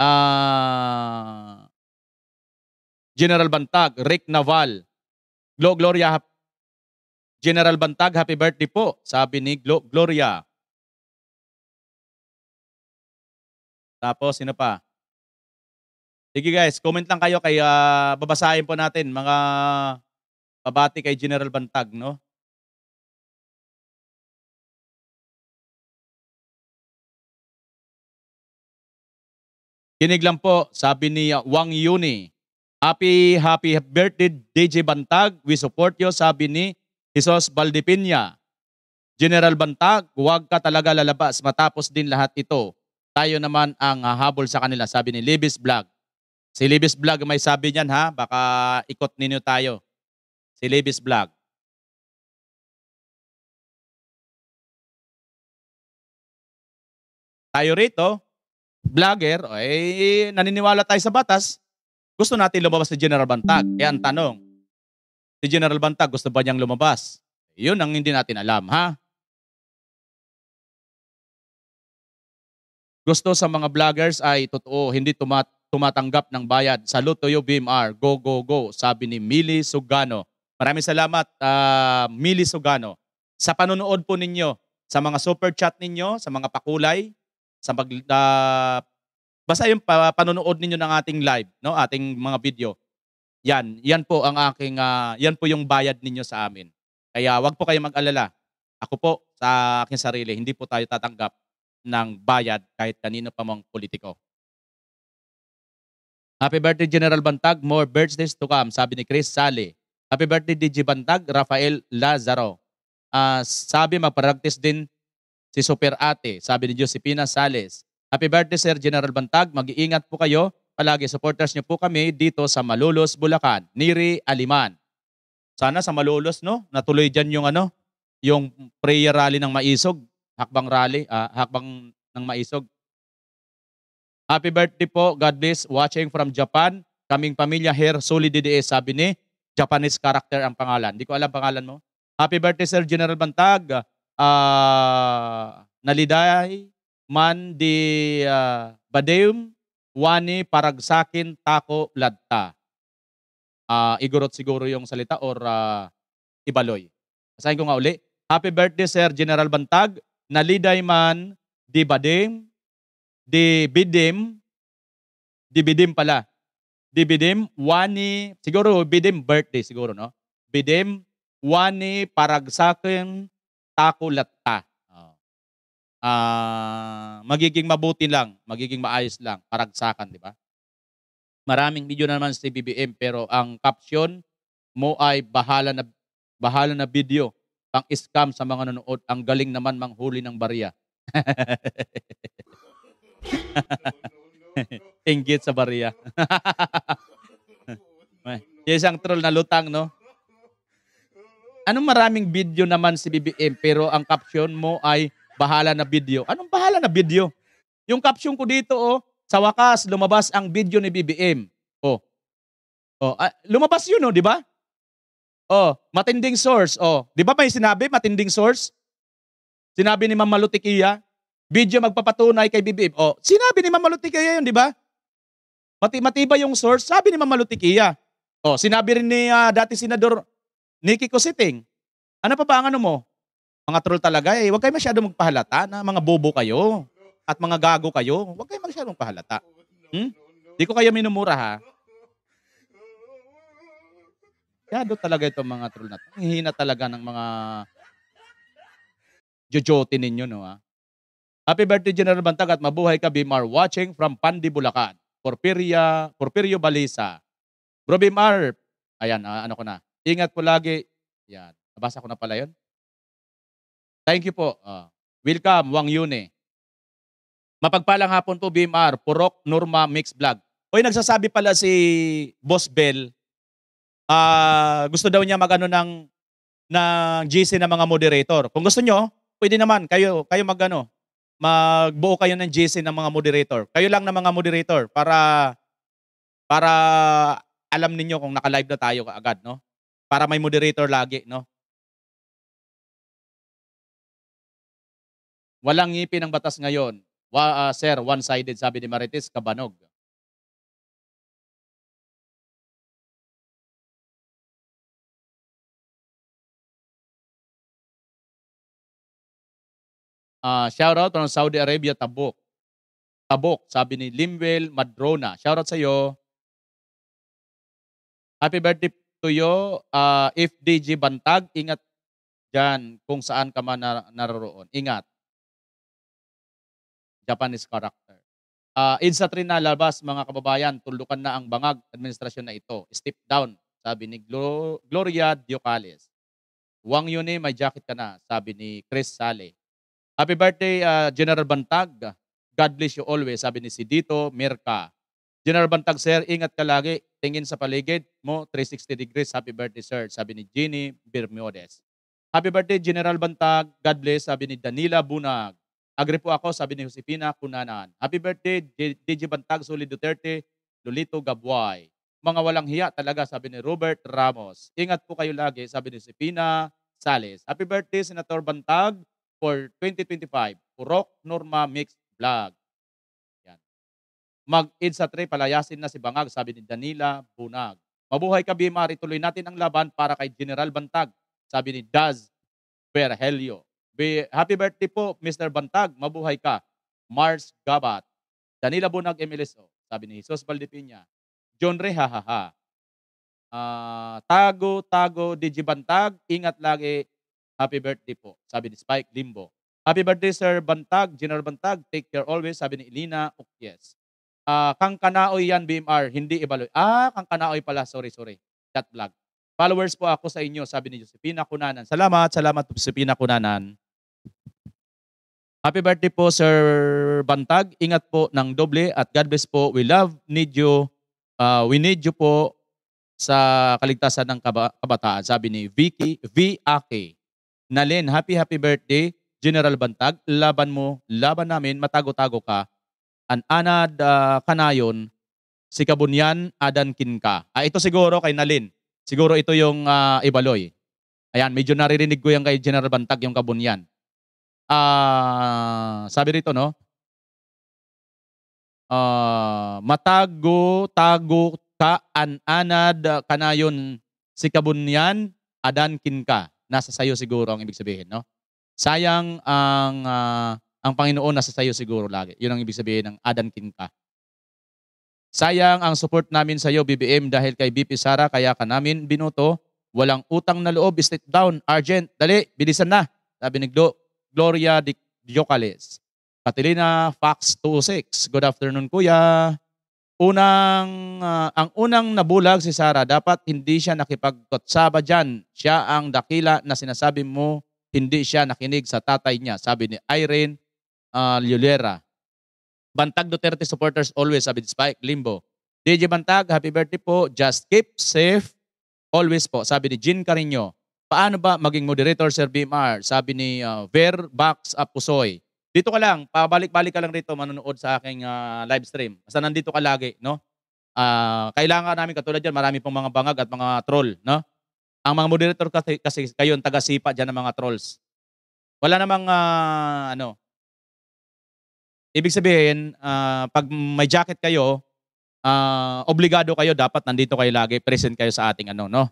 ah, General Bantag, Rick Naval. Glo Gloria, General Bantag, happy birthday po, sabi ni Glo Gloria. Tapos, sino pa? Sige guys, comment lang kayo kaya babasahin po natin mga pabati kay General Bantag, no? Kinig lang po, sabi ni Wang Yuni. Happy, happy birthday DJ Bantag. We support you, sabi ni Jesus Valdipinya. General Bantag, huwag ka talaga lalabas matapos din lahat ito. Tayo naman ang hahabol sa kanila, sabi ni Libis Vlog. Si Libis Vlog may sabi niyan ha, baka ikot ninyo tayo. Si Libis Vlog. Tayo rito, vlogger, eh, naniniwala tayo sa batas. Gusto natin lumabas si General Bantag. Kaya ang tanong, si General Bantag gusto ba niyang lumabas? Yun ang hindi natin alam, ha? Gusto sa mga vloggers ay totoo, hindi tumat tumatanggap ng bayad. Salute to you, BMR. Go, go, go. Sabi ni Mili Sugano. Maraming salamat, uh, Mili Sugano. Sa panonood po ninyo, sa mga super chat ninyo, sa mga pakulay, sa pag, uh, basta yung pa, panonood ninyo ng ating live, no, ating mga video. Yan, yan po ang aking, uh, yan po yung bayad ninyo sa amin. Kaya wag po kayo mag-alala. Ako po, sa aking sarili, hindi po tayo tatanggap ng bayad kahit kanino pa mong politiko. Happy birthday General Bantag, more birthdays to come, sabi ni Chris Sale. Happy birthday DJ Bantag, Rafael Lazaro. Ah, sabi magpa-practice din si Super Ate, sabi ni Josepina Sales. Happy birthday Sir General Bantag, mag-iingat po kayo. Palagi supporters niyo po kami dito sa Malolos, Bulacan. Niri Aliman. Sana sa Malolos, no? Natuloy diyan yung ano, yung prayer rally ng Maisog, hakbang rally, ah, hakbang ng Maisog. Happy birthday po. God bless. Watching from Japan. Kaming pamilya here, solid DDS. Sabi ni Japanese character ang pangalan. Hindi ko alam pangalan mo. Happy birthday, Sir General Bantag. Ah, naliday man di uh, Badeum wani paragsakin tako ladta. Ah, igurot siguro yung salita or ah, ibaloy. Basahin ko nga uli. Happy birthday, Sir General Bantag. Naliday man, di badim, di bidim, di bidim pala. Di bidim, wani, siguro bidim birthday siguro, no? Bidim, wani paragsakin tako latta. Oh. Ah, magiging mabuti lang, magiging maayos lang, paragsakan, di ba? Maraming video na naman si BBM pero ang caption mo ay bahala na bahala na video pang scam sa mga nanonood. Ang galing naman manghuli ng barya. Inggit sa barya. Yung isang troll na lutang, no? Anong maraming video naman si BBM pero ang caption mo ay bahala na video. Anong bahala na video? Yung caption ko dito, oh, sa wakas, lumabas ang video ni BBM. Oh. Oh, ah, lumabas yun, oh, di ba? Oh, matinding source. Oh, di ba may sinabi, matinding source? Sinabi ni Ma'am Malutikia, video magpapatunay kay BBM. Oh, sinabi ni Ma'am Malutikia yun, di ba? Mati matibay yung source, sabi ni Ma'am Malutikia. Oh, sinabi rin ni ah, dati Senador Nikki Cositing. Ano pa ba ang ano mo? Mga troll talaga eh. Huwag kayo masyado magpahalata na mga bobo kayo at mga gago kayo. Huwag kayo masyadong pahalata. Hmm? Di ko kayo minumura ha. Yado talaga itong mga troll na to. Ang hina talaga ng mga jojote ninyo, no ha? Happy birthday, General Bantag, at mabuhay ka, Bimar, watching from Pandi, Bulacan. Porfiria, Porfirio Balisa. Bro Bimar, ayan, ah, ano ko na. Ingat po lagi. Yan. Nabasa ko na pala yun. Thank you po. Ah, welcome, Wang Yune. Mapagpalang hapon po, BMR. Purok Norma Mix Vlog. Oy, nagsasabi pala si Boss Bell, ah gusto daw niya magano ng ng GC ng mga moderator. Kung gusto nyo, pwede naman kayo kayo magano magbuo kayo ng GC ng mga moderator. Kayo lang ng mga moderator para para alam ninyo kung naka-live na tayo agad, no? Para may moderator lagi, no? Walang ngipin ang batas ngayon. Wa, ah, sir, one-sided, sabi ni Marites, kabanog. Ah, shout out from Saudi Arabia, Tabuk. Tabuk, sabi ni Limwell Madrona. Shout out sa iyo. Happy birthday to you, ah, FDG Bantag. Ingat dyan kung saan ka man nar- naroroon. Ingat. Japanese character. Ah, EDSA 3 na labas, mga kababayan, tulukan na ang bangag administrasyon na ito. Step down, sabi ni Glo- Gloria Diocales. Wang Yune, may jacket ka na, sabi ni Chris Sale. Happy birthday, ah, General Bantag. God bless you always, sabi ni Sidito Mirka. General Bantag, sir, ingat ka lagi. Tingin sa paligid mo, 360 degrees. Happy birthday, sir, sabi ni Jeannie Bermudez. Happy birthday, General Bantag. God bless, sabi ni Danila Bunag. Agree po ako, sabi ni Josepina Kunanan. Happy birthday, DJ Bantag, Suli Duterte, Lolito Gabway. Mga walang hiya talaga, sabi ni Robert Ramos. Ingat po kayo lagi, sabi ni Josepina Sales. Happy birthday, Senator Bantag, for 2025. Purok Norma Mixed Vlog. Mag-id sa tre, palayasin na si Bangag, sabi ni Danila Bunag. Mabuhay ka, Bimar. Ituloy natin ang laban para kay General Bantag, sabi ni Daz Berhelio. Be- Happy birthday po, Mr. Bantag. Mabuhay ka. Mars Gabat. Danila Bunag MLSO. Sabi ni Jesus Valdepina. John Ray, hahaha. Ah, tago, tago, DJ Bantag. Ingat lagi. Happy birthday po. Sabi ni Spike Limbo. Happy birthday, Sir Bantag. General Bantag. Take care always. Sabi ni Elina Ukyes. Ah, Kang Kanaoy yan, BMR. Hindi ibaloy. Ah, Kang Kanaoy pala. Sorry, sorry. Chat vlog. Followers po ako sa inyo, sabi ni Josepina Kunanan. Salamat, salamat po, Josepina Kunanan. Happy birthday po, Sir Bantag. Ingat po ng doble at God bless po. We love, need you. Uh, we need you po sa kaligtasan ng kaba- kabataan. Sabi ni Vicky, V. Ake. Nalin, happy happy birthday. General Bantag, laban mo, laban namin, matago-tago ka. An anad ah, kanayon, si Kabunyan, adan kinka. Ah, ito siguro kay Nalin. Siguro ito yung ah, ibaloy. Ayan, medyo naririnig ko yan kay General Bantag, yung Kabunyan. Ah, sabi rito, no? ah, matago, tago, ka, an-anad, ah, kanayon, si kabunyan, adan kinka. Nasa sayo siguro ang ibig sabihin, no? Sayang ang ah, ang Panginoon nasa sayo siguro lagi. Yun ang ibig sabihin ng adan kinka. Sayang ang support namin sa iyo, BBM, dahil kay BP Sara, kaya ka namin binuto. Walang utang na loob, step down. Argent, dali, bilisan na. Sabi ni Glo- Gloria Di Diocales. Katilina Fox 26. Good afternoon, kuya. Unang, ah, ang unang nabulag si Sara, dapat hindi siya nakipagkotsaba dyan. Siya ang dakila na sinasabi mo, hindi siya nakinig sa tatay niya. Sabi ni Irene uh, Liolera. Bantag Duterte supporters always, sabi Spike Limbo. DJ Bantag, happy birthday po. Just keep safe always po. Sabi ni Jean Carino. Paano ba maging moderator, Sir BMR? Sabi ni uh, Ver Bax Apusoy. Dito ka lang, pabalik-balik ka lang rito manonood sa aking uh, live stream. Basta nandito ka lagi, no? Ah, kailangan namin katulad yan, marami pong mga bangag at mga troll, no? Ang mga moderator kasi, kasi kayo, ang taga-sipa dyan ng mga trolls. Wala namang, ah, ano, ibig sabihin, ah, pag may jacket kayo, ah, obligado kayo, dapat nandito kayo lagi, present kayo sa ating ano, no?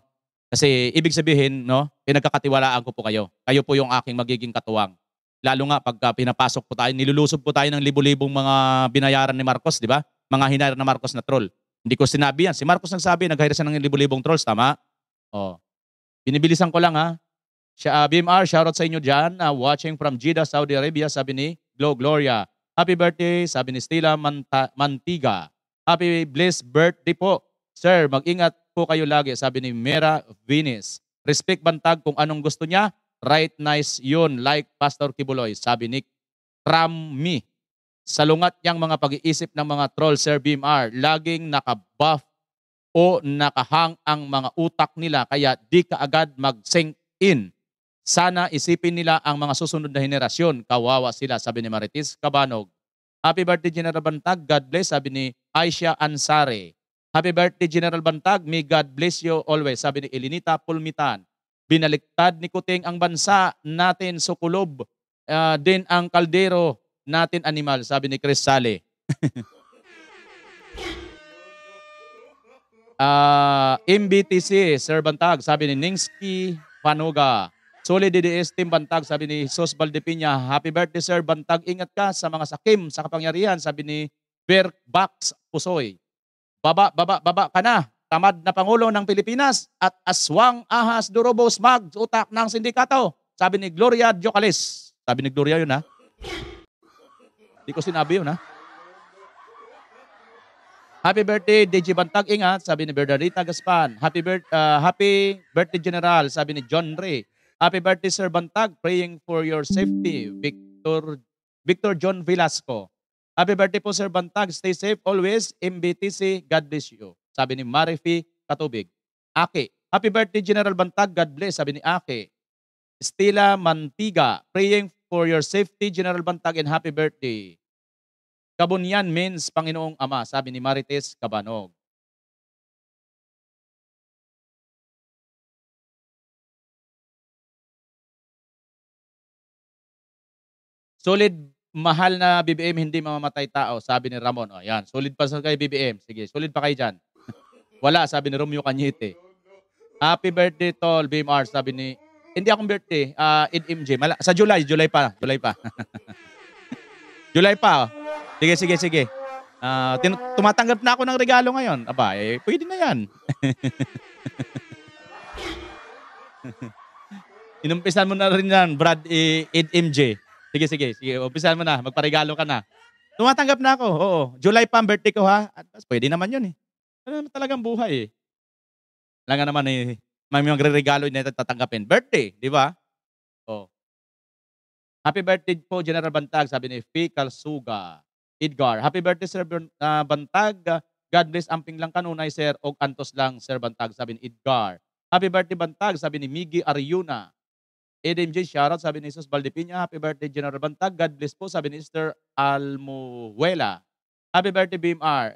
Kasi ibig sabihin, no, pinagkakatiwalaan ko po kayo. Kayo po yung aking magiging katuwang. Lalo nga pagka pinapasok po tayo, nilulusob po tayo ng libu-libong mga binayaran ni Marcos, di ba? Mga hinayar na Marcos na troll. Hindi ko sinabi yan. Si Marcos nagsabi, nag-hire siya ng libu-libong trolls, tama? Oh. Binibilisan ko lang ha. Siya, uh, BMR, shoutout sa inyo dyan. Uh, watching from Jeddah, Saudi Arabia, sabi ni Glo Gloria. Happy birthday, sabi ni Stila Mantiga. Happy blessed birthday po. Sir, mag-ingat po kayo lagi, sabi ni Mera Vinis. Respect bantag kung anong gusto niya. Right nice yun, like Pastor Kibuloy, sabi ni Krami. Sa lungat niyang mga pag-iisip ng mga troll, Sir BMR, laging nakabuff o nakahang ang mga utak nila kaya di ka agad mag-sink in. Sana isipin nila ang mga susunod na henerasyon. Kawawa sila, sabi ni Maritis Cabanog. Happy birthday, General Bantag. God bless, sabi ni Aisha Ansare. Happy birthday, General Bantag. May God bless you always, sabi ni Elinita Pulmitan. Binaliktad ni Kuting ang bansa natin sukulob. Uh, din ang kaldero natin animal, sabi ni Chris Sale. Ah, MBTC, Sir Bantag, sabi ni Ningski Panuga. Solid DDS Team Bantag, sabi ni Jesus Valdepiña. Happy birthday, Sir Bantag. Ingat ka sa mga sakim, sa kapangyarihan, sabi ni Berk Bax Pusoy. Baba, baba, baba ka na. Tamad na Pangulo ng Pilipinas at aswang ahas durobos mag utak ng sindikato. Sabi ni Gloria Diocales. Sabi ni Gloria yun ha. Hindi ko sinabi yun ha. Happy birthday, DJ Bantag. Ingat, sabi ni Bernardita Gaspan. Happy, bir- uh, happy birthday, General, sabi ni John Ray. Happy birthday, Sir Bantag. Praying for your safety, Victor Victor John Velasco. Happy birthday po, Sir Bantag. Stay safe always. MBTC, God bless you. Sabi ni Marifi Katubig. Aki. Happy birthday, General Bantag. God bless. Sabi ni Aki. Stila Mantiga. Praying for your safety, General Bantag, and happy birthday. Kabunyan means Panginoong Ama, sabi ni Marites Cabanog. Solid, mahal na BBM, hindi mamamatay tao, sabi ni Ramon. O, yan. Solid pa sa kay BBM. Sige, solid pa kayo dyan. Wala, sabi ni Romeo Cañete. Happy birthday, Tol, BMR, sabi ni... Hindi akong birthday, uh, Id MJ. Mala, sa July, July pa. July pa. July pa. Oh. Sige, sige, sige. Uh, tin- tumatanggap na ako ng regalo ngayon. Aba, eh, pwede na yan. Inumpisan mo na rin yan, Brad eh, MJ. Sige, sige, sige. Umpisan mo na. Magparegalo ka na. Tumatanggap na ako. Oo. July pa birthday ko ha. At pwede naman yun eh. Ano naman talagang buhay eh. Wala nga naman eh. May mga regalo na tatanggapin. Birthday, di ba? Oh. Happy birthday po, General Bantag, sabi ni Fi Kalsuga. Edgar, happy birthday, Sir uh, Bantag. God bless amping lang kanunay, Sir. Og antos lang, Sir Bantag, sabi ni Edgar. Happy birthday, Bantag, sabi ni Miggy Ariuna. ADMJ, shoutout, sabi ni Jesus Baldipinya. Happy birthday, General Bantag. God bless po, sabi ni Esther Almuela. Happy birthday, BMR.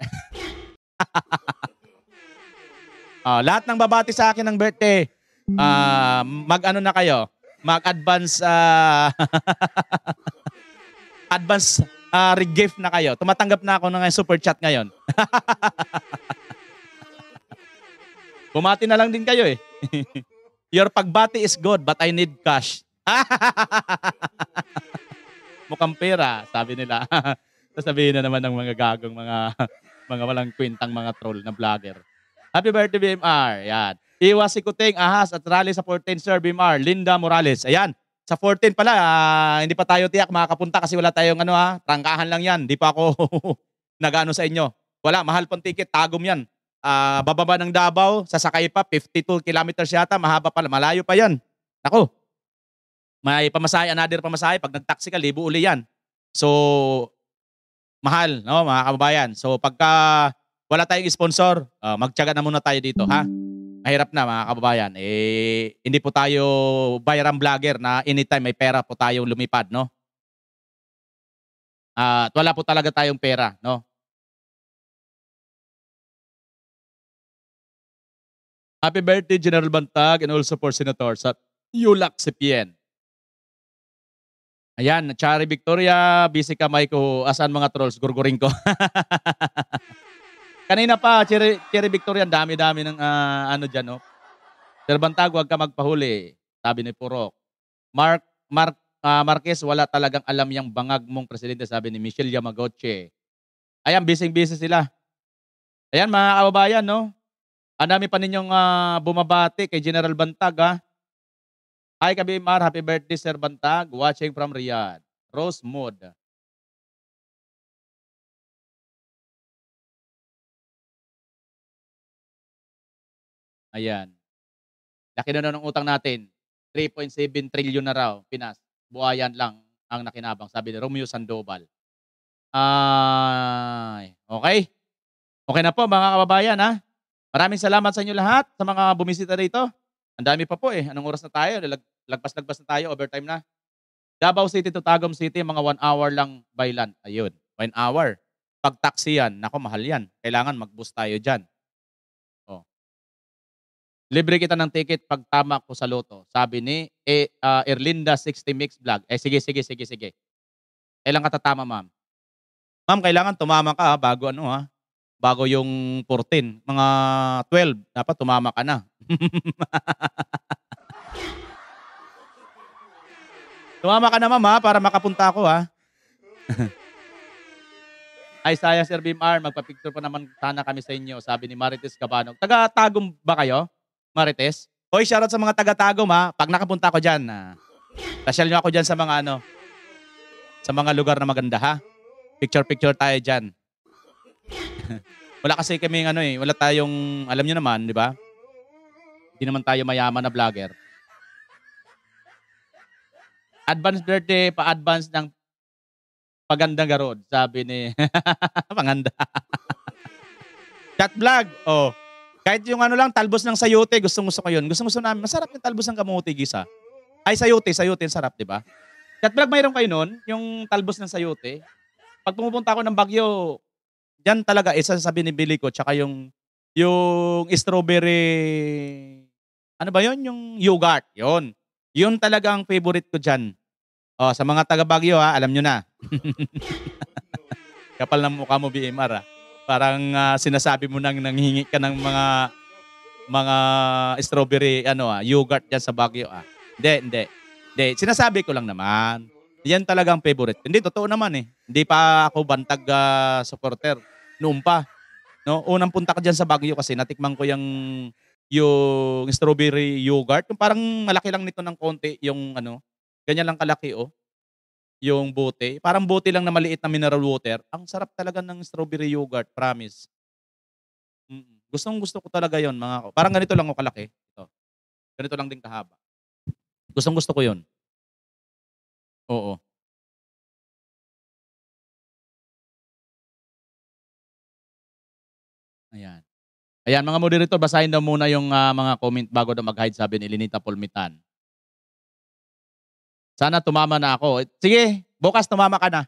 uh, lahat ng babati sa akin ng birthday, uh, mag-ano na kayo? Mag-advance, uh, advance ah, regift na kayo. Tumatanggap na ako ng super chat ngayon. Bumati na lang din kayo eh. Your pagbati is good but I need cash. Mukhang pera, sabi nila. Sasabihin na naman ng mga gagong mga mga walang kwentang mga troll na vlogger. Happy birthday BMR. Yan. Iwas si Kuting Ahas at rally sa 14 Sir BMR. Linda Morales. Ayan. Sa 14 pala, ah, hindi pa tayo tiyak makakapunta kasi wala tayong ano ha, trangkahan lang yan. Hindi pa ako nagano sa inyo. Wala, mahal pang ticket, tagom yan. Ah, bababa ng Davao, sasakay pa, 52 kilometers yata, mahaba pa, malayo pa yan. Ako, may pamasahe, another pamasahe, pag nag-taxi ka, libo uli yan. So, mahal, no, mga kababayan. So, pagka wala tayong sponsor, ah, magtiyaga na muna tayo dito, ha? Mahirap na, mga kababayan. Eh, hindi po tayo viral vlogger na anytime may pera po tayong lumipad, no? At wala po talaga tayong pera, no? Happy birthday, General Bantag, and also for Senator sa Yulak Sipien. Ayan, Chari Victoria, busy kamay ko. Asan mga trolls? Gurguring ko. Kanina pa, Cherry, Cherry Victoria, dami-dami ng ah, ano dyan, no? Sir Bantag, huwag ka magpahuli. Sabi ni Purok. Mark, Mark, ah, Marquez, wala talagang alam yung bangag mong presidente, sabi ni Michelle Yamagoche. Ayan, busy-busy sila. Ayan, mga kababayan, no? Ang dami pa ninyong ah, bumabati kay General Bantag, ha? Hi, Kabimar. Happy birthday, Sir Bantag. Watching from Riyadh. Rose Mood. Ayan. Laki na ng utang natin. 3.7 trillion na raw. Pinas. Buhayan lang ang nakinabang. Sabi ni Romeo Sandoval. Ay, okay. Okay na po mga kababayan ha. Maraming salamat sa inyo lahat sa mga bumisita rito. Ang dami pa po eh. Anong oras na tayo? Lag- Lagpas-lagpas na tayo. Overtime na. Davao City to Tagum City, mga one hour lang by land. Ayun, one hour. Pag taxi yan, nako mahal yan. Kailangan mag-bus tayo dyan. Oh. Libre kita ng ticket pag tama ko sa loto. Sabi ni eh, ah, Erlinda 60 Mix Vlog. Eh sige, sige, sige, sige. Kailan ka tatama, ma'am? Ma'am, kailangan tumama ka ha, bago ano ha. Bago yung 14. Mga 12, dapat tumama ka na. tumama ka na, ma'am ha, para makapunta ako ha. Ay, saya Sir Bimar, magpa-picture pa naman sana kami sa inyo, sabi ni Marites Cabanog. Taga-Tagum ba kayo, Marites? Hoy, shoutout sa mga taga-Tagum ha. Pag nakapunta ako dyan, ah, pasyal nyo ako dyan sa mga ano, sa mga lugar na maganda ha. Picture-picture tayo dyan. Wala kasi kami ano eh, wala tayong, alam nyo naman, di ba? Hindi naman tayo mayaman na vlogger. Advance birthday, pa-advance ng pagandang garod, sabi ni Panganda. Chat vlog, oh. Kahit yung ano lang, talbos ng sayote, gustong gusto ko yun. Gustong gusto namin, masarap yung talbos ng kamuti gisa. Ay, sayote, sayote, sarap, di ba? Chat vlog, mayroon kayo nun, yung talbos ng sayote. Pag pumupunta ako ng Bagyo, Diyan talaga isa sa binibili ko tsaka yung yung strawberry ano ba yon yung yogurt yon yun talaga ang favorite ko diyan oh sa mga taga Baguio ha alam nyo na. Kapal ng mukha mo BMR ha. Parang ah, sinasabi mo nang nanghingi ka ng mga mga strawberry ano ah yogurt diyan sa Baguio ah hindi hindi. Hindi sinasabi ko lang naman. Yan talagang favorite hindi totoo naman eh. Hindi pa ako bantag ah, supporter noon pa. No, unang punta ko diyan sa Baguio kasi natikman ko yung yung strawberry yogurt. Yung parang malaki lang nito ng konti yung ano, ganyan lang kalaki oh. Yung bote. Parang bote lang na maliit na mineral water. Ang sarap talaga ng strawberry yogurt, promise. Mm. Gustong gusto ko talaga yon mga ko. Parang ganito lang o kalaki. Ito. Ganito lang din kahaba. Gustong gusto ko yon. Oo. Ayan. Ayan, mga moderator, basahin daw muna yung ah, mga comment bago daw mag-hide, sabi ni Linita Pulmitan. Sana tumama na ako. Sige, bukas tumama ka na.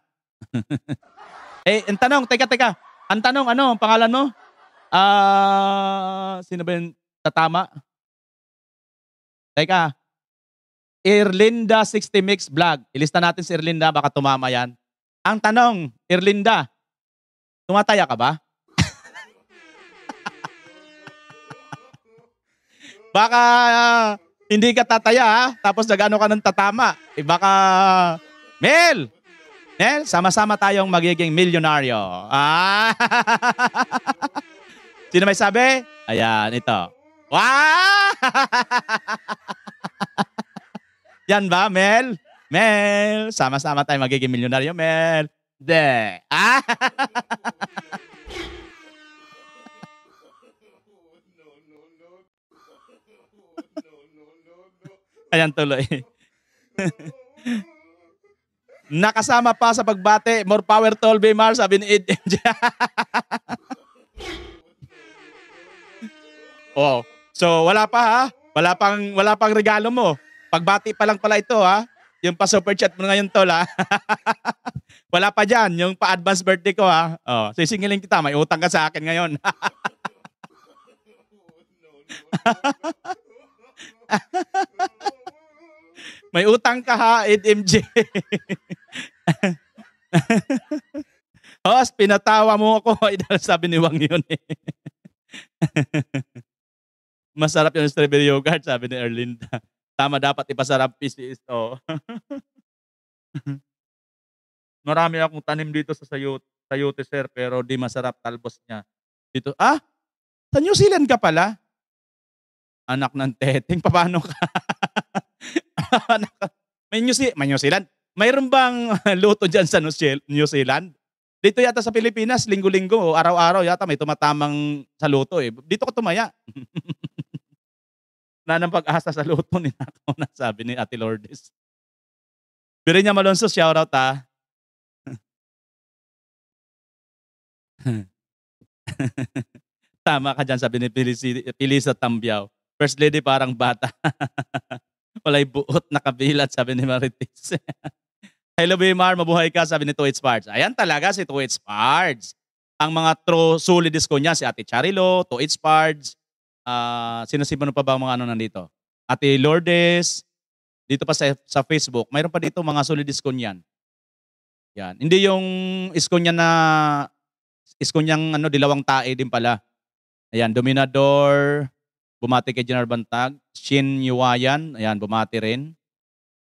eh, ang tanong, teka, teka. Ang tanong, ano, ang pangalan mo? Ah, sino ba yung tatama? Teka. Erlinda 60 Mix Vlog. Ilista natin si Erlinda, baka tumama yan. Ang tanong, Erlinda, tumataya ka ba? Baka ah, hindi ka tataya ha? tapos nagano ka ng tatama. Eh baka, Mel! Mel, sama-sama tayong magiging milyonaryo. Ah! Sino may sabi? Ayan, ito. Wow! Yan ba, Mel? Mel, sama-sama tayo magiging milyonaryo, Mel. De. Ah! Ayan tuloy. Nakasama pa sa pagbate, more power to Olby Mar, sabi ni Ed oh, so wala pa ha? Wala pang wala pang regalo mo. Pagbati pa lang pala ito ha. Yung pa super chat mo ngayon tol ha. wala pa diyan yung pa advance birthday ko ha. Oh, sisingilin kita, may utang ka sa akin ngayon. May utang ka ha, Ed MJ. Hos, pinatawa mo ako. Idol, sabi ni Wang yun eh. Masarap yung strawberry yogurt, sabi ni Erlinda. Tama, dapat ipasarap PCS. Oh. Marami akong tanim dito sa sayote, sayote, sir, pero di masarap talbos niya. Dito, ah, sa New Zealand ka pala? Anak ng teteng, paano ka? may New, Zealand, may New Zealand. Mayroon bang luto dyan sa New Zeal- New Zealand? Dito yata sa Pilipinas, linggo-linggo, araw-araw yata may tumatamang sa luto eh. Dito ko tumaya. na ng pag-asa sa luto ni Nako na sabi ni Ate Lourdes. Birinya Malonzo, shoutout ah. Tama ka dyan, sabi ni Pilisi, Pilisa Tambiao. First lady parang bata. Walay buot na kabilat, sabi ni Marites. Hello, Bimar. Mabuhay ka, sabi ni Tuwits Parts. Ayan talaga si Tuwits Parts. Ang mga true solidis ko niya, si Ate Charilo, Tuwits Parts, ah sino-sino pa ba ang mga ano nandito? Ate Lourdes, dito pa sa, sa Facebook, mayroon pa dito mga solidis ko niyan. Yan. Hindi yung isko niya na isko niyang ano, dilawang tae din pala. Ayan, Dominador, bumati kay General Bantag. Shin Yuwayan, ayan, bumati rin.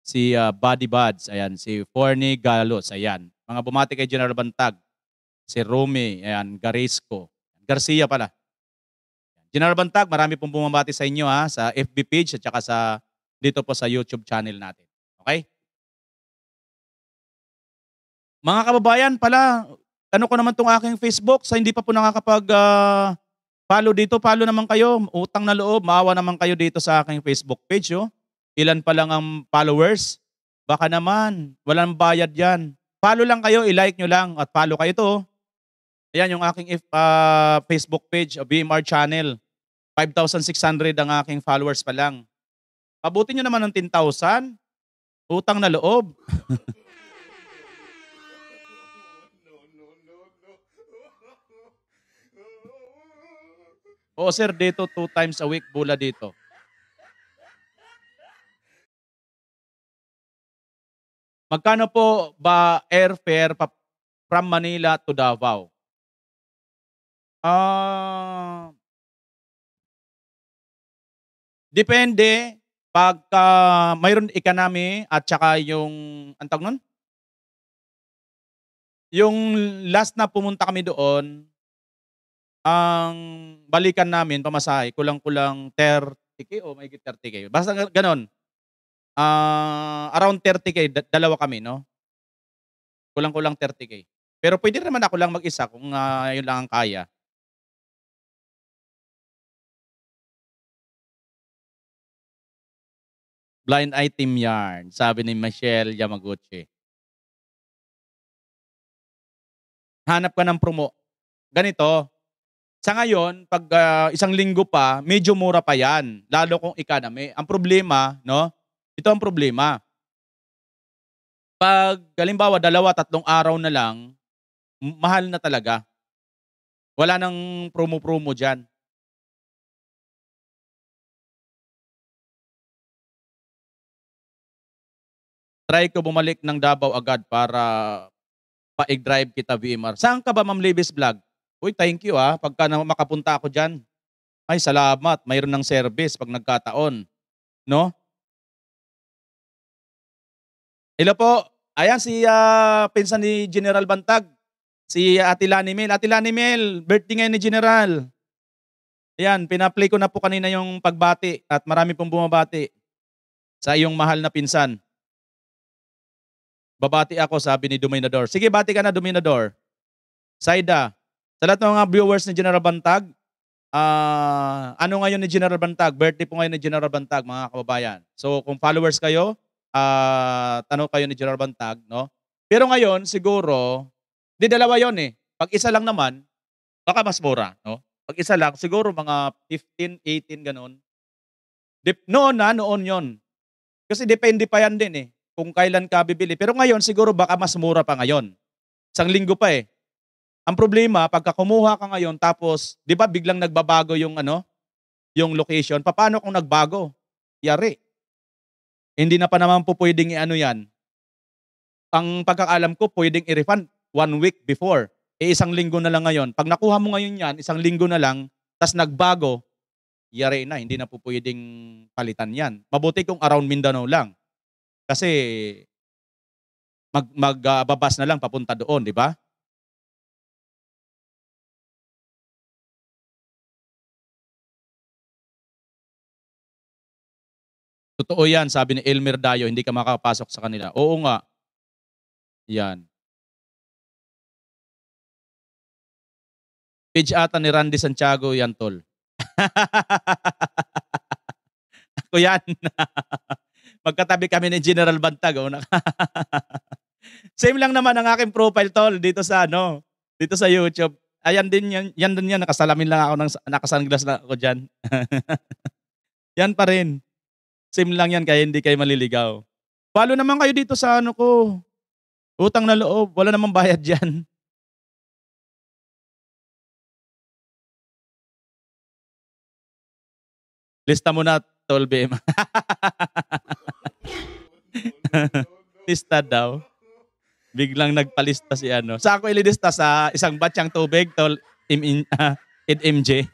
Si ah, Buddy Buds, ayan, si Forney Galos, ayan. Mga bumati kay General Bantag. Si Rumi, ayan, Garisco. Garcia pala. General Bantag, marami pong bumabati sa inyo ha, sa FB page at saka sa dito po sa YouTube channel natin. Okay? Mga kababayan pala, ano ko naman tong aking Facebook sa hindi pa po nakakapag ah, follow dito, follow naman kayo. Utang na loob, maawa naman kayo dito sa aking Facebook page. Oh. Ilan pa lang ang followers? Baka naman, walang bayad yan. Follow lang kayo, i-like nyo lang at follow kayo to. oh. Ayan yung aking ah, Facebook page, ah, BMR channel. 5,600 ang aking followers pa lang. Pabuti nyo naman ng 10,000. Utang na loob. Oo sir, dito two times a week bula dito. Magkano po ba airfare pa from Manila to Davao? Ah, depende pagka mayroon economy at saka yung ang tawag nun? Yung last na pumunta kami doon, ang balikan namin pamasahe kulang-kulang 30k o may 30k. Basta ga- ganon. Ah, around 30k da- dalawa kami, no? Kulang-kulang 30k. Pero pwede naman ako lang mag-isa kung ah, yun lang ang kaya. Blind item yarn, sabi ni Michelle Yamaguchi. Hanap ka ng promo. Ganito, sa ngayon, pag ah, isang linggo pa, medyo mura pa yan. Lalo kung economy. Ang problema, no? Ito ang problema. Pag, halimbawa, dalawa, tatlong araw na lang, mahal na talaga. Wala nang promo-promo dyan. Try ko bumalik ng Davao agad para paig-drive kita VMR. Saan ka ba, Ma'am Libis Vlog? Uy, thank you ah. Pagka na makapunta ako dyan. Ay, salamat. Mayroon ng service pag nagkataon. No? Hello po. Ayan si ah, pinsan ni General Bantag. Si Ate Lani Mel. Ate Lani Mel, birthday ngayon ni General. Ayan, pina-play ko na po kanina yung pagbati at marami pong bumabati sa iyong mahal na pinsan. Babati ako, sabi ni Dominador. Sige, bati ka na, Dominador. Saida, sa lahat ng mga viewers ni General Bantag, ah ano ngayon ni General Bantag? Birthday po ngayon ni General Bantag, mga kababayan. So, kung followers kayo, ah tanong kayo ni General Bantag, no? Pero ngayon, siguro, di dalawa yon eh. Pag isa lang naman, baka mas mura, no? Pag isa lang, siguro mga 15, 18, ganun. Dip, noon na, noon yon. Kasi depende pa yan din eh, kung kailan ka bibili. Pero ngayon, siguro baka mas mura pa ngayon. Isang linggo pa eh. Ang problema, pagka kumuha ka ngayon, tapos, di ba biglang nagbabago yung ano, yung location, paano kung nagbago? Yari. Hindi na pa naman po pwedeng i-ano yan. Ang pagkakaalam ko, pwedeng i-refund one week before. Eh, isang linggo na lang ngayon. Pag nakuha mo ngayon yan, isang linggo na lang, tas nagbago, yari na, hindi na po pwedeng palitan yan. Mabuti kung around Mindanao lang. Kasi, mag, magbabas na lang papunta doon, di ba? Totoo yan, sabi ni Elmer Dayo, hindi ka makapasok sa kanila. Oo nga. Yan. Page ata ni Randy Santiago yan, tol. Ako yan. Magkatabi kami ni General Bantag. Oh. Same lang naman ang aking profile, tol, dito sa ano, dito sa YouTube. Ayan din yan, yan din yan, nakasalamin lang ako ng nakasunglass na ako dyan. yan pa rin. Same lang yan kaya hindi kayo maliligaw. Follow naman kayo dito sa ano ko. Utang na loob, wala namang bayad dyan. Lista mo na, Tol BM. Lista daw. Biglang nagpalista si ano. Sa ako ililista sa isang batsyang tubig, Tol im, uh, MJ.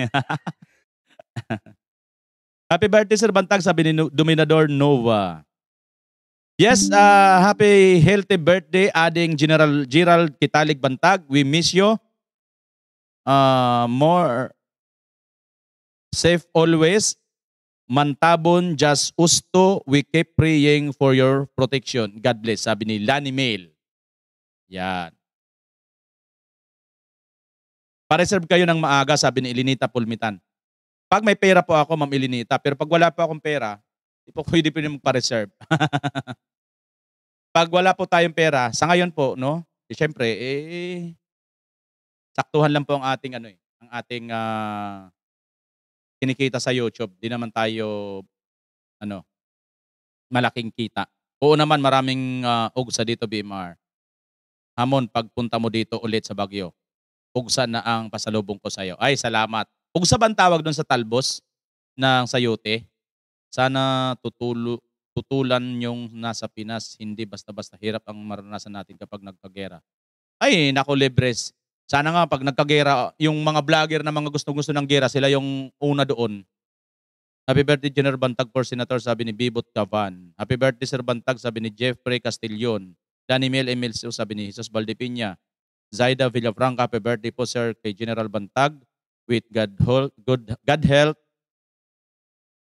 Happy birthday, Sir Bantag, sabi ni Dominador Nova. Yes, uh, happy healthy birthday, adding General Gerald Kitalig Bantag. We miss you. Uh, more safe always. Mantabon, just usto, we keep praying for your protection. God bless, sabi ni Lani Mail. Yan. Pa-reserve kayo ng maaga, sabi ni Elinita Pulmitan. Pag may pera po ako, Ma'am Elinita, pero pag wala po akong pera, di po pwede po magpa-reserve. pag wala po tayong pera, sa ngayon po, no? Eh, syempre, eh, saktuhan lang po ang ating, ano eh, ang ating uh, kinikita sa YouTube. Di naman tayo, ano, malaking kita. Oo naman, maraming uh, ugsa dito, BMR. Hamon, pagpunta mo dito ulit sa Bagyo, ugsa na ang pasalubong ko sa iyo. Ay, salamat. Ba ang tawag doon sa talbos ng sayote? Sana tutulo, tutulan yung nasa Pinas, hindi basta-basta hirap ang maranasan natin kapag nagkagera. Ay, nako libres. Sana nga pag nagkagera, yung mga vlogger na mga gustong-gusto ng gera, sila yung una doon. Happy birthday, General Bantag for Senator, sabi ni Bibot Cavan. Happy birthday, Sir Bantag, sabi ni Jeffrey Castillon. Danny Mel Emilio, sabi ni Jesus Valdepiña. Zaida Villafranca, happy birthday po, Sir, kay General Bantag. With God, good, God health,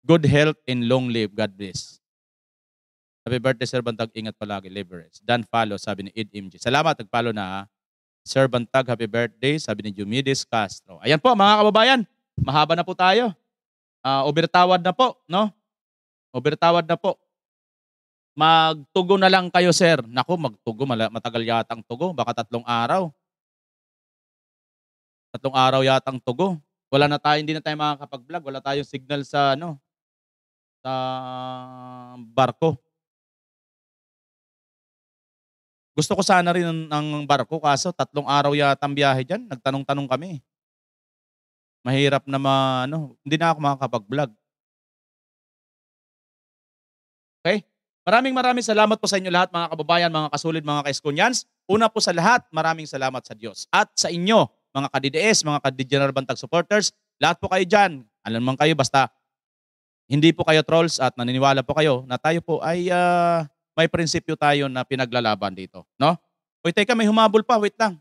good health and long live. God bless. Happy birthday, Sir Bantag. Ingat palagi, Leverage. Dan follow, sabi ni Ed MG. Salamat, nagpalo na. Sir Bantag, happy birthday, sabi ni Jumidis Castro. Ayan po, mga kababayan, mahaba na po tayo. Uh, overtawad na po, no? Overtawad na po. Magtugo na lang kayo, sir. Naku, magtugo, matagal yata ang tugo. Baka tatlong araw. Tatlong araw yata ang tugo. Wala na tayo, hindi na tayo makakapag-vlog. Wala tayong signal sa, ano, sa barko. Gusto ko sana rin ng, ng barko kaso tatlong araw yata ang biyahe dyan. Nagtanong-tanong kami. Mahirap na ma, ano, hindi na ako makakapag-vlog. Okay? Maraming maraming salamat po sa inyo lahat mga kababayan, mga kasulid, mga kaiskunyans. Una po sa lahat, maraming salamat sa Diyos. At sa inyo, mga ka-DDS, mga ka-General Bantag supporters, lahat po kayo dyan. Alam naman kayo, basta hindi po kayo trolls at naniniwala po kayo na tayo po ay ah, may prinsipyo tayo na pinaglalaban dito. No? Uy, teka, may humabol pa. Wait lang.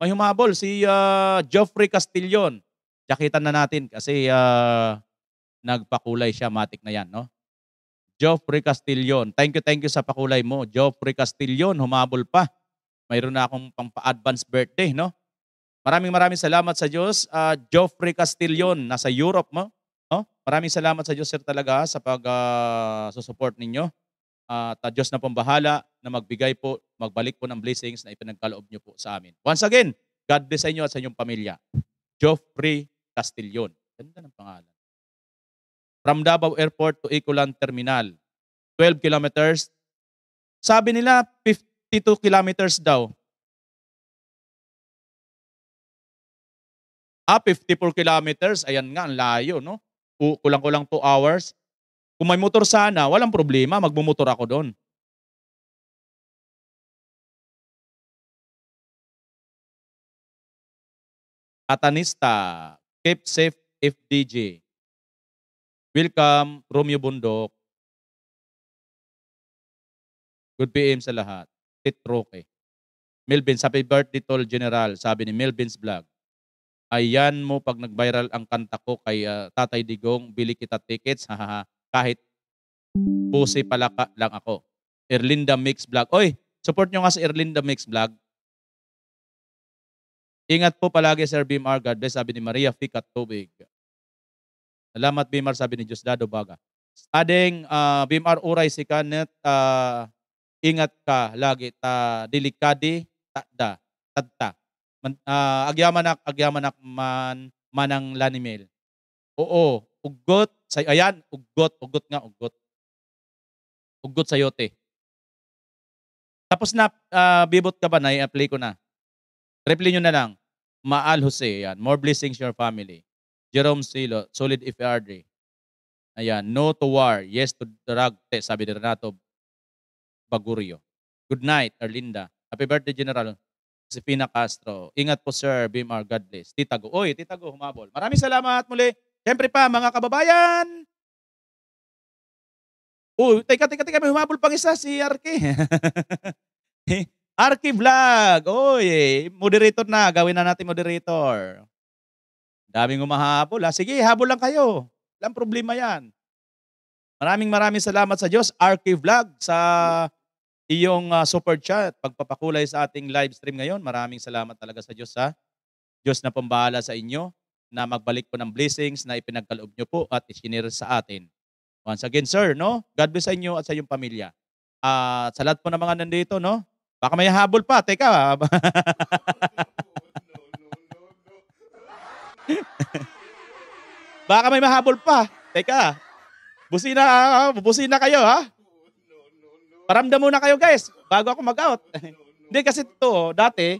May humabol si ah, Geoffrey Castillon. Jakitan na natin kasi ah, nagpakulay siya. Matik na yan, no? Geoffrey Castillon. Thank you, thank you sa pakulay mo. Geoffrey Castillon, humabol pa. Mayroon na akong pang pa-advance birthday, no? Maraming maraming salamat sa Diyos. Ah, Geoffrey Castillon, nasa Europe mo. No? Maraming salamat sa Diyos, sir, talaga sa pag-support ninyo. At uh, Diyos na pong bahala na magbigay po, magbalik po ng blessings na ipinagkaloob niyo po sa amin. Once again, God bless sa inyo at sa inyong pamilya. Geoffrey Castillon. Ganda ng pangalan. From Davao Airport to Ecoland Terminal. 12 kilometers. Sabi nila, 52 kilometers daw. Ah, 54 kilometers. Ayan nga, ang layo, no? Ku- Kulang-kulang 2 hours. Kung may motor sana, walang problema. Magmumotor ako doon. Atanista, Keep Safe FDJ. Welcome, Romeo Bundok. Good PM sa lahat. Tit Roque. Melvin, happy birthday tol General, sabi ni Melvin's Vlog. Ayan mo pag nag-viral ang kanta ko kay ah, Tatay Digong, bili kita tickets, kahit pusi pala lang ako. Erlinda Mix Vlog. Oy, support nyo nga si Erlinda Mix Vlog. Ingat po palagi, Sir Bimar. God bless, sabi ni Maria Ficat Tubig. Salamat, Bimar, sabi ni Diosdado Baga. Ading ah, Bimar Uray si Kanet, ah, ingat ka lagi, ta delikadi, tadda, tadta. Ah, agyamanak, agyamanak man, manang lanimel. Oo, ugot, sa, ayan, ugot, ugot nga, ugot. Ugot sa yote. Tapos na, ah, bibot ka ba na, i-apply ko na. Reply nyo na lang. Maal Jose, yan. More blessings your family. Jerome Silo, solid FRD. Ayan, no to war, yes to drug test, sabi ni Renato Bagurio. Good night, Erlinda. Happy birthday, General. Josefina Castro. Ingat po, Sir Bimar. God bless. Tita Go. Oy, Tita Go, humabol. Maraming salamat muli. Siyempre pa, mga kababayan. Oh, teka, teka, teka. May humabol pang isa, si Arke. Arki Vlog. Oy, moderator na. Gawin na natin moderator. Daming humahabol. Ha? Sige, habol lang kayo. Walang problema yan. Maraming maraming salamat sa Diyos, Arki Vlog, sa iyong ah, super chat, pagpapakulay sa ating live stream ngayon. Maraming salamat talaga sa Diyos ha. Diyos na pambahala sa inyo na magbalik po ng blessings na ipinagkaloob nyo po at isinir sa atin. Once again, sir, no? God bless sa inyo at sa iyong pamilya. At sa lahat po ng mga nandito, no? Baka may habol pa. Teka. Baka may mahabol pa. Teka. Busina, busina kayo, ha? Paramdam muna kayo, guys, bago ako mag-out. Hindi kasi to, dati,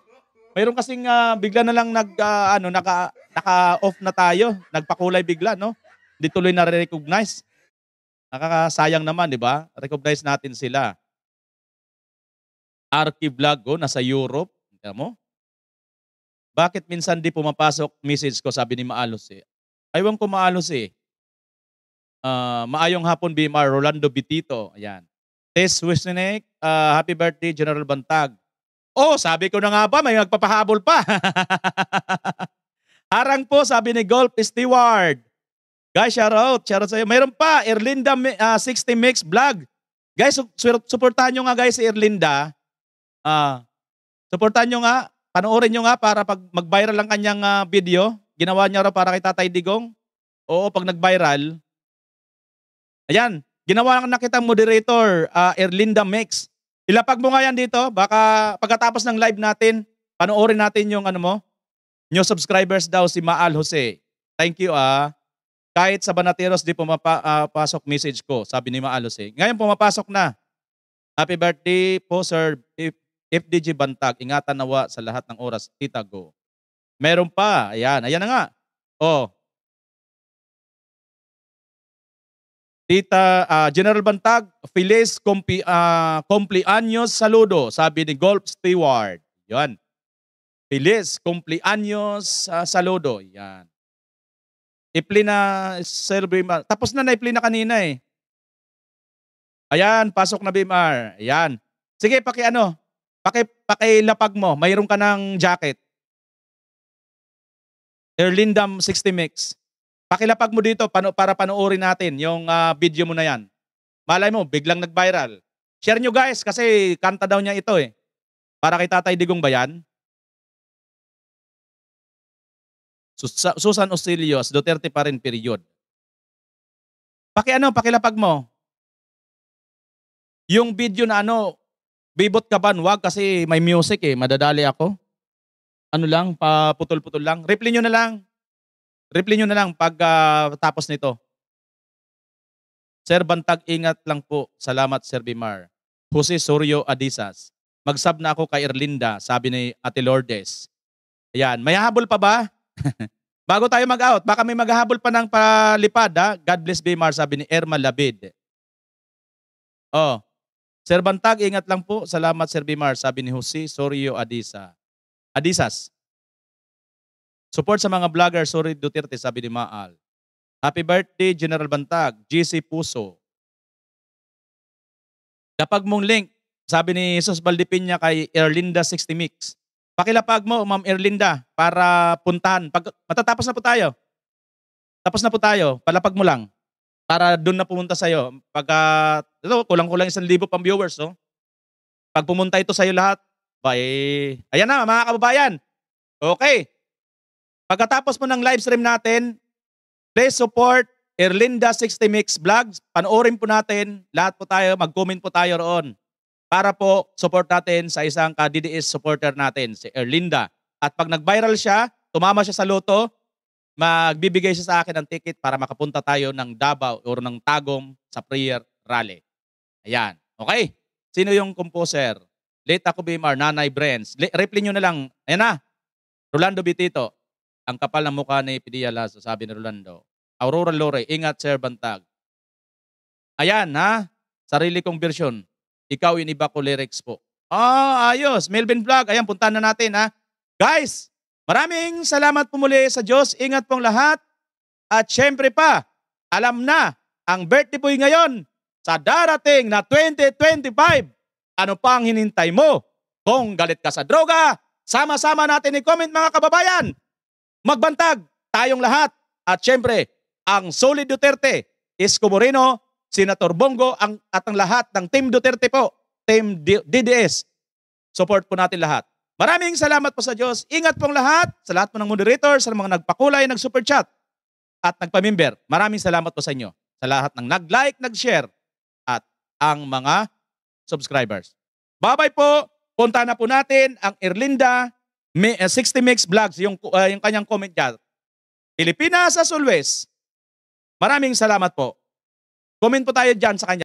mayroon kasing ah, bigla na lang nag ah, ano naka naka-off na tayo, nagpakulay bigla, no? Hindi tuloy na recognize. Nakakasayang naman, di ba? Recognize natin sila. Arki Vlog, oh, nasa Europe. Tingnan mo? Bakit minsan di pumapasok message ko, sabi ni Maalos eh. Aywan ko Maalos eh. Ah, maayong hapon, BMR, Rolando Bitito. Ayan. Tess Wisnick, ah, happy birthday, General Bantag. Oh, sabi ko na nga ba, may magpapahabol pa. Harang po, sabi ni Golf Steward. Guys, shout out. Shout out sa'yo. Mayroon pa, Erlinda ah, 60 Mix Vlog. Guys, su- su- supportahan nyo nga guys si Erlinda. Ah, supportahan nyo nga. Panoorin nyo nga para pag mag-viral ang kanyang ah, video. Ginawa niya raw para kay Tatay Digong. Oo, pag nag-viral. Ayan, ginawa na kita moderator, ah, Erlinda Mix. Ilapag mo nga yan dito. Baka pagkatapos ng live natin, panoorin natin yung ano mo, new subscribers daw si Maal Jose. Thank you ah. Kahit sa Banateros di pumapasok message ko, sabi ni Maal Jose. Ngayon pumapasok na. Happy birthday po Sir FDG Bantag. Ingatan nawa sa lahat ng oras. Tita Go. Meron pa. Ayan. Ayan na nga. Oh, Tita ah, General Bantag, Feliz Compli, ah, Cumpleaños Saludo, sabi ni Golf Steward. Yan. Feliz Cumpleaños ah, Saludo. Yan. Ipli na Bimar. Tapos na na-ipli na kanina eh. Ayan, pasok na Bimar. Ayan. Sige, paki ano, paki, pakilapag mo. Mayroon ka ng jacket. Erlindam 60 Mix. Pakilapag mo dito pano, para panoorin natin yung ah, video mo na yan. Malay mo, biglang nag-viral. Share nyo guys kasi kanta daw niya ito eh. Para kay Tatay Digong ba yan? Sus- Susan Osilios, Duterte pa rin period. Paki ano, pakilapag mo. Yung video na ano, bibot ka ba? Wag kasi may music eh, madadali ako. Ano lang, paputol-putol lang. Reply nyo na lang. Reply nyo na lang pag ah, tapos nito. Sir Bantag, ingat lang po. Salamat, Sir Bimar. Jose Sorio Adisas. Magsab na ako kay Erlinda, sabi ni Ate Lourdes. Ayan, may habol pa ba? Bago tayo mag-out, baka may maghahabol pa ng palipad ha. God bless Bimar, sabi ni Erma Labid. Oh, Sir Bantag, ingat lang po. Salamat, Sir Bimar, sabi ni Jose Sorio Adisa. Adisas. Support sa mga vlogger, sorry Duterte, sabi ni Maal. Happy birthday, General Bantag, GC Puso. Kapag mong link, sabi ni Jesus Valdipinya kay Erlinda 60 Mix. Pakilapag mo, Ma'am Erlinda, para puntahan. Pag, matatapos na po tayo. Tapos na po tayo. Palapag mo lang. Para doon na pumunta sa'yo. Pagka, ito, kulang-kulang isang libo pang viewers, no? Pag pumunta ito sa'yo lahat, ba eh, ayan na, mga kababayan. Okay. Pagkatapos mo ng live stream natin, please support Erlinda 60 Mix Vlogs. Panoorin po natin. Lahat po tayo, mag-comment po tayo roon. Para po support natin sa isang ka-DDS supporter natin, si Erlinda. At pag nag-viral siya, tumama siya sa loto, magbibigay siya sa akin ng ticket para makapunta tayo ng Davao o ng Tagum sa prayer rally. Ayan. Okay? Sino yung composer? Late ako Bimar, Nanay Brens. Le- reply nyo na lang. Ayan na. Rolando Bitito. Ang kapal ng mukha ni Pidia Lazo, sabi ni Rolando. Aurora Lore, ingat Sir Bantag. Ayan ha, sarili kong version. Ikaw iniba ko lyrics po. Ah, ayos. Melvin Vlog, ayan, puntahan na natin ha. Guys, maraming salamat po muli sa Diyos. Ingat pong lahat. At syempre pa, alam na, ang birthday po ngayon sa darating na 2025. Ano pa ang hinintay mo? Kung galit ka sa droga, sama-sama natin i-comment mga kababayan. Magbantag tayong lahat. At syempre, ang Solid Duterte, Isko Moreno, Senator Bongo ang, at ang lahat ng Team Duterte po, Team DDS. Support po natin lahat. Maraming salamat po sa Diyos. Ingat pong lahat sa lahat po ng moderators, sa mga nagpakulay, nag-super chat at nagpamimber. Maraming salamat po sa inyo. Sa lahat ng nag-like, nag-share at ang mga subscribers. Bye-bye po. Punta na po natin ang Erlinda Mi- eh, 60 Mix Vlogs, yung, uh, yung kanyang comment dyan. Pilipinas as always. Maraming salamat po. Comment po tayo dyan sa kanya.